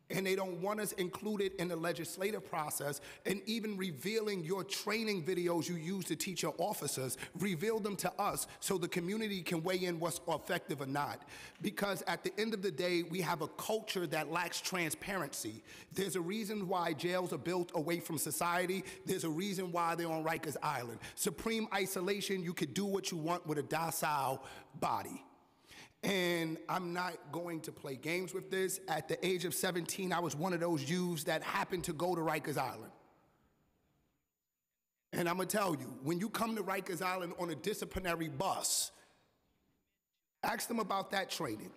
Speaker 18: And they don't want us included in the legislative process and even revealing your training videos you use to teach your officers, reveal them to us so the community can weigh in what's effective or not. Because at the end of the day, we have a culture that lacks transparency. There's a reason why jails are built away from society. There's a reason why they're on Rikers Island. Supreme isolation, you could do what you want with a docile body. And I'm not going to play games with this. At the age of 17, I was one of those youths that happened to go to Rikers Island. And I'm gonna tell you, when you come to Rikers Island on a disciplinary bus, ask them about that training,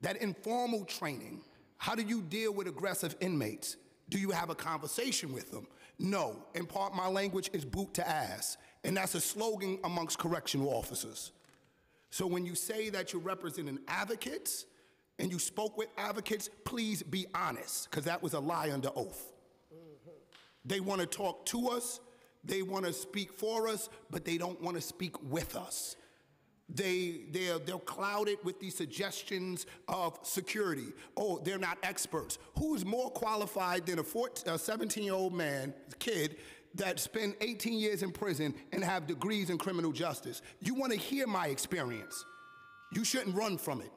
Speaker 18: that informal training. How do you deal with aggressive inmates? Do you have a conversation with them? No. In part, my language is boot to ass. And that's a slogan amongst correctional officers. So when you say that you're representing advocates and you spoke with advocates, please be honest, because that was a lie under oath. Mm-hmm. They want to talk to us, they want to speak for us, but they don't want to speak with us. They, they're, they're clouded with these suggestions of security. Oh, they're not experts. Who is more qualified than a 17 year old man, kid, that spend 18 years in prison and have degrees in criminal justice. You want to hear my experience. You shouldn't run from it.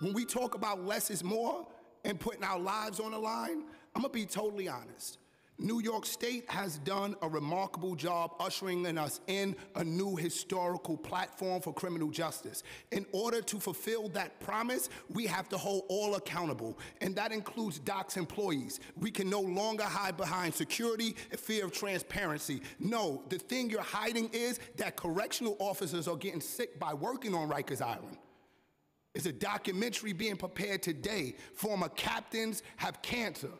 Speaker 18: When we talk about less is more and putting our lives on the line, I'm going to be totally honest. New York State has done a remarkable job ushering in us in a new historical platform for criminal justice. In order to fulfill that promise, we have to hold all accountable, and that includes DOC's employees. We can no longer hide behind security and fear of transparency. No, the thing you're hiding is that correctional officers are getting sick by working on Rikers Island. It's a documentary being prepared today. Former captains have cancer.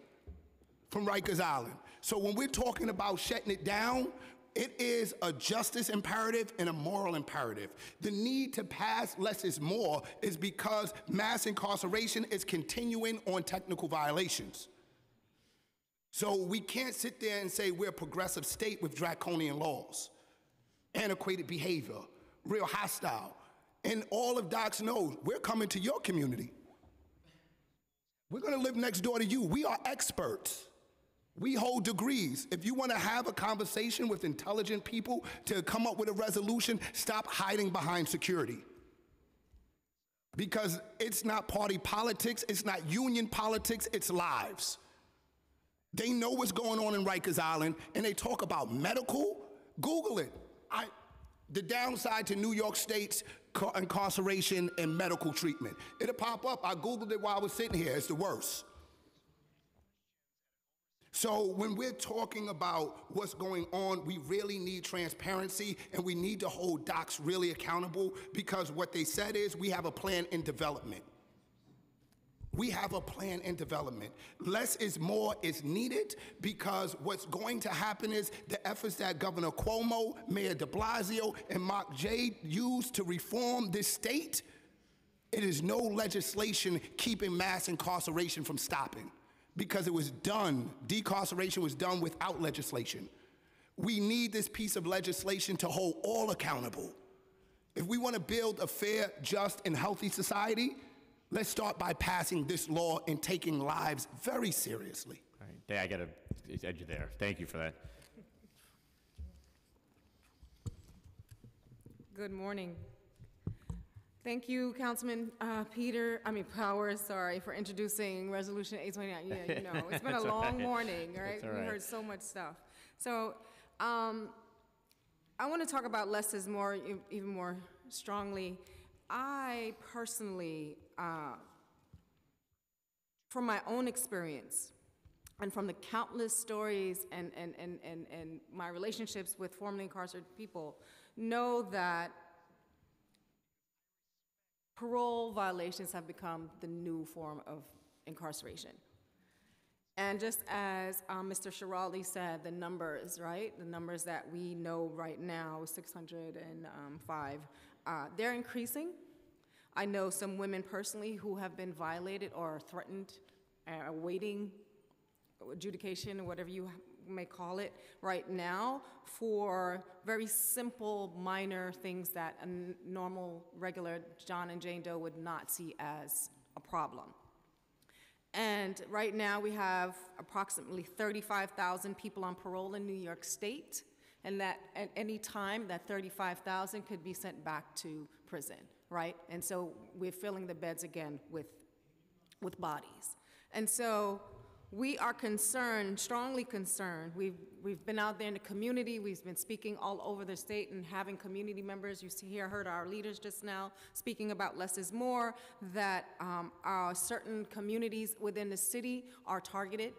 Speaker 18: from Rikers Island. So when we're talking about shutting it down, it is a justice imperative and a moral imperative. The need to pass less is more is because mass incarceration is continuing on technical violations. So we can't sit there and say we're a progressive state with draconian laws, antiquated behavior, real hostile. And all of Docs knows we're coming to your community. We're gonna live next door to you. We are experts. We hold degrees. If you want to have a conversation with intelligent people to come up with a resolution, stop hiding behind security. Because it's not party politics, it's not union politics, it's lives. They know what's going on in Rikers Island and they talk about medical. Google it. I, the downside to New York State's incarceration and medical treatment. It'll pop up. I Googled it while I was sitting here. It's the worst. So when we're talking about what's going on, we really need transparency and we need to hold docs really accountable because what they said is we have a plan in development. We have a plan in development. Less is more is needed because what's going to happen is the efforts that Governor Cuomo, Mayor de Blasio, and Mark J used to reform this state, it is no legislation keeping mass incarceration from stopping because it was done, decarceration was done without legislation. We need this piece of legislation to hold all accountable. If we want to build a fair, just, and healthy society, let's start by passing this law and taking lives very seriously.
Speaker 1: All right, Day, I got to edge you there. Thank you for that.
Speaker 19: Good morning. Thank you, Councilman uh, Peter, I mean Powers, sorry, for introducing Resolution 829. Yeah, you know, it's been a
Speaker 1: That's all
Speaker 19: long
Speaker 1: right.
Speaker 19: morning, right?
Speaker 1: That's
Speaker 19: We
Speaker 1: right.
Speaker 19: heard so much stuff. So um, I want to talk about less is more, e- even more strongly. I personally, uh, from my own experience, and from the countless stories and, and, and, and, and my relationships with formerly incarcerated people, know that parole violations have become the new form of incarceration. And just as um, Mr. Shirali said, the numbers, right? The numbers that we know right now, 605, uh, they're increasing. I know some women personally who have been violated or threatened, uh, awaiting adjudication, or whatever you may call it, right now for very simple, minor things that a normal, regular John and Jane Doe would not see as a problem. And right now, we have approximately 35,000 people on parole in New York State, and that at any time, that 35,000 could be sent back to prison, right? And so we're filling the beds again with, with bodies. And so we are concerned, strongly concerned. We've, we've been out there in the community, we've been speaking all over the state and having community members. You see here, heard our leaders just now speaking about less is more, that um, our certain communities within the city are targeted.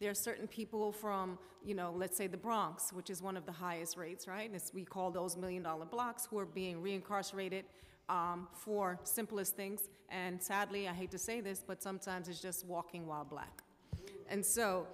Speaker 19: There are certain people from, you know, let's say the Bronx, which is one of the highest rates, right? We call those million dollar blocks who are being reincarcerated um, for simplest things. And sadly, I hate to say this, but sometimes it's just walking while black. And so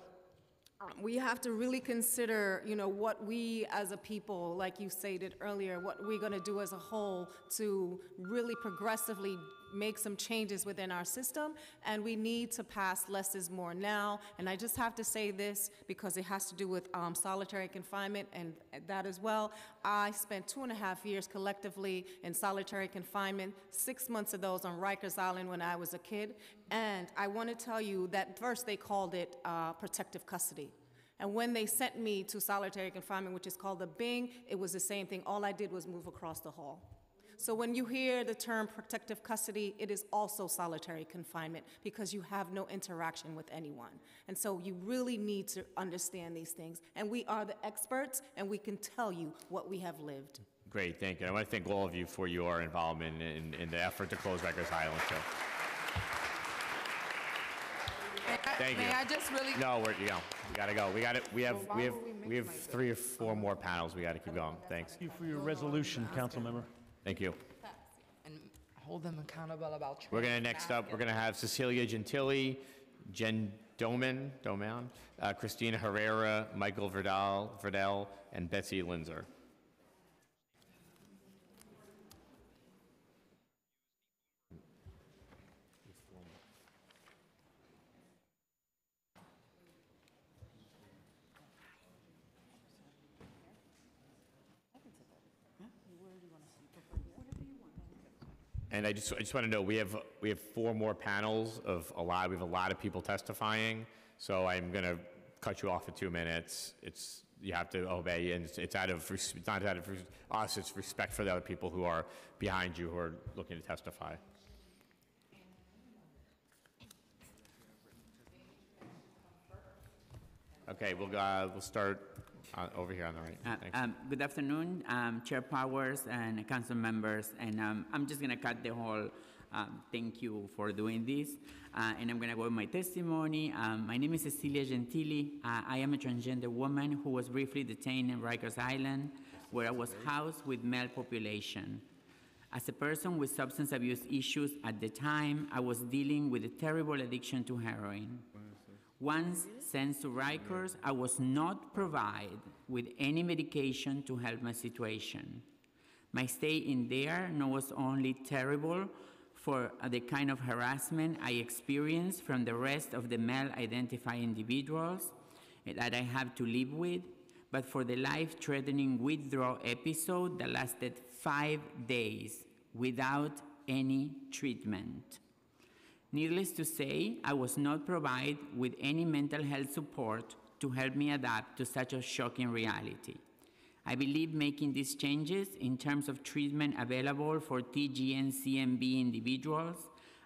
Speaker 19: um, we have to really consider, you know, what we as a people, like you stated earlier, what we're going to do as a whole to really progressively make some changes within our system. And we need to pass less is more now. And I just have to say this because it has to do with um, solitary confinement and that as well. I spent two and a half years collectively in solitary confinement, six months of those on Rikers Island when I was a kid. And I want to tell you that first they called it uh, protective custody. And when they sent me to solitary confinement, which is called the Bing, it was the same thing. All I did was move across the hall. So when you hear the term protective custody, it is also solitary confinement because you have no interaction with anyone. And so you really need to understand these things. And we are the experts, and we can tell you what we have lived.
Speaker 1: Great, thank you. I want to thank all of you for your involvement in, in the effort to close Rikers Island. So, thank you.
Speaker 16: May I just really?
Speaker 1: No, we're, you know, we gotta go. We got it. We have,
Speaker 19: Well,
Speaker 1: we have,
Speaker 19: we
Speaker 1: we have three or four more panels. We gotta keep going. Thanks.
Speaker 15: Thank you for your resolution, council member.
Speaker 1: Thank you.
Speaker 16: And hold them accountable about.
Speaker 1: We're gonna, next up, we're gonna have Cecilia Gentili, Jen Doman, Doman, uh, Christina Herrera, Michael Verdal, Verdell, and Betsy Linzer. And I just, I just want to know, we have, we have four more panels of a lot, we have a lot of people testifying, so I'm going to cut you off for two minutes. It's, you have to obey, and it's- it's out of, it's not out of us, it's respect for the other people who are behind you who are looking to testify. Okay, we'll, uh, we'll start uh, over here on the right.
Speaker 20: Uh,
Speaker 1: Thanks.
Speaker 20: um, Good afternoon, um, Chair Powers and council members, and um, I'm just going to cut the whole um, thank you for doing this, uh, and I'm going to go with my testimony. Um, My name is Cecilia Gentili. Uh, I am a transgender woman who was briefly detained in Rikers Island, where I was housed with male population. As a person with substance abuse issues at the time, I was dealing with a terrible addiction to heroin. Once sent to Rikers, I was not provided with any medication to help my situation. My stay in there was only terrible for uh, the kind of harassment I experienced from the rest of the male-identified individuals that I have to live with, but for the life-threatening withdrawal episode that lasted five days without any treatment. Needless to say, I was not provided with any mental health support to help me adapt to such a shocking reality. I believe making these changes in terms of treatment available for TG and CMB individuals,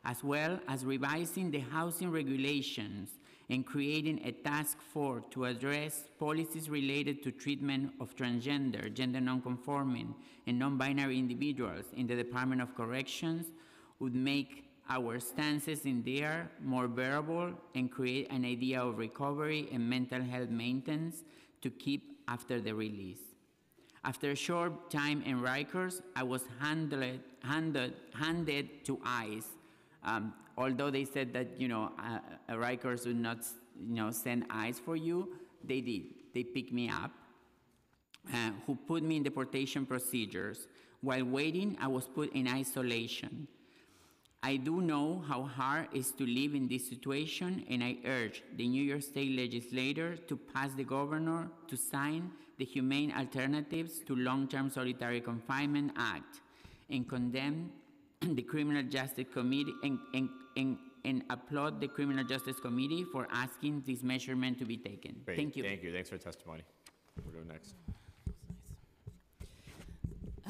Speaker 20: as well as revising the housing regulations and creating a task force to address policies related to treatment of transgender, gender nonconforming, and non-binary individuals in the Department of Corrections would make our stances in there more bearable and create an idea of recovery and mental health maintenance to keep after the release. After a short time in Rikers, I was handled, handed, handed to ICE. Um, although they said that, you know, uh, uh, Rikers would not, you know, send ICE for you, they did. They picked me up, uh, who put me in deportation procedures. While waiting, I was put in isolation. I do know how hard it is to live in this situation, and I urge the New York State legislator to pass the governor to sign the Humane Alternatives to Long-Term Solitary Confinement Act and condemn the Criminal Justice Committee and, and, and, and applaud the Criminal Justice Committee for asking this measurement to be taken.
Speaker 1: Great,
Speaker 20: Thank you.
Speaker 1: Thank you, thanks for testimony. We'll go next.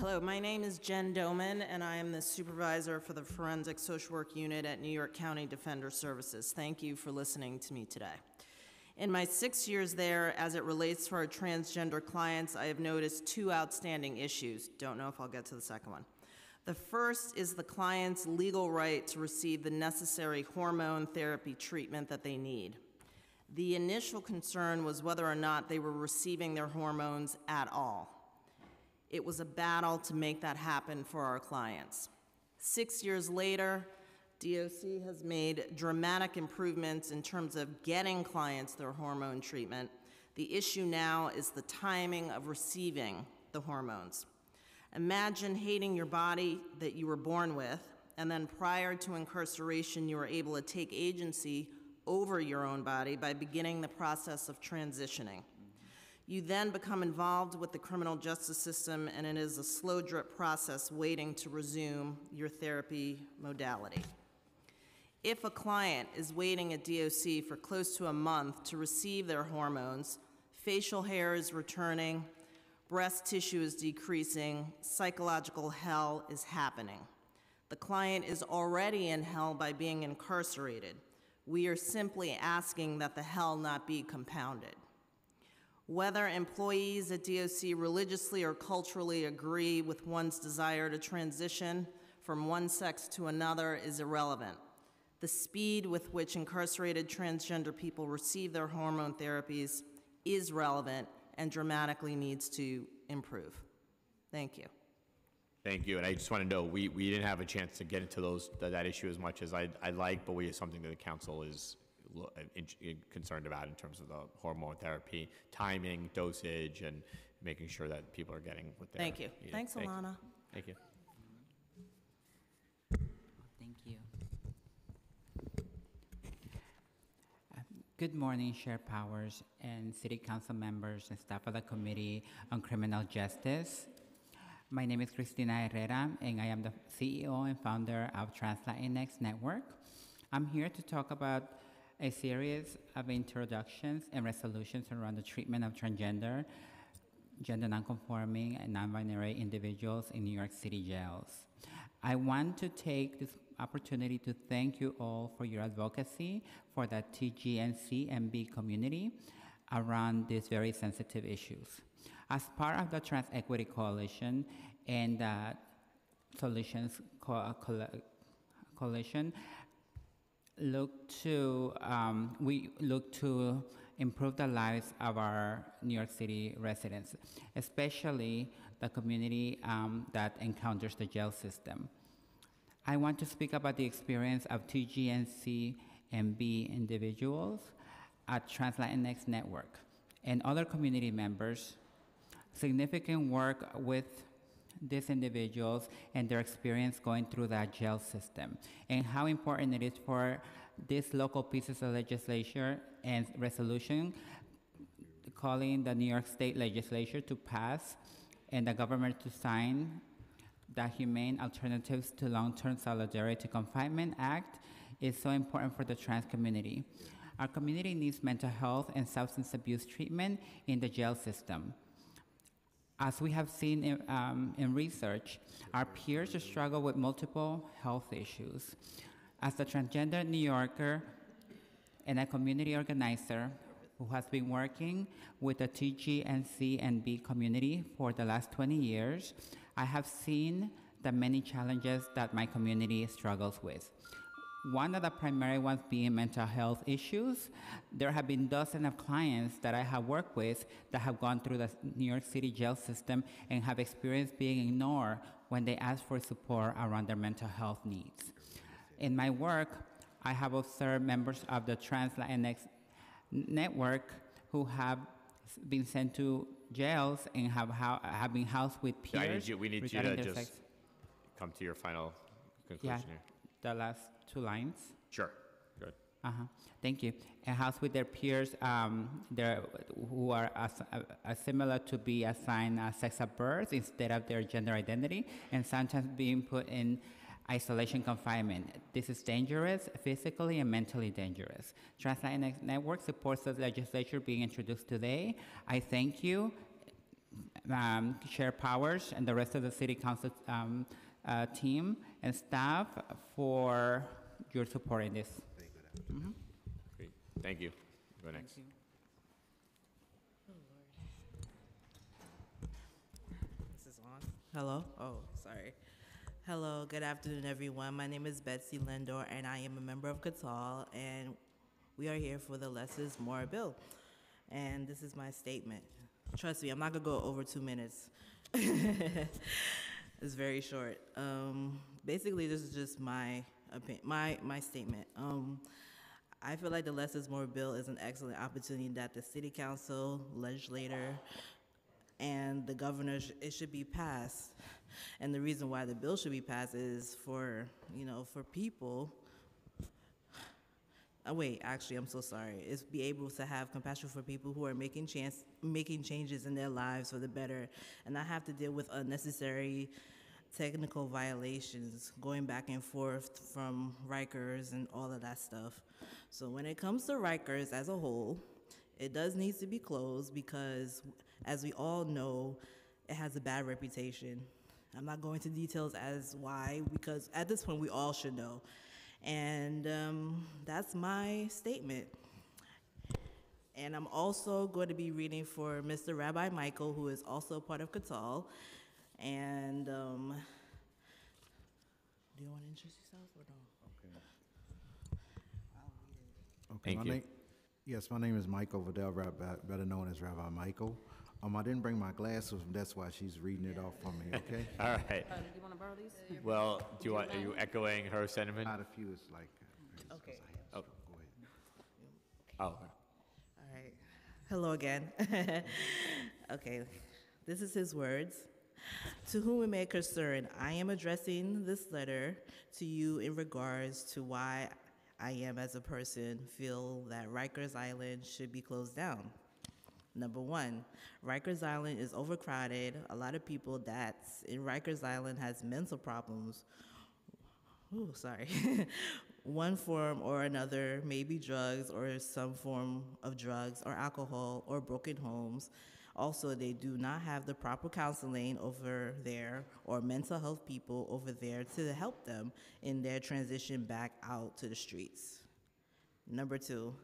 Speaker 21: Hello, my name is Jen Doman, and I am the supervisor for the Forensic Social Work Unit at New York County Defender Services. Thank you for listening to me today. In my six years there, as it relates to our transgender clients, I have noticed two outstanding issues. Don't know if I'll get to the second one. The first is the client's legal right to receive the necessary hormone therapy treatment that they need. The initial concern was whether or not they were receiving their hormones at all. It was a battle to make that happen for our clients. Six years later, DOC has made dramatic improvements in terms of getting clients their hormone treatment. The issue now is the timing of receiving the hormones. Imagine hating your body that you were born with, and then prior to incarceration, you were able to take agency over your own body by beginning the process of transitioning. You then become involved with the criminal justice system, and it is a slow drip process waiting to resume your therapy modality. If a client is waiting at DOC for close to a month to receive their hormones, facial hair is returning, breast tissue is decreasing, psychological hell is happening. The client is already in hell by being incarcerated. We are simply asking that the hell not be compounded. Whether employees at DOC religiously or culturally agree with one's desire to transition from one sex to another is irrelevant. The speed with which incarcerated transgender people receive their hormone therapies is relevant and dramatically needs to improve. Thank you.
Speaker 1: Thank you, and I just want to know, we, we didn't have a chance to get into those, that, that issue as much as I'd, I'd like, but we have something that the council is concerned about in terms of the hormone therapy, timing, dosage, and making sure that people are getting what they're
Speaker 21: Thank you.
Speaker 1: needing.
Speaker 21: Thanks,
Speaker 1: Thank you. Thank you.
Speaker 22: Thank you. Uh, Good morning, Chair Powers and City Council members and staff of the Committee on Criminal Justice. My name is Cristina Herrera, and I am the CEO and founder of Translatinx Network. I'm here to talk about a series of introductions and resolutions around the treatment of transgender, gender nonconforming, and non-binary individuals in New York City jails. I want to take this opportunity to thank you all for your advocacy for the TGNC and B community around these very sensitive issues. As part of the Trans Equity Coalition and the Solutions Co- Coal- Coalition, look to um, we look to improve the lives of our New York City residents, especially the community um, that encounters the jail system. I want to speak about the experience of TGNC and B individuals at Translatinx Network and other community members. Significant work with these individuals and their experience going through that jail system, and how important it is for these local pieces of legislation and resolution calling the New York State Legislature to pass and the government to sign the Humane Alternatives to Long-Term Solidarity Confinement Act is so important for the trans community. Our community needs mental health and substance abuse treatment in the jail system. As we have seen in, um, in research, our peers struggle with multiple health issues. As a transgender New Yorker and a community organizer who has been working with the TGNC and B community for the last 20 years, I have seen the many challenges that my community struggles with. One of the primary ones being mental health issues. There have been dozens of clients that I have worked with that have gone through the New York City jail system and have experienced being ignored when they ask for support around their mental health needs. In my work, I have observed members of the Trans Latinx network who have been sent to jails and have, have been housed with
Speaker 1: Yeah,
Speaker 22: peers.
Speaker 1: I need you, we need you to just
Speaker 22: sex-
Speaker 1: come to your final
Speaker 22: Yeah,
Speaker 1: conclusion here.
Speaker 22: the last two lines.
Speaker 1: Sure, good.
Speaker 22: Uh-huh. Thank you. And house with their peers, um, their, who are as, uh, uh, similar to be assigned uh, sex at birth instead of their gender identity, and sometimes being put in isolation confinement. This is dangerous, physically and mentally dangerous. Translatinx Network supports the legislature being introduced today. I thank you, um, Chair Powers, and the rest of the City Council um, uh, team and staff for your support in this. Mhm.
Speaker 1: Great, thank you. Go next.
Speaker 23: This is on. Hello? Oh, sorry. Hello, good afternoon, everyone. My name is Betsy Lindor, and I am a member of Katal, and we are here for the Less is More bill. And this is my statement. Trust me, I'm not gonna go over two minutes. it's very short. Um, basically, this is just my opinion, my my statement. Um, I feel like the Less is More bill is an excellent opportunity that the City Council, legislator, and the governor, sh- it should be passed. And the reason why the bill should be passed is for, you know, for people. Oh, wait, actually, I'm so sorry. It's be able to have compassion for people who are making chance, making changes in their lives for the better, and not have to deal with unnecessary technical violations, going back and forth from Rikers and all of that stuff. So when it comes to Rikers as a whole, it does need to be closed because, as we all know, it has a bad reputation. I'm not going into details as why, because at this point we all should know. And um, that's my statement. And I'm also going to be reading for Mr. Rabbi Michael, who is also part of Katal. And um, do you want to introduce yourself or no?
Speaker 24: Okay,
Speaker 1: Thank
Speaker 24: my
Speaker 1: you.
Speaker 24: name- Yes, my name is Michael Vidal, Rabbi- better known as Rabbi Michael. Um, I didn't bring my glasses, that's why she's reading it off for me, okay?
Speaker 1: All right.
Speaker 23: Uh, do you want to borrow these?
Speaker 1: Well, do you want, are you echoing her sentiment?
Speaker 24: Not a few it's like.
Speaker 23: Okay.
Speaker 1: Oh, Oh,
Speaker 23: All right. Hello again. okay, this is his words. To whom it may concern, I am addressing this letter to you in regards to why I am, as a person, feel that Rikers Island should be closed down. Number one, Rikers Island is overcrowded. A lot of people that's in Rikers Island has mental problems. Ooh, sorry. One form or another, maybe drugs or some form of drugs or alcohol or broken homes. Also, they do not have the proper counseling over there or mental health people over there to help them in their transition back out to the streets. Number two,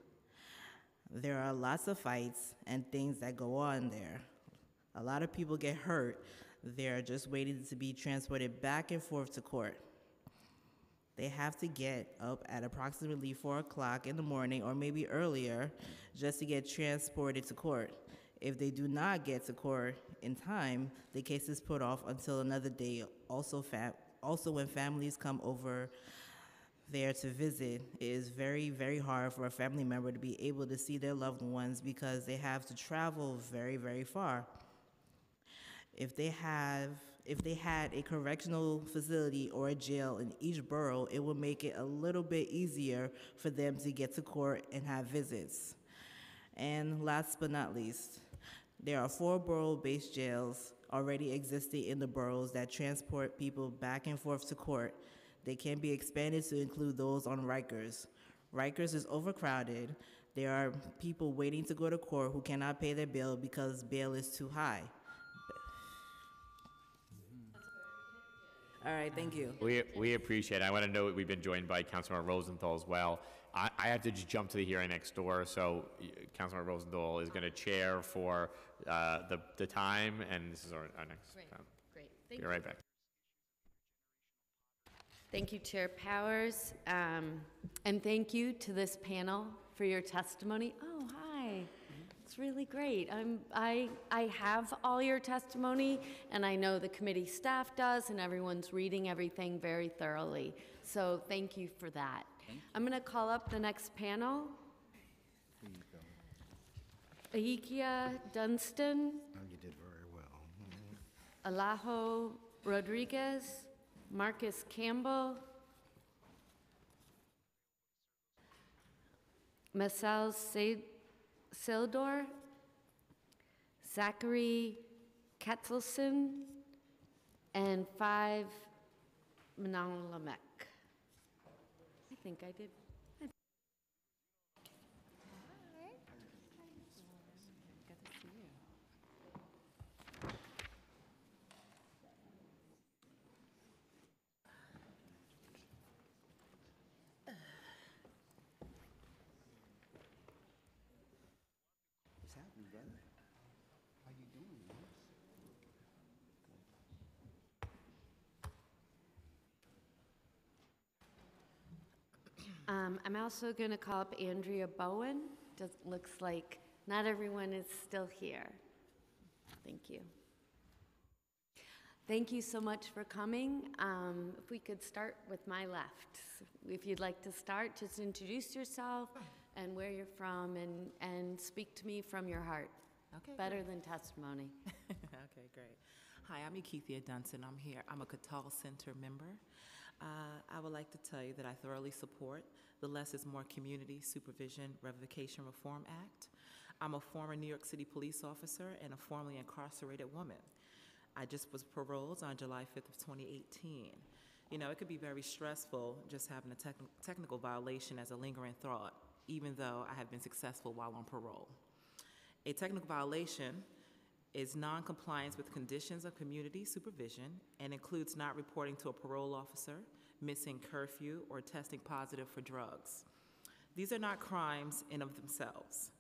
Speaker 23: there are lots of fights and things that go on there. A lot of people get hurt. They're just waiting to be transported back and forth to court. They have to get up at approximately 4 o'clock in the morning or maybe earlier just to get transported to court. If they do not get to court in time, the case is put off until another day. Also, also when families come over there to visit, it is very, very hard for a family member to be able to see their loved ones because they have to travel very, very far. If they have if they had a correctional facility or a jail in each borough, it would make it a little bit easier for them to get to court and have visits. And last but not least, there are four borough-based jails already existing in the boroughs that transport people back and forth to court. They can be expanded to include those on Rikers. Rikers is overcrowded. There are people waiting to go to court who cannot pay their bill because bail is too high. All right, thank you.
Speaker 1: We, we appreciate it. I want to note we've been joined by Councilmember Rosenthal as well. I, I have to just jump to the hearing next door, so Councilmember Rosenthal is going to chair for uh, the, the time, and this is our, our next.
Speaker 25: Great,
Speaker 1: um,
Speaker 25: great.
Speaker 1: Be
Speaker 25: Thank
Speaker 1: right back.
Speaker 25: Thank you, Chair Powers. Um, And thank you to this panel for your testimony. Oh, hi. It's really great. I'm, I, I have all your testimony, and I know the committee staff does, and everyone's reading everything very thoroughly. So thank you for that. I'm going to call up the next panel. Aikia Dunstan,
Speaker 24: Oh, you did very well.
Speaker 25: Mm-hmm. Alejo Rodriguez, Marcus Campbell, Marcel Sa- Sildor, Zachary Katznelson, and five Manon Lamech. I think I did.
Speaker 26: What's happening, brother? How you doing, man?
Speaker 25: Um, I'm also going to call up Andrea Bowen. Does, looks like not everyone is still here. Thank you. Thank you so much for coming. Um, if we could start with my left. If you'd like to start, just introduce yourself and where you're from and, and speak to me from your heart.
Speaker 27: Okay,
Speaker 25: Better
Speaker 27: great.
Speaker 25: than testimony.
Speaker 27: okay, great. Hi, I'm Ekithia Dunson. I'm here. I'm a Katal Center member. Uh, I would like to tell you that I thoroughly support the Less is More Community Supervision Revocation Reform Act. I'm a former New York City police officer and a formerly incarcerated woman. I just was paroled on July 5th of 2018. You know, it could be very stressful just having a techn- technical violation as a lingering thought, even though I have been successful while on parole. A technical violation is noncompliance with conditions of community supervision and includes not reporting to a parole officer, missing curfew, or testing positive for drugs. These are not crimes in of themselves.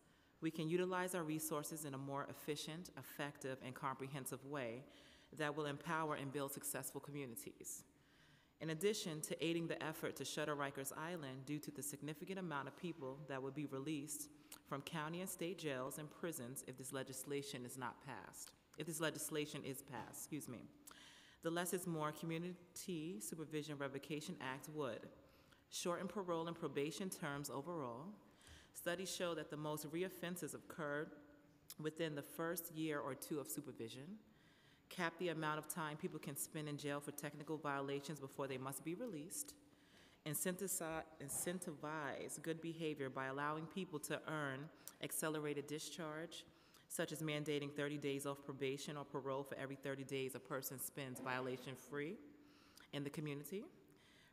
Speaker 27: We can utilize our resources in a more efficient, effective, and comprehensive way that will empower and build successful communities. In addition to aiding the effort to shutter Rikers Island due to the significant amount of people that would be released from county and state jails and prisons if this legislation is not passed, if this legislation is passed, excuse me. The Less is More Community Supervision Revocation Act would shorten parole and probation terms overall, Studies show that the most reoffenses occurred within the first year or two of supervision, cap the amount of time people can spend in jail for technical violations before they must be released, incentivize, good behavior by allowing people to earn accelerated discharge, such as mandating 30 days off probation or parole for every 30 days a person spends violation-free in the community,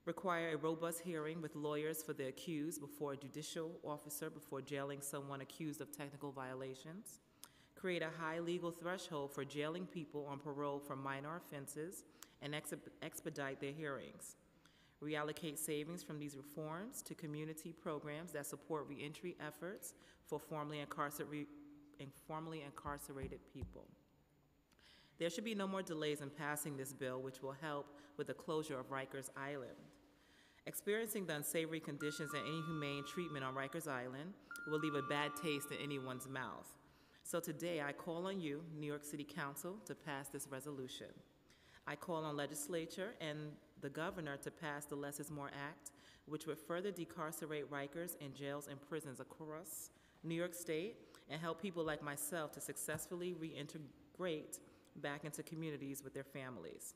Speaker 27: require a robust hearing with lawyers for the accused before a judicial officer before jailing someone accused of technical violations, create a high legal threshold for jailing people on parole for minor offenses, and ex- expedite their hearings. Reallocate savings from these reforms to community programs that support reentry efforts for formerly informally incarcerated people. There should be no more delays in passing this bill, which will help with the closure of Rikers Island. Experiencing the unsavory conditions and inhumane treatment on Rikers Island will leave a bad taste in anyone's mouth. So today, I call on you, New York City Council, to pass this resolution. I call on legislature and the governor to pass the Less is More Act, which would further decarcerate Rikers in jails and prisons across New York State and help people like myself to successfully reintegrate back into communities with their families.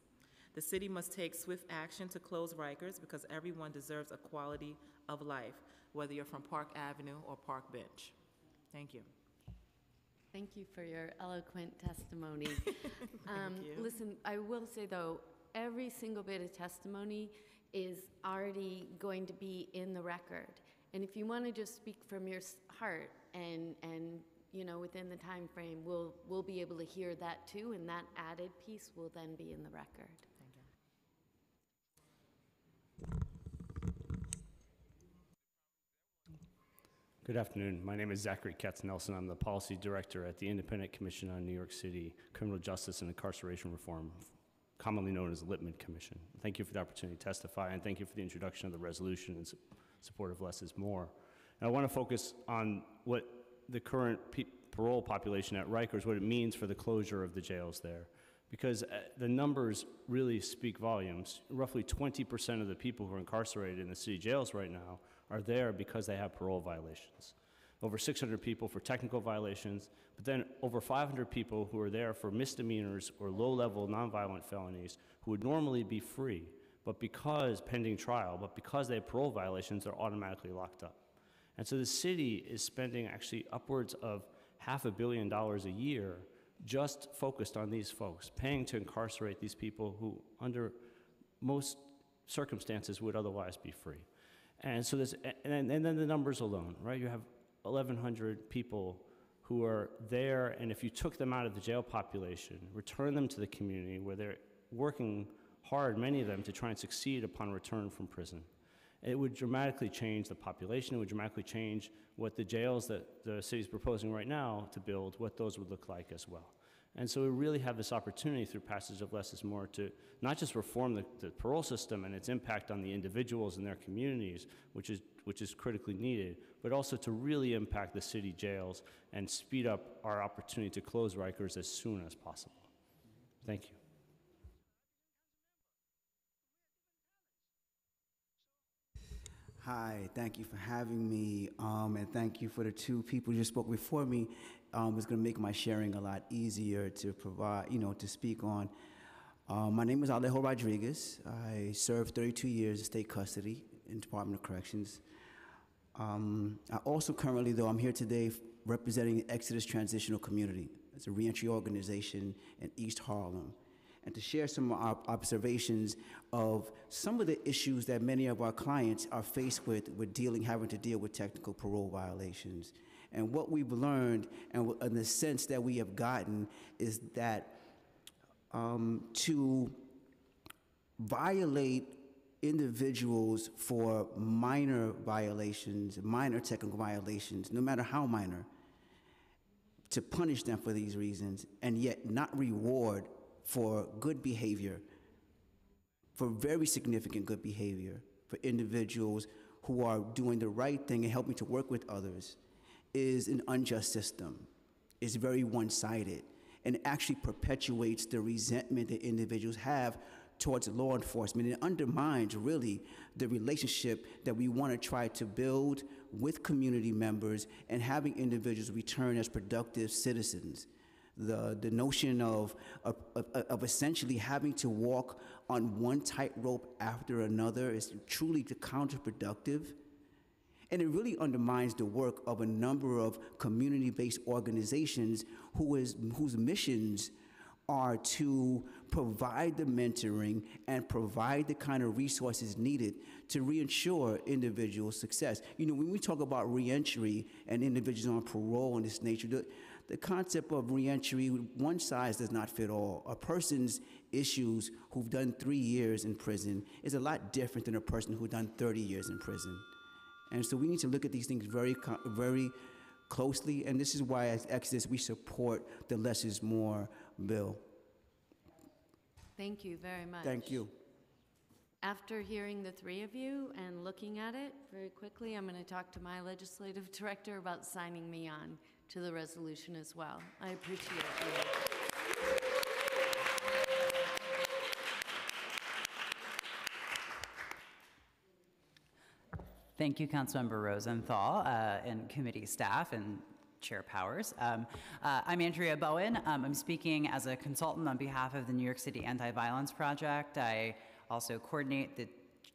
Speaker 27: The city must take swift action to close Rikers because everyone deserves a quality of life, whether you're from Park Avenue or Park Bench. Thank you.
Speaker 25: Thank you for your eloquent testimony. Um,
Speaker 27: you.
Speaker 25: Listen, I will say though, every single bit of testimony is already going to be in the record. And if you want to just speak from your heart and, and, you know, within the time frame, we'll, we'll be able to hear that too, and that added piece will then be in the record. Thank you.
Speaker 28: Good afternoon. My name is Zachary Katznelson. I'm the Policy Director at the Independent Commission on New York City Criminal Justice and Incarceration Reform, commonly known as the Lippman Commission. Thank you for the opportunity to testify, and thank you for the introduction of the resolution in support of less is more. And I want to focus on what the current parole population at Rikers, what it means for the closure of the jails there. Because uh, the numbers really speak volumes. Roughly 20% of the people who are incarcerated in the city jails right now are there because they have parole violations. Over 600 people for technical violations, but then over 500 people who are there for misdemeanors or low-level nonviolent felonies who would normally be free, but because pending trial, but because they have parole violations, they're automatically locked up. And so the city is spending actually upwards of half a billion dollars a year just focused on these folks, paying to incarcerate these people who, under most circumstances, would otherwise be free. And so this, and, and then the numbers alone, right? You have 1,100 people who are there, and if you took them out of the jail population, return them to the community where they're working hard, many of them, to try and succeed upon return from prison, it would dramatically change the population. It would dramatically change what the jails that the city's proposing right now to build, what those would look like as well. And so we really have this opportunity through passage of less is more to not just reform the, the parole system and its impact on the individuals and their communities, which is, which is critically needed, but also to really impact the city jails and speed up our opportunity to close Rikers as soon as possible. Thank you.
Speaker 26: Hi, thank you for having me, um, and thank you for the two people who spoke before me. Um, it's going to make my sharing a lot easier to provide, you know, to speak on. Um, my name is Alejo Rodriguez. I served 32 years in state custody in Department of Corrections. Um, I also currently, though, I'm here today representing Exodus Transitional Community. It's a reentry organization in East Harlem and to share some of our observations of some of the issues that many of our clients are faced with with dealing, having to deal with technical parole violations. And what we've learned and, and the sense that we have gotten is that um, to violate individuals for minor violations, minor technical violations, no matter how minor, to punish them for these reasons and yet not reward for good behavior, for very significant good behavior, for individuals who are doing the right thing and helping to work with others, is an unjust system. It's very one sided and actually perpetuates the resentment that individuals have towards law enforcement. It undermines really the relationship that we want to try to build with community members and having individuals return as productive citizens. The, the notion of, of, of, essentially having to walk on one tightrope after another is truly counterproductive. And it really undermines the work of a number of community based organizations who is, whose missions are to provide the mentoring and provide the kind of resources needed to reinsure individual success. You know, when we talk about reentry and individuals on parole and this nature, the, the concept of reentry, one size does not fit all. A person's issues who've done three years in prison is a lot different than a person who's done 30 years in prison. And so we need to look at these things very, very closely, and this is why as Exodus we support the less is more bill.
Speaker 25: Thank you very much.
Speaker 26: Thank you.
Speaker 25: After hearing the three of you and looking at it very quickly, I'm going to talk to my legislative director about signing me on to the resolution as well. I appreciate you.
Speaker 29: Thank you, Councilmember Rosenthal uh, and committee staff and Chair Powers. Um, uh, I'm Andrea Bowen. Um, I'm speaking as a consultant on behalf of the New York City Anti-Violence Project. I also coordinate the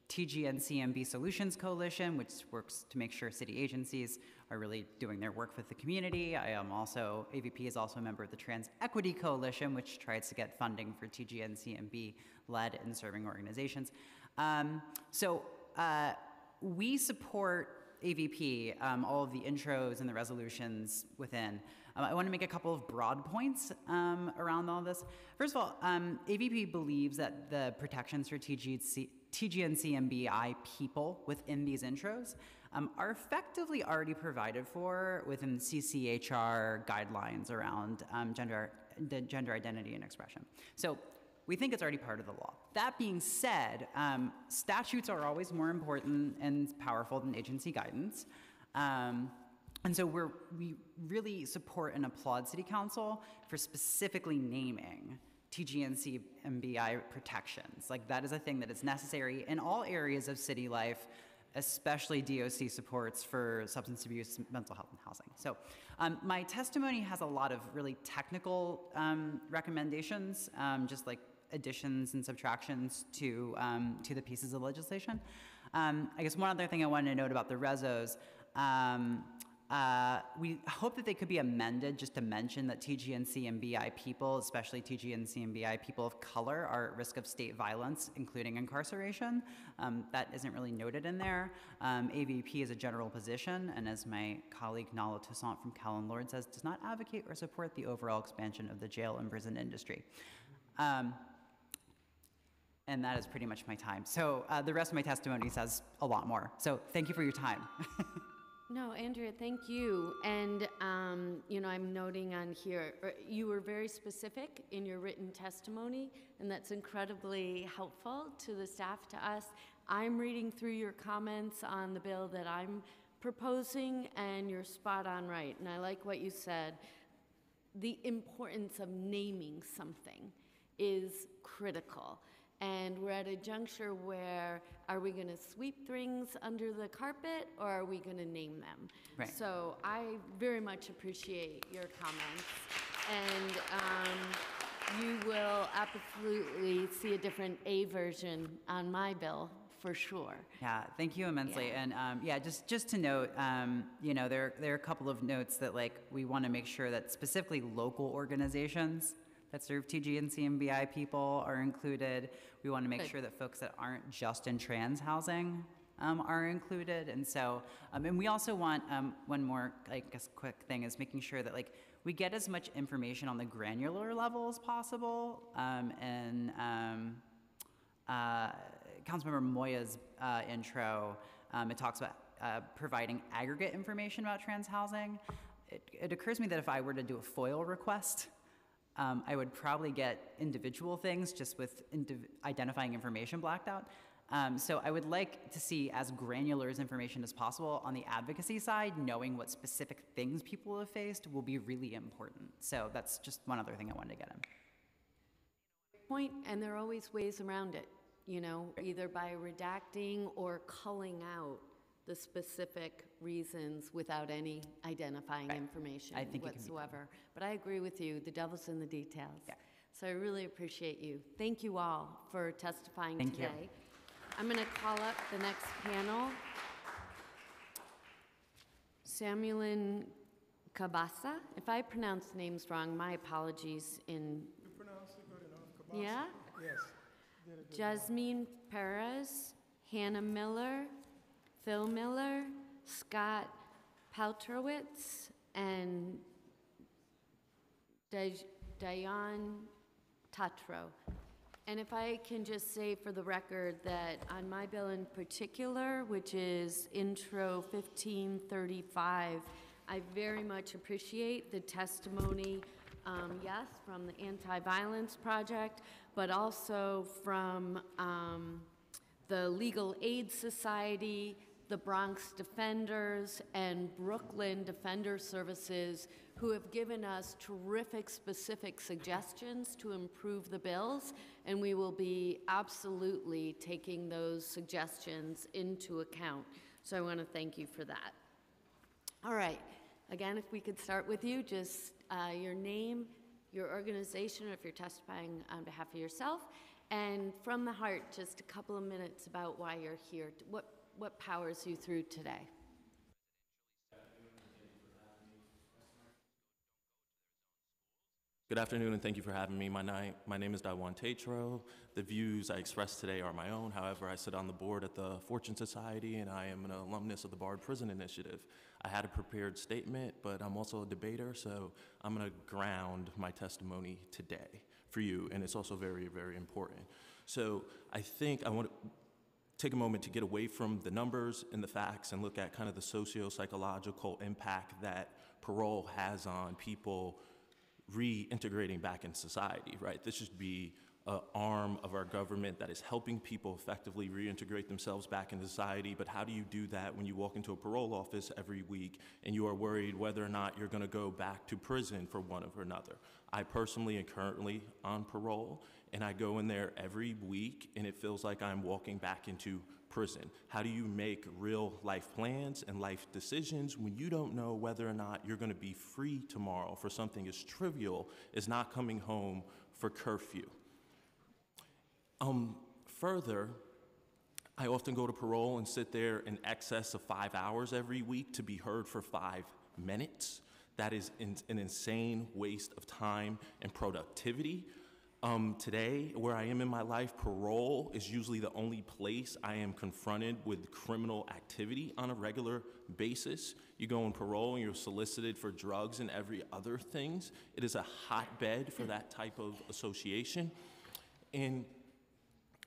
Speaker 29: TGNCMB Solutions Coalition, which works to make sure city agencies are really doing their work with the community. I am also, AVP is also a member of the Trans Equity Coalition, which tries to get funding for TGNCMB led and serving organizations. Um, so uh, we support AVP, um, all of the intros and the resolutions within. Um, I want to make a couple of broad points um, around all this. First of all, um, AVP believes that the protections for TGC, TGNCMBI people within these intros um, are effectively already provided for within CCHR guidelines around um, gender, gender identity and expression. So we think it's already part of the law. That being said, um, statutes are always more important and powerful than agency guidance. Um, and so we really support and applaud City Council for specifically naming TGNC MBI protections. Like that is a thing that is necessary in all areas of city life, especially DOC supports for substance abuse, mental health, and housing. So um, my testimony has a lot of really technical um, recommendations, um, just like additions and subtractions to, um, to the pieces of legislation. Um, I guess one other thing I wanted to note about the rezos, um, uh, we hope that they could be amended just to mention that TGNC and BI people, especially TGNC and BI people of color, are at risk of state violence, including incarceration. Um, that isn't really noted in there. Um, AVP is a general position, and as my colleague Nala Toussaint from Callen-Lorde says, does not advocate or support the overall expansion of the jail and prison industry. Um, and that is pretty much my time. So uh, the rest of my testimony says a lot more. So thank you for your time.
Speaker 25: No, Andrea, thank you. And, um, you know, I'm noting on here, uh, you were very specific in your written testimony, and that's incredibly helpful to the staff, to us. I'm reading through your comments on the bill that I'm proposing, and you're spot on right. And I like what you said. The importance of naming something is critical. And we're at a juncture where are we going to sweep things under the carpet or are we going to name them?
Speaker 29: Right.
Speaker 25: So I very much appreciate your comments. And um, you will absolutely see a different A version on my bill for sure.
Speaker 29: Yeah, thank you immensely.
Speaker 25: Yeah.
Speaker 29: And um, yeah, just just to note, um, you know, there there are a couple of notes that like we want to make sure that specifically local organizations that serve TG and CMBI people are included. We want to make
Speaker 25: Good.
Speaker 29: sure that folks that aren't just in trans housing um, are included. And so, um, and we also want um, one more, I guess, quick thing is making sure that like we get as much information on the granular level as possible. Um, and um, uh, Councilmember Moya's uh, intro, um, it talks about uh, providing aggregate information about trans housing. It, it occurs to me that if I were to do a FOIL request, um, I would probably get individual things just with indiv- identifying information blacked out. Um, so I would like to see as granular as information as possible on the advocacy side. Knowing what specific things people have faced will be really important. So that's just one other thing I wanted to get in.
Speaker 25: point, and there are always ways around it, you know, either by redacting or culling out the specific reasons without any identifying information
Speaker 29: I think it can be done.
Speaker 25: whatsoever. But I agree with you, the devil's in the details. Yeah. So I really appreciate you. Thank you all for testifying
Speaker 29: Thank you.
Speaker 25: today. I'm going to call up the next panel. Samuelin Kabasa. If I pronounce names wrong, my apologies in. You pronounced it good enough, Yeah?
Speaker 30: Yes.
Speaker 25: Jasmine Perez, Hannah Miller, Phil Miller, Scott Paltrowitz, and Daj- Dayan Tatro. And if I can just say for the record that on my bill in particular, which is intro 1535, I very much appreciate the testimony, um, yes, from the Anti-Violence Project, but also from um, the Legal Aid Society, the Bronx Defenders, and Brooklyn Defender Services, who have given us terrific specific suggestions to improve the bills, and we will be absolutely taking those suggestions into account. So I want to thank you for that. All right. Again, if we could start with you, just uh, your name, your organization, or if you're testifying on behalf of yourself, and from the heart, just a couple of minutes about why you're here. What, what powers you through today?
Speaker 31: Good afternoon, and thank you for having me. My, my name is Daiwan Tatro. The views I express today are my own. However, I sit on the board at the Fortune Society, and I am an alumnus of the Bard Prison Initiative. I had a prepared statement, but I'm also a debater, so I'm going to ground my testimony today for you, and it's also very, very important. So I think I want to take a moment to get away from the numbers and the facts and look at kind of the socio-psychological impact that parole has on people reintegrating back in society, right? This should be an arm of our government that is helping people effectively reintegrate themselves back into society. But how do you do that when you walk into a parole office every week and you are worried whether or not you're going to go back to prison for one or another? I personally am currently on parole, and I go in there every week, and it feels like I'm walking back into prison. How do you make real life plans and life decisions when you don't know whether or not you're going to be free tomorrow for something as trivial as not coming home for curfew? Um, further, I often go to parole and sit there in excess of five hours every week to be heard for five minutes. That is an insane waste of time and productivity. Um, today, where I am in my life, parole is usually the only place I am confronted with criminal activity on a regular basis. You go on parole and you're solicited for drugs and every other things. It is a hotbed for that type of association. And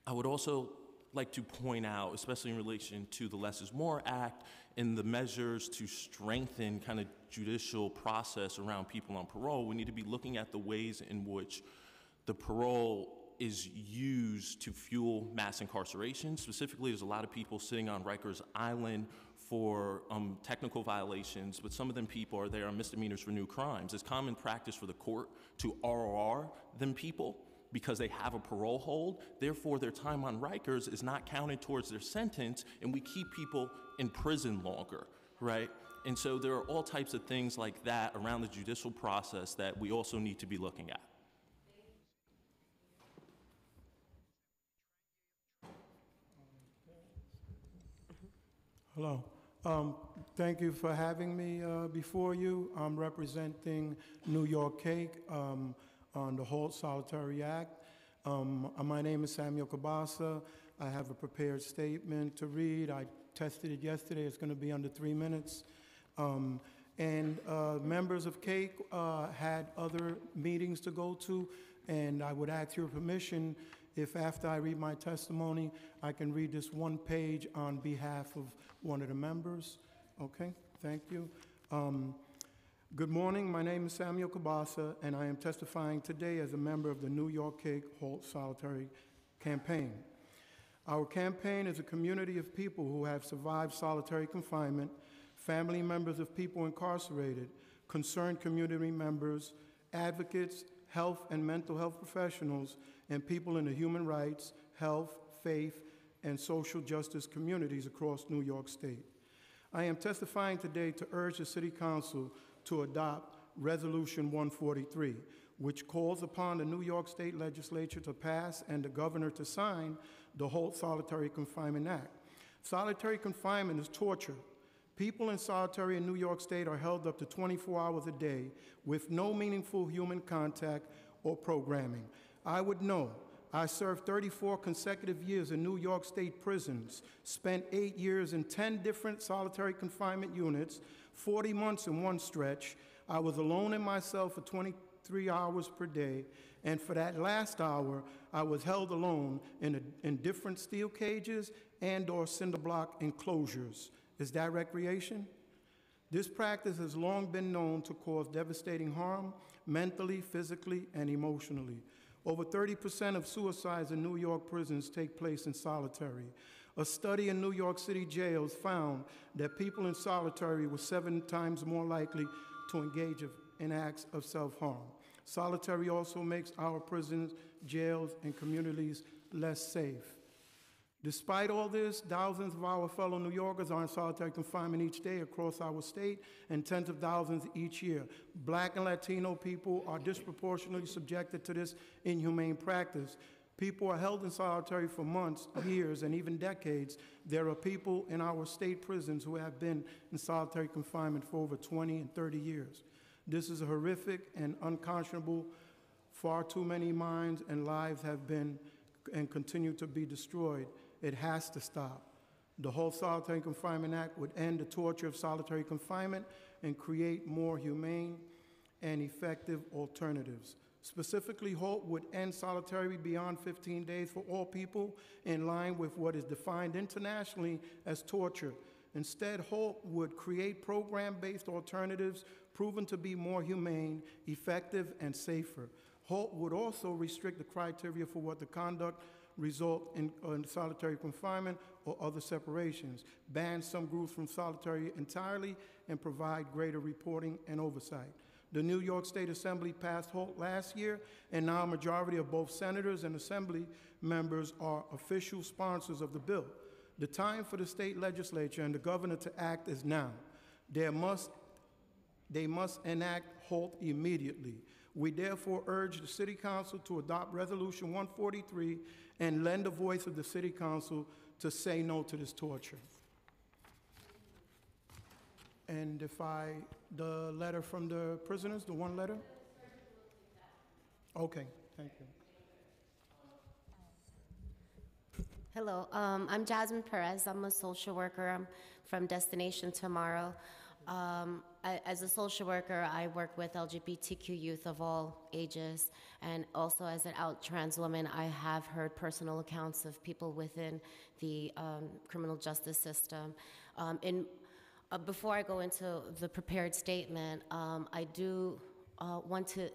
Speaker 31: I would also like to point out, especially in relation to the Less is More Act and the measures to strengthen kind of judicial process around people on parole, we need to be looking at the ways in which the parole is used to fuel mass incarceration. Specifically, there's a lot of people sitting on Rikers Island for um, technical violations, but some of them people are there on misdemeanors for new crimes. It's common practice for the court to ROR them people because they have a parole hold. Therefore, their time on Rikers is not counted towards their sentence, and we keep people in prison longer, right? And so there are all types of things like that around the judicial process that we also need to be looking at.
Speaker 30: Hello. Um, Thank you for having me uh, before you. I'm representing New York CAIC um, on the Halt Solitary Act. Um, uh, My name is Samuel Kabasa. I have a prepared statement to read. I tested it yesterday. It's going to be under three minutes. Um, And uh, members of CAIC uh, had other meetings to go to, and I would ask your permission if after I read my testimony, I can read this one page on behalf of one of the members. Okay, thank you. Um, Good morning, my name is Samuel Kabasa, and I am testifying today as a member of the New York CAIC Halt Solitary Campaign. Our campaign is a community of people who have survived solitary confinement, family members of people incarcerated, concerned community members, advocates, health and mental health professionals, and people in the human rights, health, faith, and social justice communities across New York State. I am testifying today to urge the City Council to adopt Resolution 143, which calls upon the New York State Legislature to pass and the governor to sign the HALT Solitary Confinement Act. Solitary confinement is torture. People in solitary in New York State are held up to 24 hours a day with no meaningful human contact or programming. I would know. I served 34 consecutive years in New York State prisons, spent eight years in 10 different solitary confinement units, 40 months in one stretch. I was alone in my cell for 23 hours per day, and for that last hour, I was held alone in, a, in different steel cages and or cinder block enclosures. Is that recreation? This practice has long been known to cause devastating harm mentally, physically, and emotionally. Over 30% of suicides in New York prisons take place in solitary. A study in New York City jails found that people in solitary were seven times more likely to engage in acts of self harm. Solitary also makes our prisons, jails, and communities less safe. Despite all this, thousands of our fellow New Yorkers are in solitary confinement each day across our state and tens of thousands each year. Black and Latino people are disproportionately subjected to this inhumane practice. People are held in solitary for months, years, and even decades. There are people in our state prisons who have been in solitary confinement for over 20 and 30 years. This is horrific and unconscionable. Far too many minds and lives have been and continue to be destroyed. It has to stop. The HALT Solitary Confinement Act would end the torture of solitary confinement and create more humane and effective alternatives. Specifically, HALT would end solitary beyond 15 days for all people in line with what is defined internationally as torture. Instead, HALT would create program based alternatives proven to be more humane, effective, and safer. HALT would also restrict the criteria for what the conduct result in, uh, in solitary confinement or other separations, ban some groups from solitary entirely, and provide greater reporting and oversight. The New York State Assembly passed HALT last year, and now a majority of both senators and assembly members are official sponsors of the bill. The time for the state legislature and the governor to act is now. There must, they must enact HALT immediately. We therefore urge the City Council to adopt Resolution 143 and lend the voice of the City Council to say no to this torture. And if I, the letter from the prisoners, the one letter? Okay, thank you.
Speaker 32: Hello, um, I'm Jasmine Perez. I'm a social worker. I'm from Destination Tomorrow. Um, I, as a social worker, I work with LGBTQ youth of all ages, and also as an out trans woman, I have heard personal accounts of people within the um, criminal justice system. Um, in, uh, before I go into the prepared statement, um, I do uh, want to.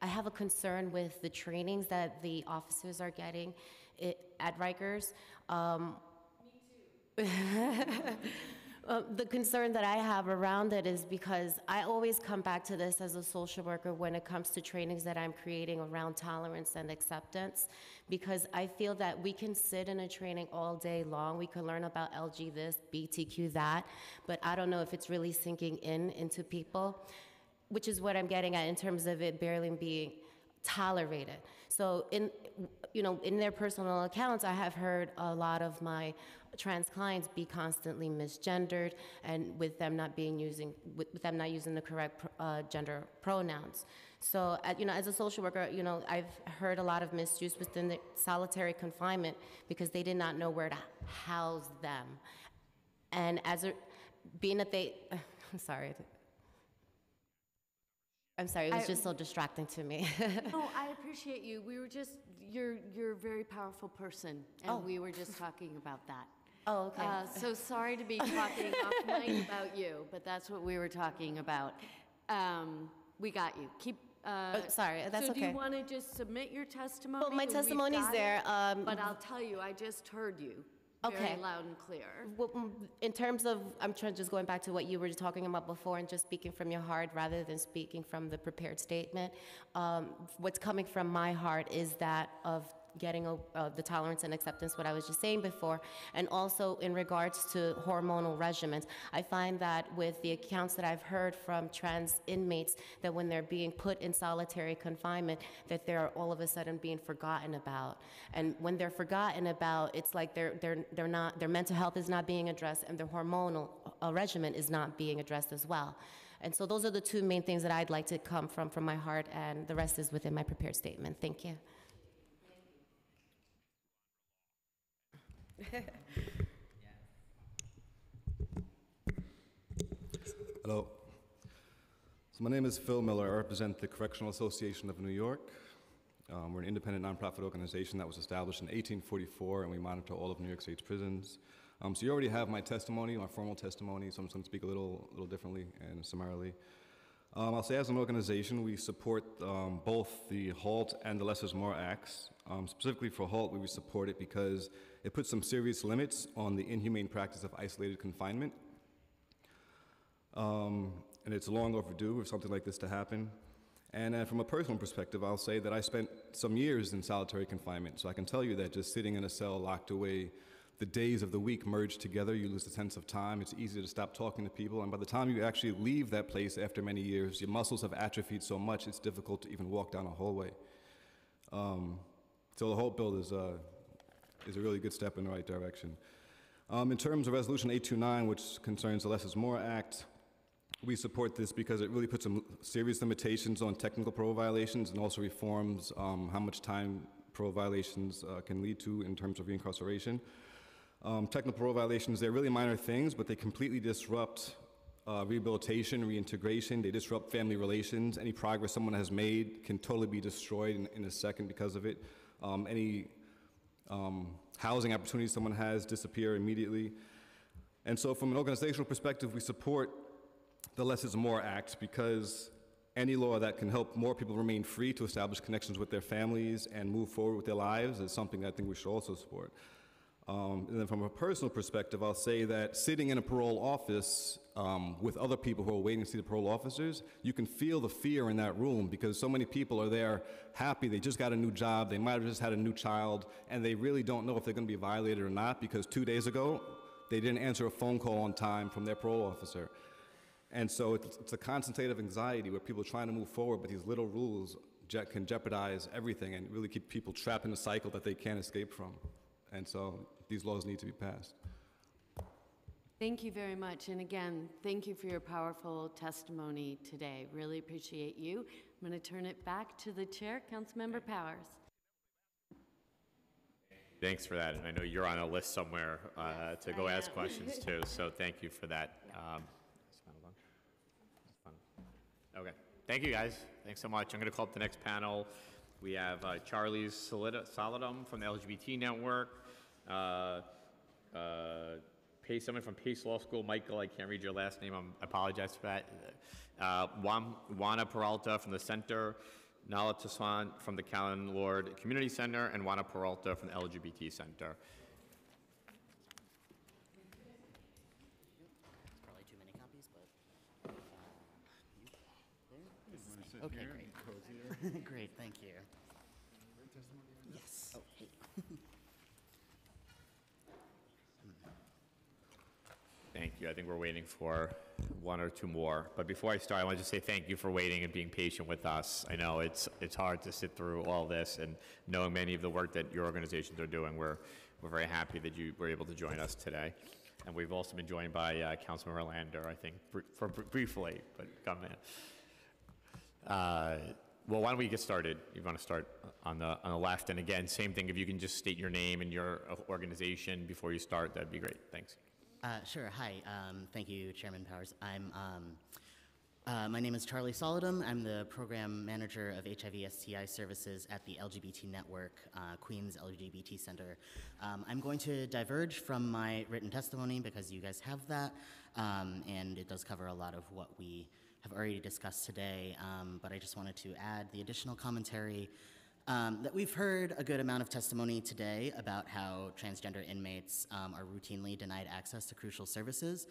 Speaker 32: I have a concern with the trainings that the officers are getting it, at Rikers. Um, Me too. Uh, the concern that I have around it is because I always come back to this as a social worker when it comes to trainings that I'm creating around tolerance and acceptance, because I feel that we can sit in a training all day long. We can learn about LG this, BTQ that, but I don't know if it's really sinking in into people, which is what I'm getting at in terms of it barely being tolerated. So in you know in their personal accounts I have heard a lot of my trans clients be constantly misgendered and with them not being using with, them not using the correct uh, gender pronouns. So uh, you know as a social worker you know i've heard a lot of misuse within the solitary confinement because they did not know where to house them. And as a being that they i'm sorry I'm sorry, it was
Speaker 25: I-
Speaker 32: just so distracting to me.
Speaker 25: No, I appreciate you. We were just, you're, you're a very powerful person,
Speaker 32: Oh.
Speaker 25: and we were just talking about that.
Speaker 32: Oh, okay.
Speaker 25: Uh, So sorry to be talking off mic about you, but that's what we were talking about. Um, We got you. Keep, uh,
Speaker 32: Oh, sorry, that's okay.
Speaker 25: So do
Speaker 32: okay.
Speaker 25: you want to just submit your testimony?
Speaker 32: Well, my
Speaker 25: We've
Speaker 32: testimony's
Speaker 25: got it,
Speaker 32: there, um,
Speaker 25: But I'll tell you, I just heard you. Very
Speaker 32: Okay.
Speaker 25: loud and clear.
Speaker 32: Well, mm, In terms of, I'm trying, just going back to what you were talking about before and just speaking from your heart rather than speaking from the prepared statement, um, what's coming from my heart is that of getting uh, the tolerance and acceptance, what I was just saying before, and also in regards to hormonal regimens. I find that with the accounts that I've heard from trans inmates, that when they're being put in solitary confinement, that they're all of a sudden being forgotten about. And when they're forgotten about, it's like they're, they're, they're not, their mental health is not being addressed and their hormonal uh, regimen is not being addressed as well. And so those are the two main things that I'd like to come from, from my heart, and the rest is within my prepared statement. Thank you.
Speaker 33: Hello. So my name is Phil Miller. I represent the Correctional Association of New York. Um, we're an independent nonprofit organization that was established in 1844, and we monitor all of New York State's prisons. Um, so you already have my testimony, my formal testimony, so I'm just going to speak a little, little differently and summarily. Um, I'll say as an organization, we support um, both the HALT and the Less is More Acts. Um, specifically for HALT, we support it because it puts some serious limits on the inhumane practice of isolated confinement. Um, and it's long overdue for something like this to happen. And uh, from a personal perspective, I'll say that I spent some years in solitary confinement, so I can tell you that just sitting in a cell locked away, the days of the week merge together. You lose the sense of time. It's easy to stop talking to people, and by the time you actually leave that place after many years, your muscles have atrophied so much it's difficult to even walk down a hallway. Um, so the HALT Build is, uh, is a really good step in the right direction. Um, in terms of Resolution 829, which concerns the Less is More Act, we support this because it really puts some serious limitations on technical parole violations and also reforms um, how much time parole violations uh, can lead to in terms of reincarceration. Um, technical parole violations, they're really minor things, but they completely disrupt uh, rehabilitation, reintegration. They disrupt family relations. Any progress someone has made can totally be destroyed in, in a second because of it. Um, any um, housing opportunities someone has disappear immediately. And so, from an organizational perspective, we support the Less is More Act because any law that can help more people remain free to establish connections with their families and move forward with their lives is something I think we should also support. Um, and then from a personal perspective, I'll say that sitting in a parole office um, with other people who are waiting to see the parole officers, you can feel the fear in that room because so many people are there happy. They just got a new job. They might have just had a new child, and they really don't know if they're going to be violated or not because two days ago, they didn't answer a phone call on time from their parole officer. And so it's, it's a constant state of anxiety where people are trying to move forward, but these little rules je- can jeopardize everything and really keep people trapped in a cycle that they can't escape from. And so these laws need to be passed.
Speaker 25: Thank you very much. And again, thank you for your powerful testimony today. Really appreciate you. I'm going to turn it back to the chair, Councilmember Powers.
Speaker 1: Thanks for that. And I know you're on a list somewhere uh, to go
Speaker 25: I
Speaker 1: ask
Speaker 25: am.
Speaker 1: questions too, so thank you for that. Um. Okay, thank you, guys. Thanks so much. I'm going to call up the next panel. We have uh, Charlie Solid- Solidum from the LGBT Network, uh, uh, Pace, someone from Pace Law School, Michael, I can't read your last name, I'm- I apologize for that. Uh, Juan- Juana Peralta from the Center, Nala Toussaint from the Callen-Lorde Community Center, and Juana Peralta from the LGBT Center.
Speaker 34: Probably too many copies, but. uh, Okay, great. Great, thank you. Yes. Oh, hey.
Speaker 1: Thank you. I think we're waiting for one or two more. But before I start, I want to just say thank you for waiting and being patient with us. I know it's, it's hard to sit through all this and knowing many of the work that your organizations are doing. We're, we're very happy that you were able to join us today. And we've also been joined by uh, Councilman Orlando, I think, for br- briefly, but come in. Uh, well, why don't we get started? You want to start on the, on the left? And again, same thing, if you can just state your name and your uh, organization before you start, that'd be great. Thanks.
Speaker 34: Uh, sure. Hi. Um, thank you, Chairman Powers. I'm. Um, uh, my name is Charlie Solidum. I'm the program manager of HIV STI services at the LGBT Network, uh, Queens LGBT Center. Um, I'm going to diverge from my written testimony because you guys have that, um, and it does cover a lot of what we have already discussed today. Um, but I just wanted to add the additional commentary Um, that we've heard a good amount of testimony today about how transgender inmates um, are routinely denied access to crucial services.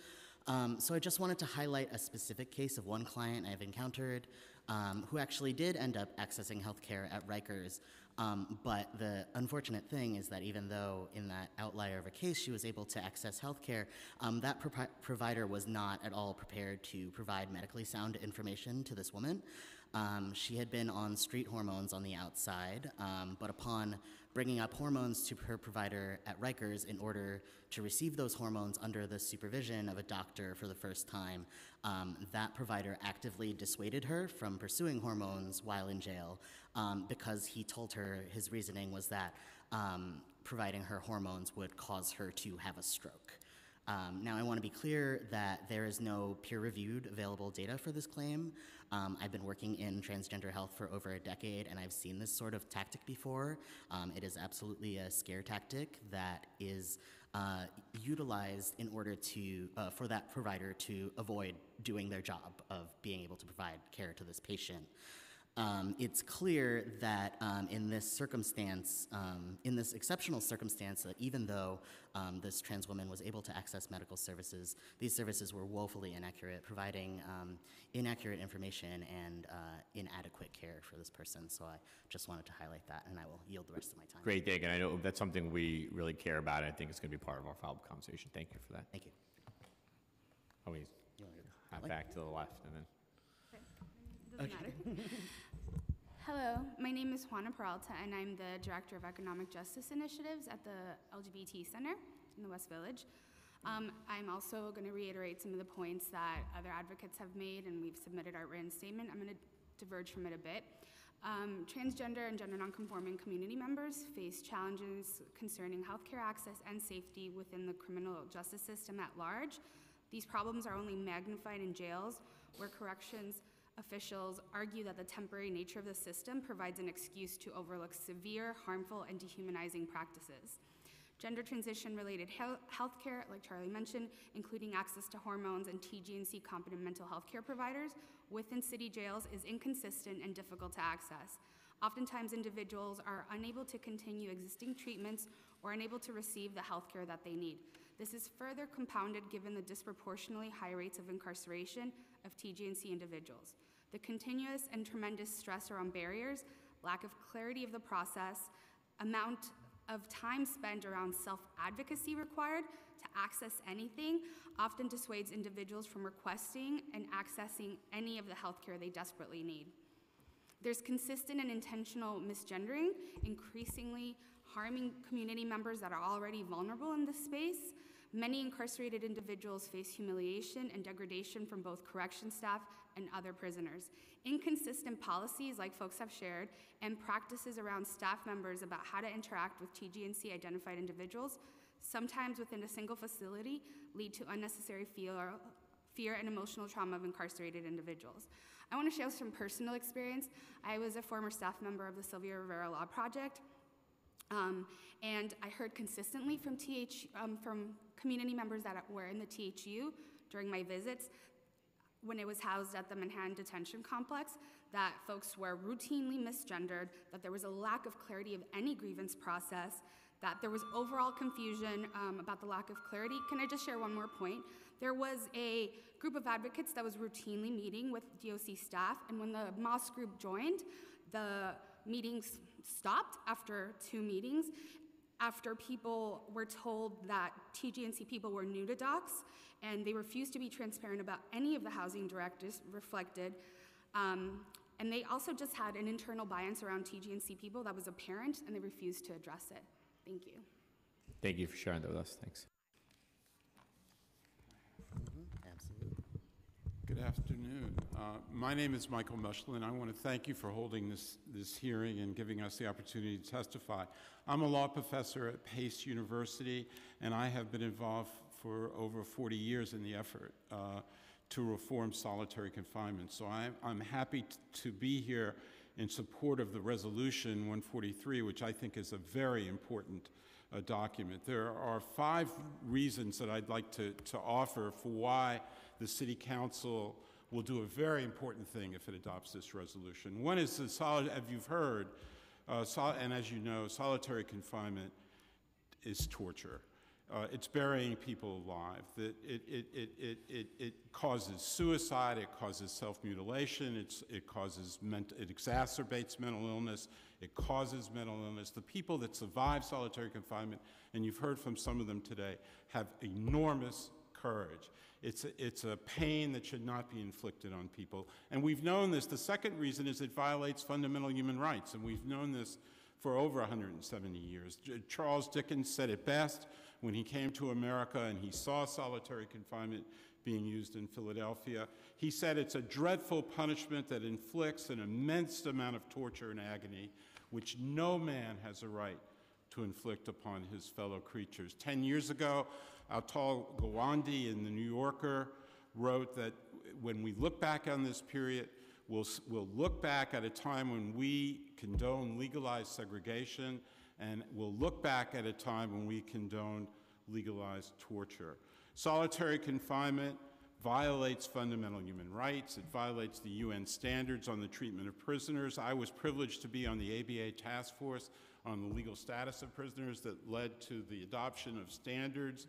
Speaker 34: Um, so I just wanted to highlight a specific case of one client I've encountered um, who actually did end up accessing health care at Rikers. Um, but the unfortunate thing is that even though in that outlier of a case she was able to access health care, um, that pro- provider was not at all prepared to provide medically sound information to this woman. Um, she had been on street hormones on the outside, um, but upon bringing up hormones to her provider at Rikers in order to receive those hormones under the supervision of a doctor for the first time, um, that provider actively dissuaded her from pursuing hormones while in jail um, because he told her his reasoning was that um, providing her hormones would cause her to have a stroke. Um, now, I want to be clear that there is no peer reviewed available data for this claim. Um, I've been working in transgender health for over a decade, and I've seen this sort of tactic before. Um, it is absolutely a scare tactic that is uh, utilized in order to, uh, for that provider to avoid doing their job of being able to provide care to this patient. Um, it's clear that um, in this circumstance, um, in this exceptional circumstance, that even though um, this trans woman was able to access medical services, these services were woefully inaccurate, providing um, inaccurate information and uh, inadequate care for this person. So I just wanted to highlight that, and I will yield the rest of my time.
Speaker 1: Great, thank you. And I know that's something we really care about. and I think it's going to be part of our follow-up conversation. Thank you for that.
Speaker 34: Thank you.
Speaker 1: Always hop back to the left and then.
Speaker 35: Doesn't matter. Hello, my name is Juana Peralta, and I'm the Director of Economic Justice Initiatives at the LGBT Center in the West Village. Um, I'm also going to reiterate some of the points that other advocates have made, and we've submitted our written statement. I'm going to diverge from it a bit. Um, transgender and gender nonconforming community members face challenges concerning healthcare access and safety within the criminal justice system at large. These problems are only magnified in jails, where corrections officials argue that the temporary nature of the system provides an excuse to overlook severe, harmful, and dehumanizing practices. Gender transition related health care, like Charlie mentioned, including access to hormones and TGNC competent mental health care providers within city jails, is inconsistent and difficult to access. Oftentimes, individuals are unable to continue existing treatments or unable to receive the health care that they need. This is further compounded given the disproportionately high rates of incarceration of TGNC individuals. The continuous and tremendous stress around barriers, lack of clarity of the process, amount of time spent around self advocacy required to access anything often dissuades individuals from requesting and accessing any of the healthcare they desperately need. There's consistent and intentional misgendering, increasingly harming community members that are already vulnerable in this space. Many incarcerated individuals face humiliation and degradation from both correction staff and other prisoners. Inconsistent policies, like folks have shared, and practices around staff members about how to interact with TGNC identified individuals, sometimes within a single facility, lead to unnecessary fear, fear and emotional trauma of incarcerated individuals. I want to share some personal experience. I was a former staff member of the Sylvia Rivera Law Project. Um, and I heard consistently from TH, um, from community members that were in the THU during my visits when it was housed at the Manhattan Detention Complex that folks were routinely misgendered, that there was a lack of clarity of any grievance process, that there was overall confusion um, about the lack of clarity. Can I just share one more point? There was a group of advocates that was routinely meeting with DOC staff, and when the Moss Group joined, the meetings stopped after two meetings, after people were told that TGNC people were new to docs and they refused to be transparent about any of the housing directives reflected. Um, and they also just had an internal bias around TGNC people that was apparent and they refused to address it. Thank you.
Speaker 1: Thank you for sharing that with us. Thanks.
Speaker 36: Good afternoon. Uh, my name is Michael Mushlin. And I want to thank you for holding this, this hearing and giving us the opportunity to testify. I'm a law professor at Pace University, and I have been involved for over 40 years in the effort uh, to reform solitary confinement. So I'm, I'm happy to be here in support of the resolution 143, which I think is a very important uh, document. There are five reasons that I'd like to, to offer for why the City Council will do a very important thing if it adopts this resolution. One is the solid, as you've heard, Uh, sol- and as you know, solitary confinement is torture. Uh, it's burying people alive. It, it, it, it, it, it causes suicide, it causes self mutilation, it causes it exacerbates mental illness, it causes mental illness. The people that survive solitary confinement, and you've heard from some of them today, have enormous courage. It's a, it's a pain that should not be inflicted on people. And we've known this. The second reason is it violates fundamental human rights, and we've known this for over 170 years. Charles Dickens said it best when he came to America and he saw solitary confinement being used in Philadelphia. He said it's a dreadful punishment that inflicts an immense amount of torture and agony, which no man has a right to inflict upon his fellow creatures. Ten years ago, Atul Gawande in The New Yorker wrote that when we look back on this period, we'll, we'll look back at a time when we condone legalized segregation, and we'll look back at a time when we condone legalized torture. Solitary confinement violates fundamental human rights. It violates the UN standards on the treatment of prisoners. I was privileged to be on the ABA task force on the legal status of prisoners that led to the adoption of standards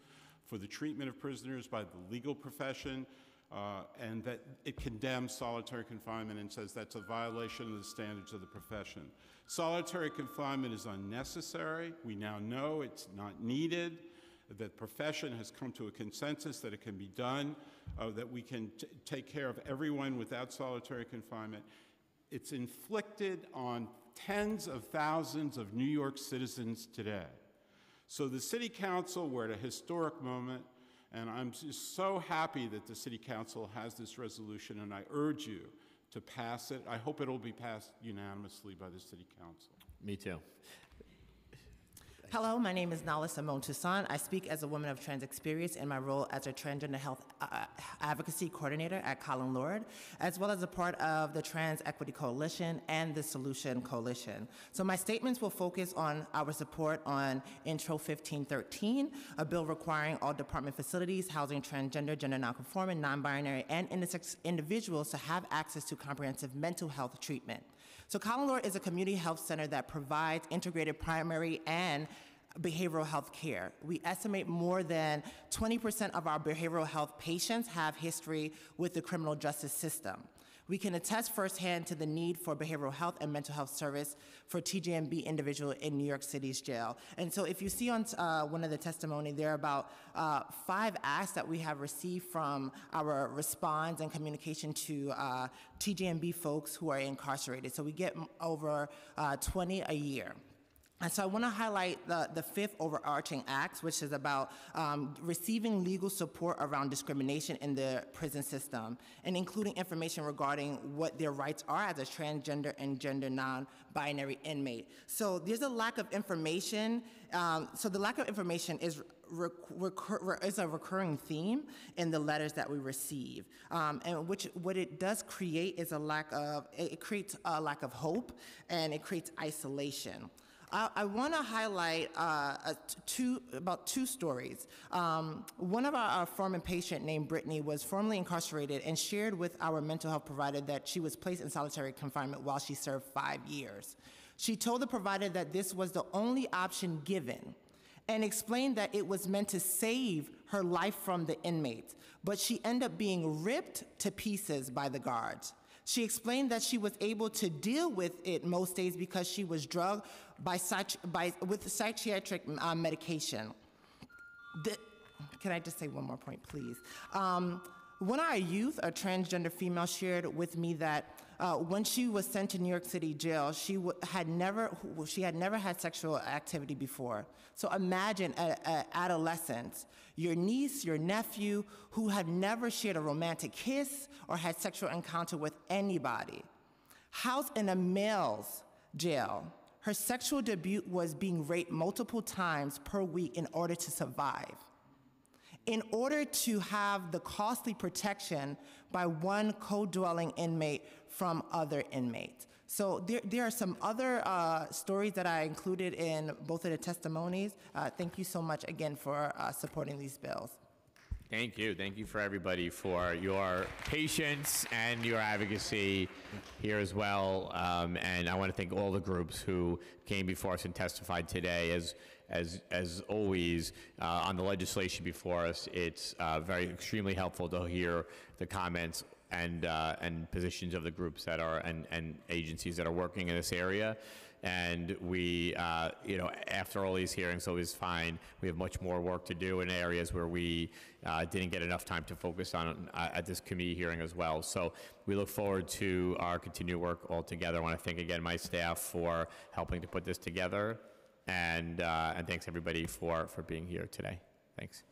Speaker 36: for the treatment of prisoners by the legal profession, uh, and that it condemns solitary confinement and says that's a violation of the standards of the profession. Solitary confinement is unnecessary. We now know it's not needed. The profession has come to a consensus that it can be done, uh, that we can take care of everyone without solitary confinement. It's inflicted on tens of thousands of New York citizens today. So the City Council, we're at a historic moment, and I'm just so happy that the City Council has this resolution, and I urge you to pass it. I hope it'll be passed unanimously by the City Council.
Speaker 1: Me too.
Speaker 37: Hello, my name is Nala Simone Toussaint. I speak as a woman of trans experience in my role as a transgender health uh, advocacy coordinator at Callen-Lorde, as well as a part of the Trans Equity Coalition and the Solution Coalition. So my statements will focus on our support on Intro 1513, a bill requiring all department facilities housing transgender, gender nonconforming, non-binary, and intersex individuals to have access to comprehensive mental health treatment. So Callen-Lorde is a community health center that provides integrated primary and behavioral health care. We estimate more than 20% of our behavioral health patients have history with the criminal justice system. We can attest firsthand to the need for behavioral health and mental health service for TGNB individual in New York City's jail. And so if you see on uh, one of the testimony, there are about uh, five asks that we have received from our response and communication to uh, TGNB folks who are incarcerated. So we get over uh, 20 a year. And so I want to highlight the, the fifth overarching act, which is about um, receiving legal support around discrimination in the prison system and including information regarding what their rights are as a transgender and gender non-binary inmate. So there's a lack of information. Um, so the lack of information is is a recurring theme in the letters that we receive, um, and which what it does create is a lack of it creates a lack of hope and it creates isolation. I, I want to highlight uh, two, about two stories. Um, one of our, our former patient named Brittany was formerly incarcerated and shared with our mental health provider that she was placed in solitary confinement while she served five years. She told the provider that this was the only option given and explained that it was meant to save her life from the inmates, but she ended up being ripped to pieces by the guards. She explained that she was able to deal with it most days because she was drugged by, by with psychiatric uh, medication. The, can I just say one more point, please? Um, of our youth, a transgender female, shared with me that uh, when she was sent to New York City jail, she had never she had never had sexual activity before. So imagine an adolescent, your niece, your nephew, who had never shared a romantic kiss or had sexual encounter with anybody, housed in a male's jail. Her sexual debut was being raped multiple times per week in order to survive in order to have the costly protection by one co dwelling inmate from other inmates. So there, there are some other uh, stories that I included in both of the testimonies. Uh, thank you so much again for uh, supporting these bills.
Speaker 1: Thank you. Thank you for everybody for your patience and your advocacy here as well. Um, and I want to thank all the groups who came before us and testified today. As as as always uh, on the legislation before us, it's uh, very extremely helpful to hear the comments and uh, and positions of the groups that are and and agencies that are working in this area. And we, uh, you know, after all these hearings, always fine. We have much more work to do in areas where we uh, didn't get enough time to focus on uh, at this committee hearing as well. So we look forward to our continued work all together. I want to thank again my staff for helping to put this together, and uh, and thanks everybody for for being here today. Thanks.